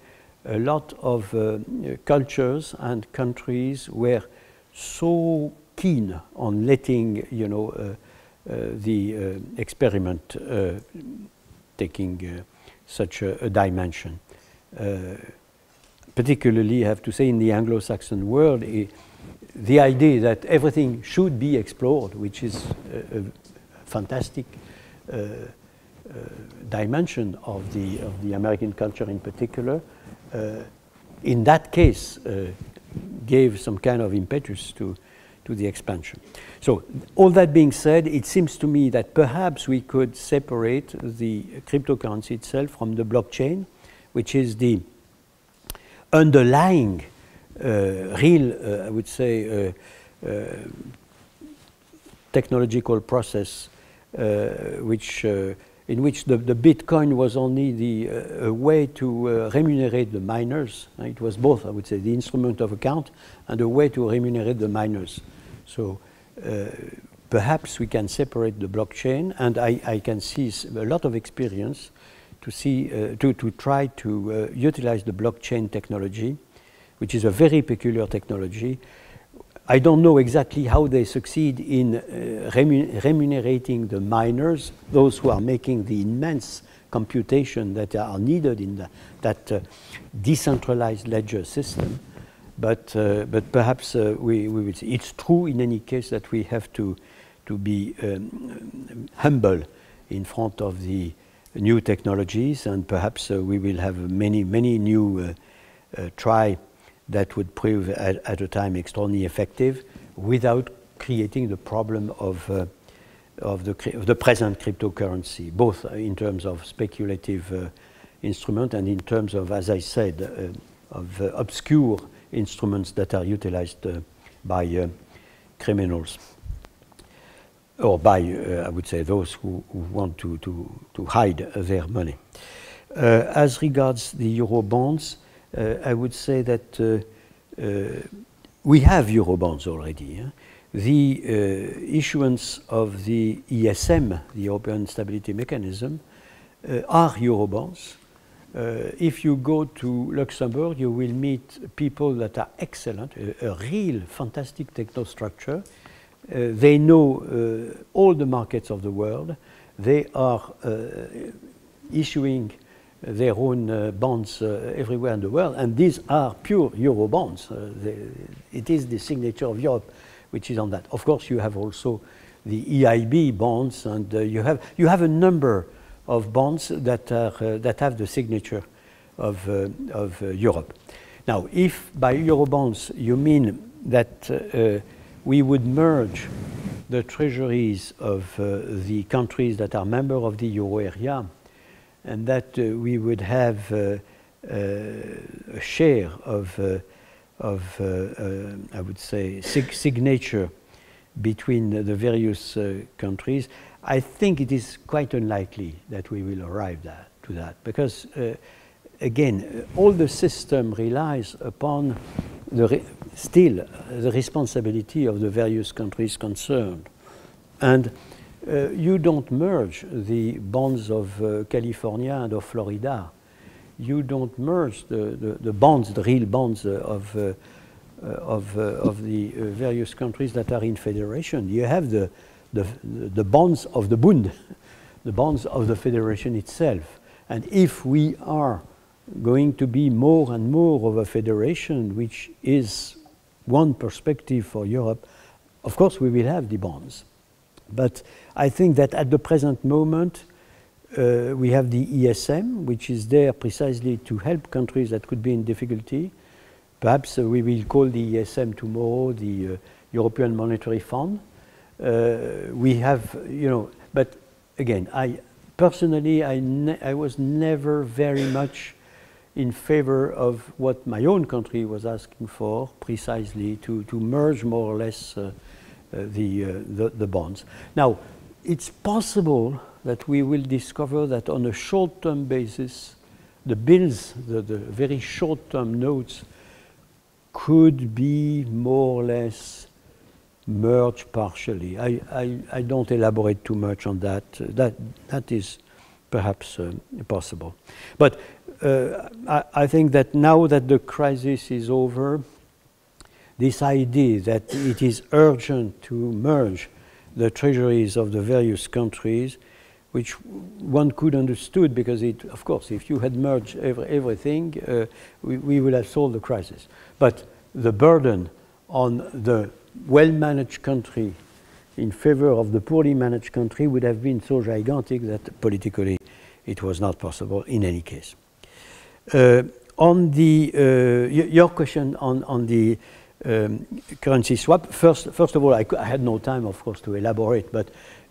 a lot of uh, cultures and countries were so keen on letting, you know, uh, uh, the experiment taking uh, such a, a dimension. Uh, particularly, I have to say, in the Anglo-Saxon world, the idea that everything should be explored, which is a, a fantastic uh, uh, dimension of the of the American culture in particular, uh, in that case, uh, gave some kind of impetus to to the expansion. So all that being said, it seems to me that perhaps we could separate the cryptocurrency itself from the blockchain, which is the underlying uh, real, uh, I would say, uh, uh technological process uh, which uh, in which the, the, Bitcoin was only the uh, way to uh, remunerate the miners. It was both, I would say, the instrument of account and a way to remunerate the miners. So uh, perhaps we can separate the blockchain, and I, I, can see a lot of experience to see uh, to, to try to uh, utilize the blockchain technology, which is a very peculiar technology. I don't know exactly how they succeed in uh, remun remunerating the miners, those who are making the immense computation that are needed in the, that uh, decentralized ledger system. But, uh, but perhaps uh, we, we will see. It's true in any case that we have to, to be um, humble in front of the new technologies, and perhaps uh, we will have many, many new uh, try that would prove at, at, a time extraordinarily effective without creating the problem of, uh, of, the, of the present cryptocurrency, both in terms of speculative uh, instrument and in terms of, as I said, uh, of obscure instruments that are utilized by criminals or by, uh, I would say, those who, who want to, to, to, hide their money. Uh, as regards the euro bonds, uh, I would say that uh, uh, we have euro bonds already. The uh, issuance of the ESM, the European Stability Mechanism, are Eurobonds. Uh, if you go to Luxembourg, you will meet people that are excellent, a, a real fantastic technostructure, uh, they know uh, all the markets of the world. They are uh, issuing their own bonds everywhere in the world, and these are pure euro bonds. They, it is the signature of Europe which is on that. Of course, you have also the EIB bonds, and uh, you have you have a number of bonds that are uh, that have the signature of uh, of Europe. Now, if by euro bonds you mean that we would merge the treasuries of uh, the countries that are member of the euro area and that uh, we would have uh, uh a share of, of I would say, sig signature between the various countries, I think it is quite unlikely that we will arrive that, to that because again, all the system relies upon the still the responsibility of the various countries concerned. And uh, you don't merge the bonds of uh, California and of Florida. You don't merge the, the, the bonds, the real bonds uh, of, uh, uh, of, uh, of the various countries that are in federation. You have the, the, the bonds of the Bund, the bonds of the federation itself. And if we are going to be more and more of a federation, which is one perspective for Europe, of course we will have the bonds. But I think that at the present moment, uh, we have the ESM, which is there precisely to help countries that could be in difficulty. Perhaps uh, we will call the ESM tomorrow the uh, European Monetary Fund. Uh, we have, you know, but again, I personally, I, I was never very much in favor of what my own country was asking for, precisely to, to merge more or less uh, the, uh, the, the, bonds. Now, it's possible that we will discover that on a short-term basis, the bills, the, the very short-term notes, could be more or less merged partially. I, I, I don't elaborate too much on that. that, that is perhaps uh, possible. But uh, I, I, think that now that the crisis is over, this idea that it is urgent to merge the treasuries of the various countries, which one could understood because it, of course, if you had merged every, everything, uh, we, we would have solved the crisis. But the burden on the well-managed country in favor of the poorly managed country would have been so gigantic that politically it was not possible in any case. Uh, on the uh, your question on on the um, currency swap. First, first of all, I, I, had no time, of course, to elaborate, but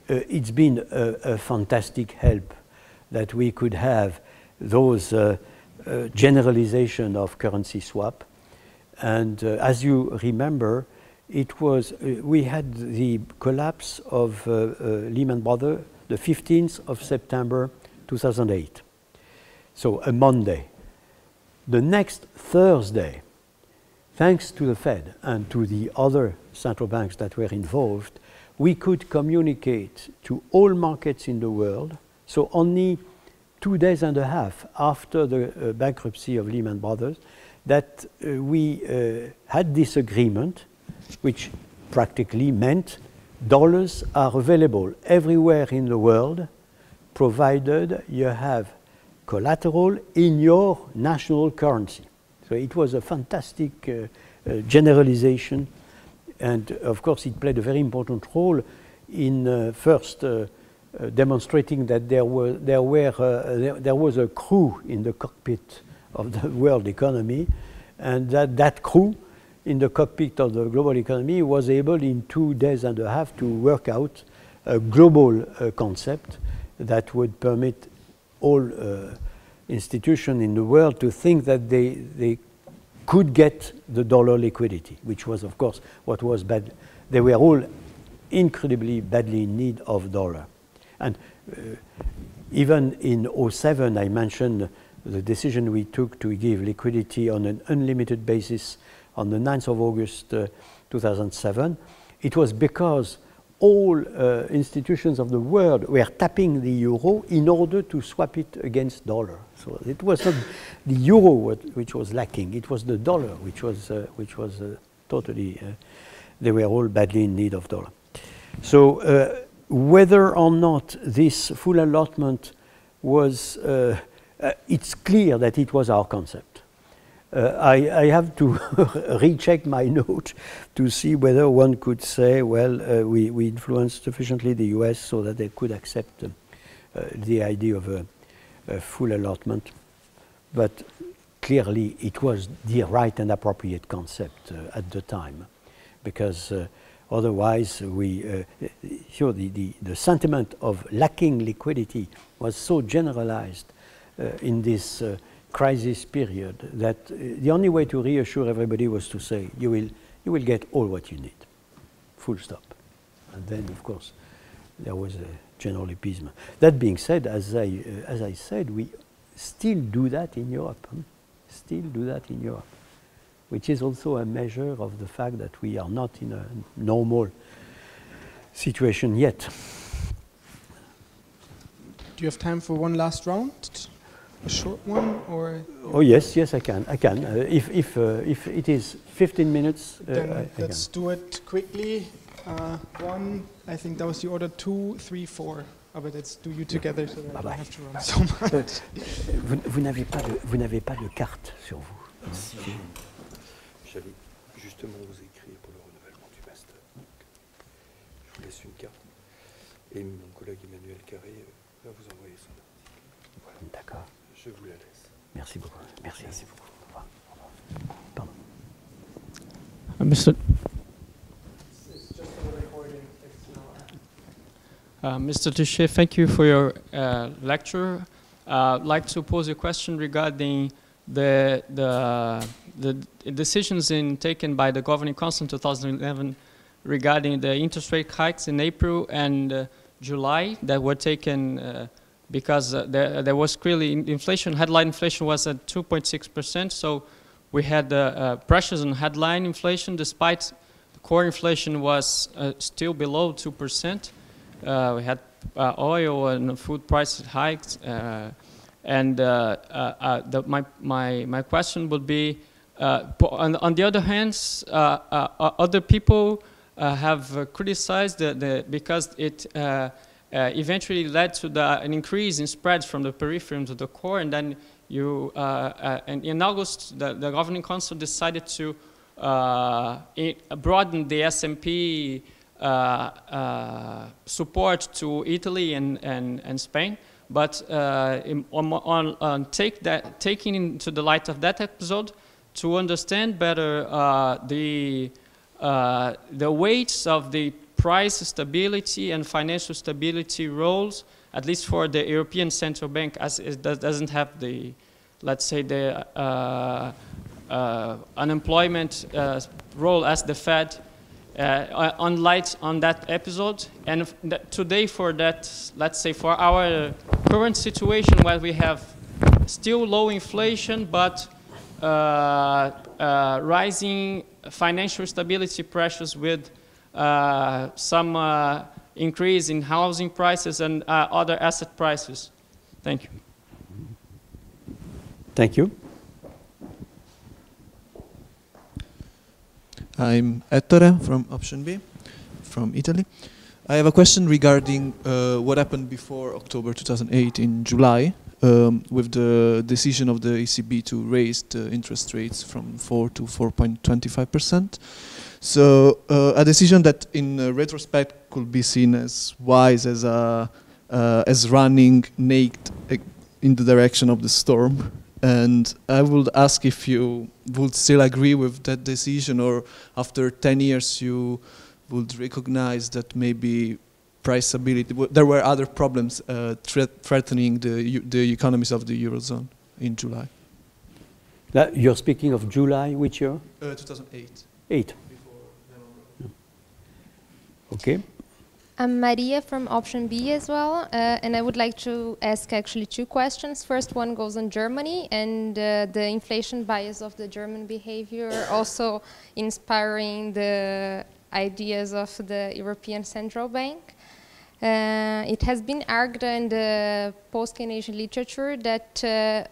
uh, it's been a, a, fantastic help that we could have those uh, uh, generalization of currency swap. And uh, as you remember, it was we had the collapse of Lehman Brothers the 15th of September 2008. So a Monday the next Thursday, thanks to the Fed and to the other central banks that were involved, we could communicate to all markets in the world. So only two days and a half after the uh, bankruptcy of Lehman Brothers, that uh, we uh, had this agreement which practically meant dollars are available everywhere in the world provided you have collateral in your national currency. So it was a fantastic uh, uh, generalization, and of course, it played a very important role in uh, first demonstrating that there, were, there, were, there, there, was a crew in the cockpit of the world economy, and that that crew in the cockpit of the global economy was able in two days and a half to work out a global uh, concept that would permit all uh, institutions in the world to think that they, they could get the dollar liquidity, which was, of course, what was bad. They were all incredibly badly in need of dollar. And uh, even in 07, I mentioned the decision we took to give liquidity on an unlimited basis on the 9th of August uh, 2007, it was because all uh, institutions of the world were tapping the euro in order to swap it against dollar. So it was not the euro which was lacking; it was the dollar which was uh, which was uh, totally. Uh, they were all badly in need of dollar. So uh, whether or not this full allotment was, it's clear that it was our concept. Uh, I, I, have to recheck my note to see whether one could say, well, uh, we, we, influenced sufficiently the US so that they could accept uh, the idea of a, a, full allotment. But clearly, it was the right and appropriate concept uh, at the time, because uh, otherwise, we, uh, you the, the, the, sentiment of lacking liquidity was so generalized in this crisis period that uh, the only way to reassure everybody was to say, you will, you will get all what you need, full stop. And then, of course, there was a general appeasement. That being said, as I, uh, as I said, we still do that in Europe, huh? still do that in Europe, which is also a measure of the fact that we are not in a normal situation yet. Do you have time for one last round? a short one or? Oh yes, yes, I can. I can. Uh, if if uh, if it is 15 minutes, uh, then I, let's do it quickly. Uh, one, I think that was the order. Two, three, four. Oh, but let's do you together so that bye I don't have to run so much. vous, vous n'avez pas de vous n'avez pas de carte sur vous. J'allais justement vous écrire pour le renouvellement du master. je vous laisse une carte et mon collègue Emmanuel Carré euh, va vous envoyer son article. Voilà. D'accord. Je vous la laisse. Merci beaucoup. Merci. Merci beaucoup. Au revoir. Pardon. Uh, Mr. Uh, Mr. Trichet, thank you for your uh, lecture. Uh, I'd like to pose a question regarding the, the, the decisions in, taken by the Governing Council in 2011 regarding the interest rate hikes in April and uh, July that were taken because there, there, was clearly inflation, headline inflation was at 2.6%, so we had pressures on headline inflation despite core inflation was still below 2%. Uh, we had uh, oil and food price hikes. and the, my, my, my question would be, on, on, the other hand, other people have criticized the, the, because it uh, eventually led to the, an increase in spreads from the periphery to the core, and then you, uh, uh, and in August, the, the, governing council decided to uh, broaden the SMP uh, uh, support to Italy and, and, and Spain. But in, on, on, on, take that, taking into the light of that episode, to understand better the, the weights of the price stability and financial stability roles, at least for the European Central Bank, as it doesn't have the, let's say, the uh, uh, unemployment uh, role as the Fed, uh, on light on that episode. And today for that, let's say for our current situation where we have still low inflation, but uh, uh, rising financial stability pressures with uh, some uh, increase in housing prices and uh, other asset prices. Thank you. Thank you. I'm Ettore from option B, from Italy. I have a question regarding uh, what happened before October 2008 in July um, with the decision of the ECB to raise the interest rates from 4 to 4.25 percent. So uh, a decision that, in uh, retrospect, could be seen as wise as a uh, as running naked uh, in the direction of the storm. And I would ask if you would still agree with that decision, or after 10 years you would recognize that maybe price stability, there were other problems uh, threat threatening the, the economies of the Eurozone in July. That, you're speaking of July, which year? Uh, 2008. Eight. Okay. I'm Maria from option B as well, uh, and I would like to ask actually two questions. First one goes on Germany and uh, the inflation bias of the German behavior, also inspiring the ideas of the European Central Bank. Uh, it has been argued in the post-Keynesian literature that uh,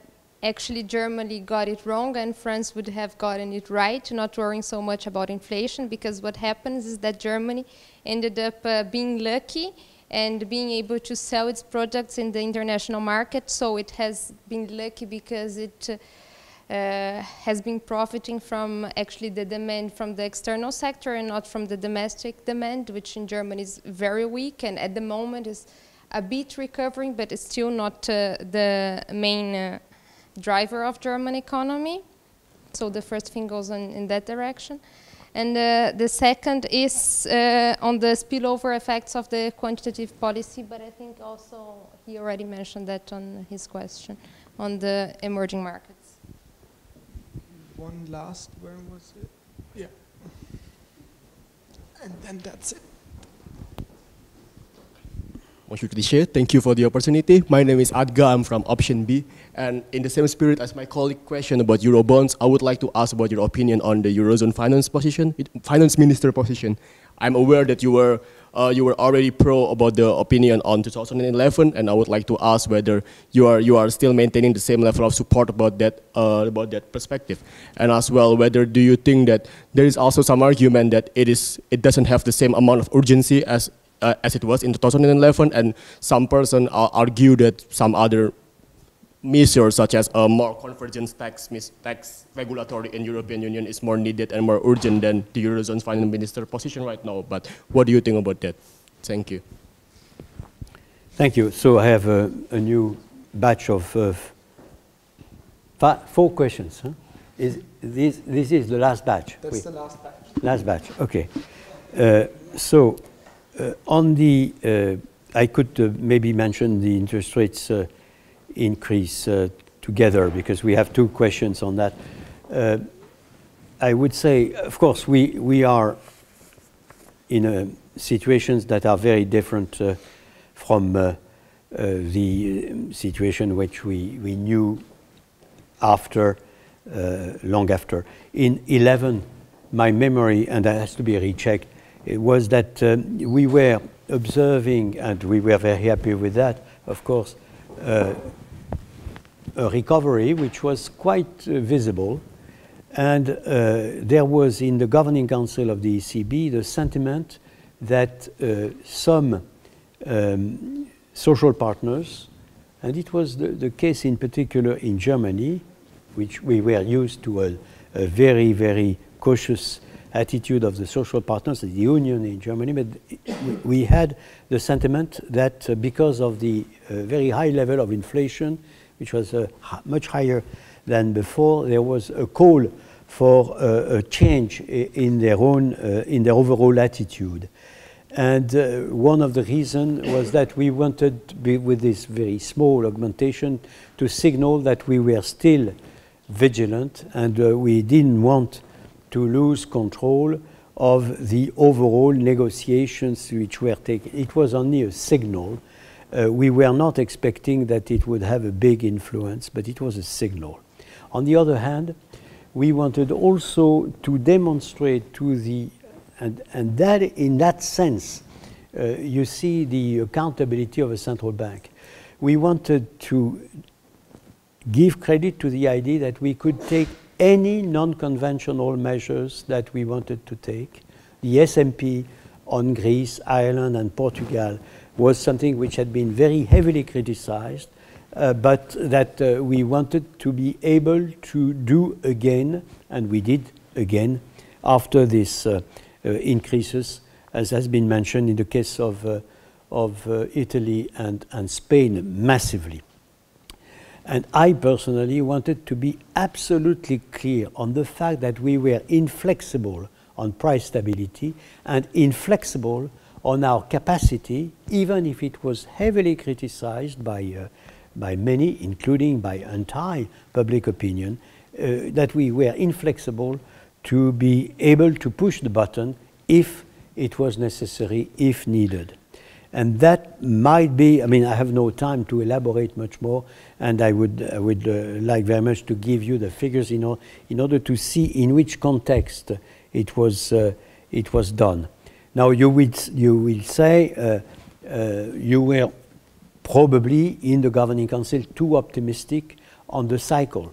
actually Germany got it wrong and France would have gotten it right, not worrying so much about inflation because what happens is that Germany ended up uh, being lucky and being able to sell its products in the international market. So it has been lucky because it uh, has been profiting from actually the demand from the external sector and not from the domestic demand, which in Germany is very weak and at the moment is a bit recovering, but it's still not uh, the main uh, driver of German economy. So the first thing goes in, in that direction. And uh, the second is uh, on the spillover effects of the quantitative policy, but I think also he already mentioned that on his question on the emerging markets. One last, where was it? Yeah. And then that's it. Monsieur Trichet, thank you for the opportunity. My name is Adga, I'm from option B. And in the same spirit as my colleague question about Eurobonds, I would like to ask about your opinion on the Eurozone finance position, finance minister position. I'm aware that you were, uh, you were already pro about the opinion on 2011, and I would like to ask whether you are, you are still maintaining the same level of support about that, uh, about that perspective. And as well, whether do you think that there is also some argument that it, is, it doesn't have the same amount of urgency as uh, as it was in 2011, and some person uh, argue that some other measures such as a more convergence tax, tax regulatory in European Union is more needed and more urgent than the Eurozone's finance minister position right now. But what do you think about that? Thank you. Thank you. So I have a, a new batch of uh, four questions. Huh? Is this, this is the last batch? That's Wait. the last batch. Last batch, okay. Uh, so uh, on the, uh, I could uh, maybe mention the interest rates increase together because we have two questions on that. I would say, of course, we, we are in situations that are very different from uh, the situation which we, we knew after, uh, long after. In 11, my memory, and that has to be rechecked, was that um, we were observing, and we were very happy with that, of course, uh, a recovery which was quite uh, visible. And uh, there was in the governing council of the ECB the sentiment that uh, some um, social partners, and it was the, the, case in particular in Germany, which we were used to a, a very, very cautious attitude of the social partners, the union in Germany, but we had the sentiment that because of the uh, very high level of inflation, which was uh, much higher than before, there was a call for uh, a change in their own, uh, in their overall attitude. And uh, one of the reasons was that we wanted, be, with this very small augmentation, to signal that we were still vigilant and we didn't want to lose control of the overall negotiations which were taken. It was only a signal. Uh, we were not expecting that it would have a big influence, but it was a signal. On the other hand, we wanted also to demonstrate to the, and, and that in that sense, uh, you see the accountability of a central bank. We wanted to give credit to the idea that we could take any non-conventional measures that we wanted to take. The SMP on Greece, Ireland, and Portugal was something which had been very heavily criticized, uh, but that uh, we wanted to be able to do again, and we did again after these uh, uh increases, as has been mentioned in the case of, uh, of uh, Italy and, and Spain, massively. And I personally wanted to be absolutely clear on the fact that we were inflexible on price stability and inflexible on our capacity, even if it was heavily criticized by, uh, by many, including by anti-public opinion, uh, that we were inflexible to be able to push the button if it was necessary, if needed. And that might be, I mean, I have no time to elaborate much more, and I would, I would uh, like very much to give you the figures in, in order to see in which context it was, uh, it was done. Now, you will, you will say uh, uh, you were probably in the Governing Council too optimistic on the cycle.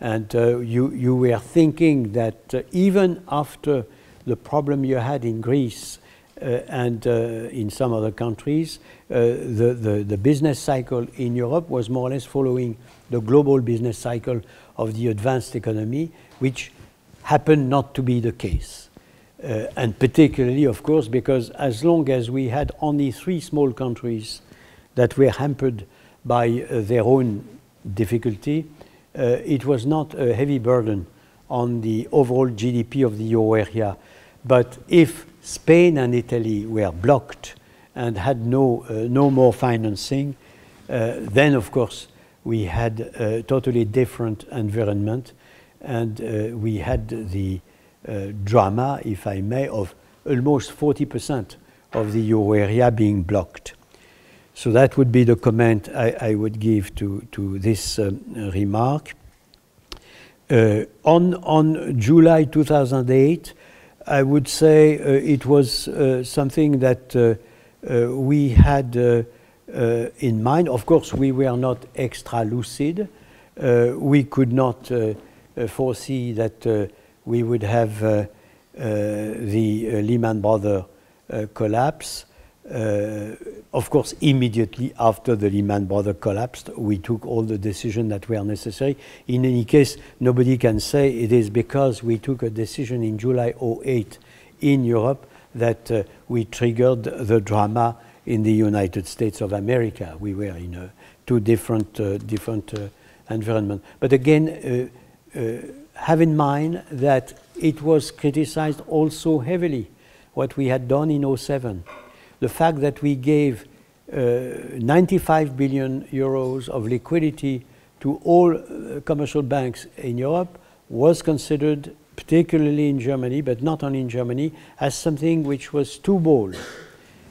And uh, you, you were thinking that uh, even after the problem you had in Greece uh, and uh, in some other countries, the, the, the, business cycle in Europe was more or less following the global business cycle of the advanced economy, which happened not to be the case. Uh, and particularly, of course, because as long as we had only three small countries that were hampered by uh, their own difficulty, uh, it was not a heavy burden on the overall GDP of the euro area. But if Spain and Italy were blocked and had no, uh, no more financing, uh, then of course we had a totally different environment and uh, we had the uh, drama, if I may, of almost 40% of the euro area being blocked. So that would be the comment I, I would give to, to this um, remark. Uh, on, on July 2008, I would say uh, it was uh, something that uh, uh we had in mind. Of course, we were not extra lucid. we could not foresee that we would have the Lehman Brothers collapse. Uh, of course, immediately after the Lehman Brothers collapsed, we took all the decisions that were necessary. In any case, nobody can say it is because we took a decision in July 08 in Europe that uh, we triggered the drama in the United States of America. We were in a two different, uh, different uh, environments. But again, uh, uh, have in mind that it was criticized also heavily what we had done in 07 the fact that we gave uh, 95 billion euros of liquidity to all uh, commercial banks in Europe was considered, particularly in Germany, but not only in Germany, as something which was too bold.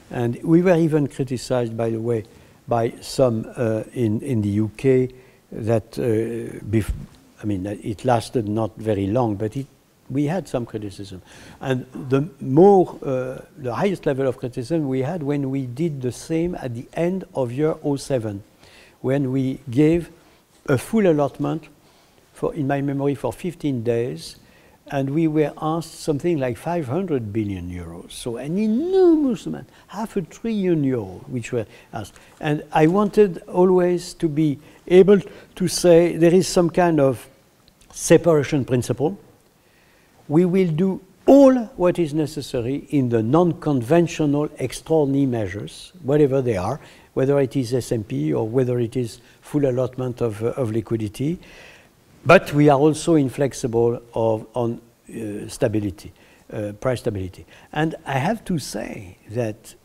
And we were even criticized, by the way, by some uh, in, in the UK that, uh, I mean, it lasted not very long, but it we had some criticism. And the more, uh, the highest level of criticism we had when we did the same at the end of year 07, when we gave a full allotment for, in my memory, for 15 days, and we were asked something like 500 billion euros. So an enormous amount, half a trillion euros, which were asked. And I wanted always to be able to say there is some kind of separation principle we will do all what is necessary in the non-conventional extraordinary measures, whatever they are, whether it is SMP or whether it is full allotment of, uh, of liquidity. But we are also inflexible of, on uh, stability, uh, price stability. And I have to say that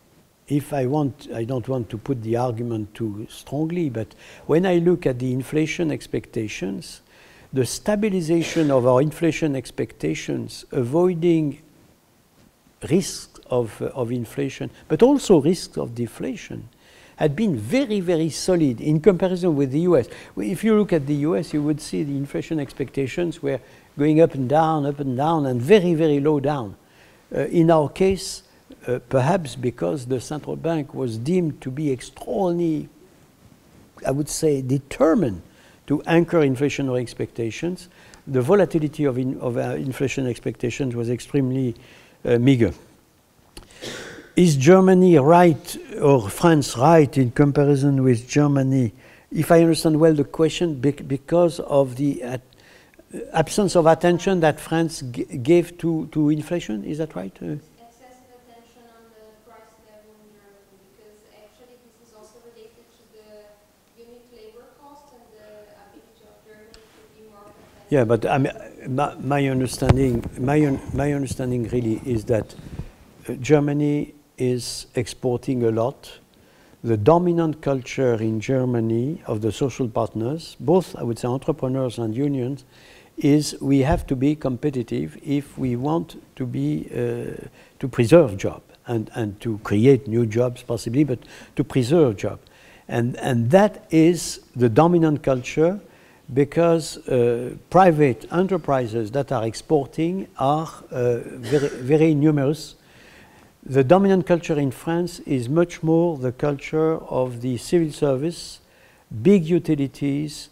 if I want, I don't want to put the argument too strongly, but when I look at the inflation expectations, the stabilization of our inflation expectations, avoiding risks of, uh, of inflation, but also risks of deflation, had been very, very solid in comparison with the US. If you look at the US, you would see the inflation expectations were going up and down, up and down, and very, very low down. Uh, in our case, uh, perhaps because the central bank was deemed to be extraordinarily, I would say, determined to anchor inflationary expectations. The volatility of, in, of uh, inflation expectations was extremely uh, meager. Is Germany right or France right in comparison with Germany? If I understand well the question, because of the absence of attention that France gave to, to inflation, is that right? Uh, Yeah, but my, my understanding, my, un, my understanding really is that uh, Germany is exporting a lot. The dominant culture in Germany of the social partners, both I would say entrepreneurs and unions, is we have to be competitive if we want to be uh, to preserve jobs and, and to create new jobs possibly, but to preserve jobs. And, and that is the dominant culture because uh, private enterprises that are exporting are uh, very, very numerous. The dominant culture in France is much more the culture of the civil service, big utilities,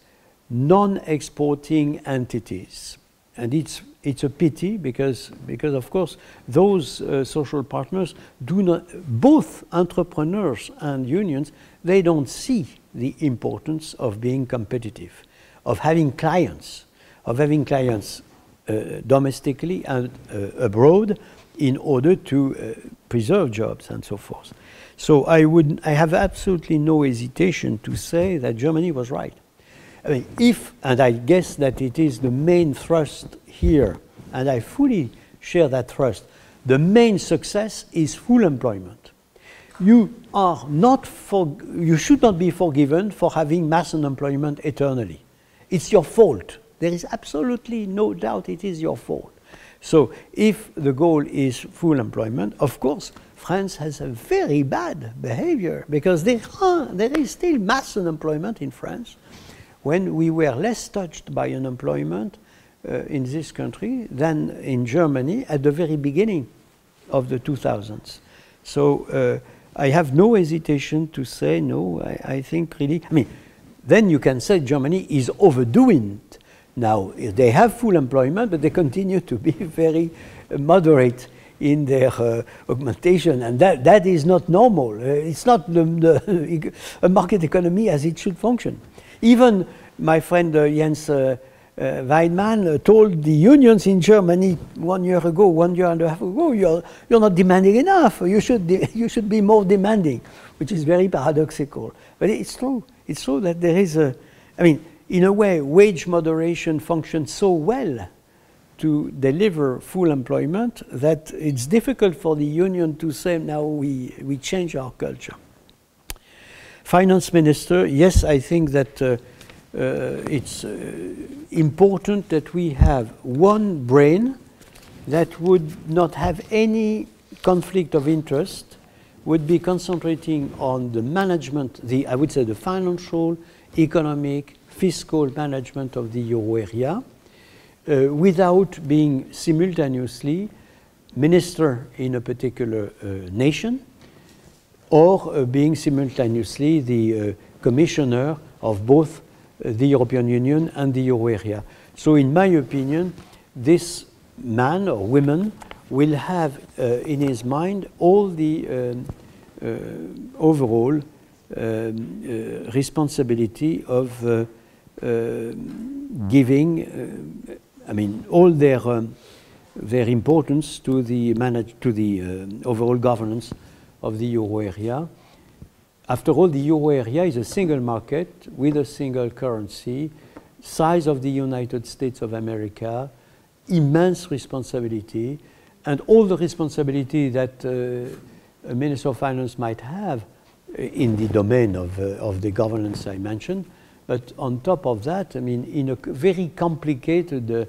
non-exporting entities. And it's, it's a pity because, because of course, those uh, social partners do not, both entrepreneurs and unions, they don't see the importance of being competitive of having clients, of having clients uh, domestically and uh, abroad in order to uh, preserve jobs and so forth. So I would, I have absolutely no hesitation to say that Germany was right. I mean, if, and I guess that it is the main thrust here, and I fully share that thrust, the main success is full employment. You are not for, you should not be forgiven for having mass unemployment eternally. It's your fault. There is absolutely no doubt it is your fault. So if the goal is full employment, of course, France has a very bad behavior because there, are, there is still mass unemployment in France when we were less touched by unemployment uh, in this country than in Germany at the very beginning of the 2000s. So uh, I have no hesitation to say no. I, I think really, I mean, then you can say Germany is overdoing it. Now, they have full employment, but they continue to be very moderate in their uh, augmentation, and that, that is not normal. Uh, it's not the, the a market economy as it should function. Even my friend uh, Jens uh, uh, Weidmann uh, told the unions in Germany one year ago, one year and a half ago, you're, you're not demanding enough. You should, you should be more demanding, which is very paradoxical. But it's true it's true that there is a, I mean, in a way, wage moderation functions so well to deliver full employment that it's difficult for the union to say now we, we change our culture. Finance minister, yes, I think that uh, uh, it's uh, important that we have one brain that would not have any conflict of interest would be concentrating on the management, the, I would say the financial, economic, fiscal management of the euro area uh, without being simultaneously minister in a particular uh, nation or uh, being simultaneously the uh, commissioner of both uh, the European Union and the euro area. So in my opinion, this man or woman will have uh, in his mind all the um, uh, overall um, uh, responsibility of uh, giving, I mean, all their um, their importance to the manage to the overall governance of the euro area. After all, the euro area is a single market with a single currency, size of the United States of America, immense responsibility, and all the responsibility that uh, a Minister of Finance might have uh, in the domain of, uh, of the governance I mentioned. But on top of that, I mean, in a very complicated uh,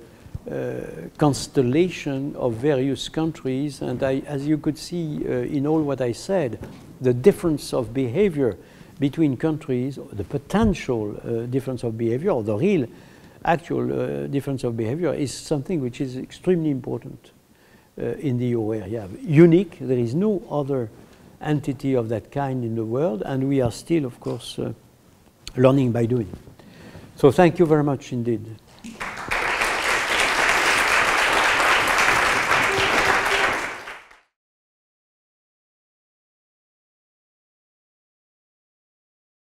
uh, constellation of various countries, and I, as you could see uh, in all what I said, the difference of behavior between countries, the potential difference of behavior, or the real actual difference of behavior, is something which is extremely important. Uh, in the euro area. Unique, there is no other entity of that kind in the world, and we are still, of course, uh, learning by doing. So thank you very much indeed.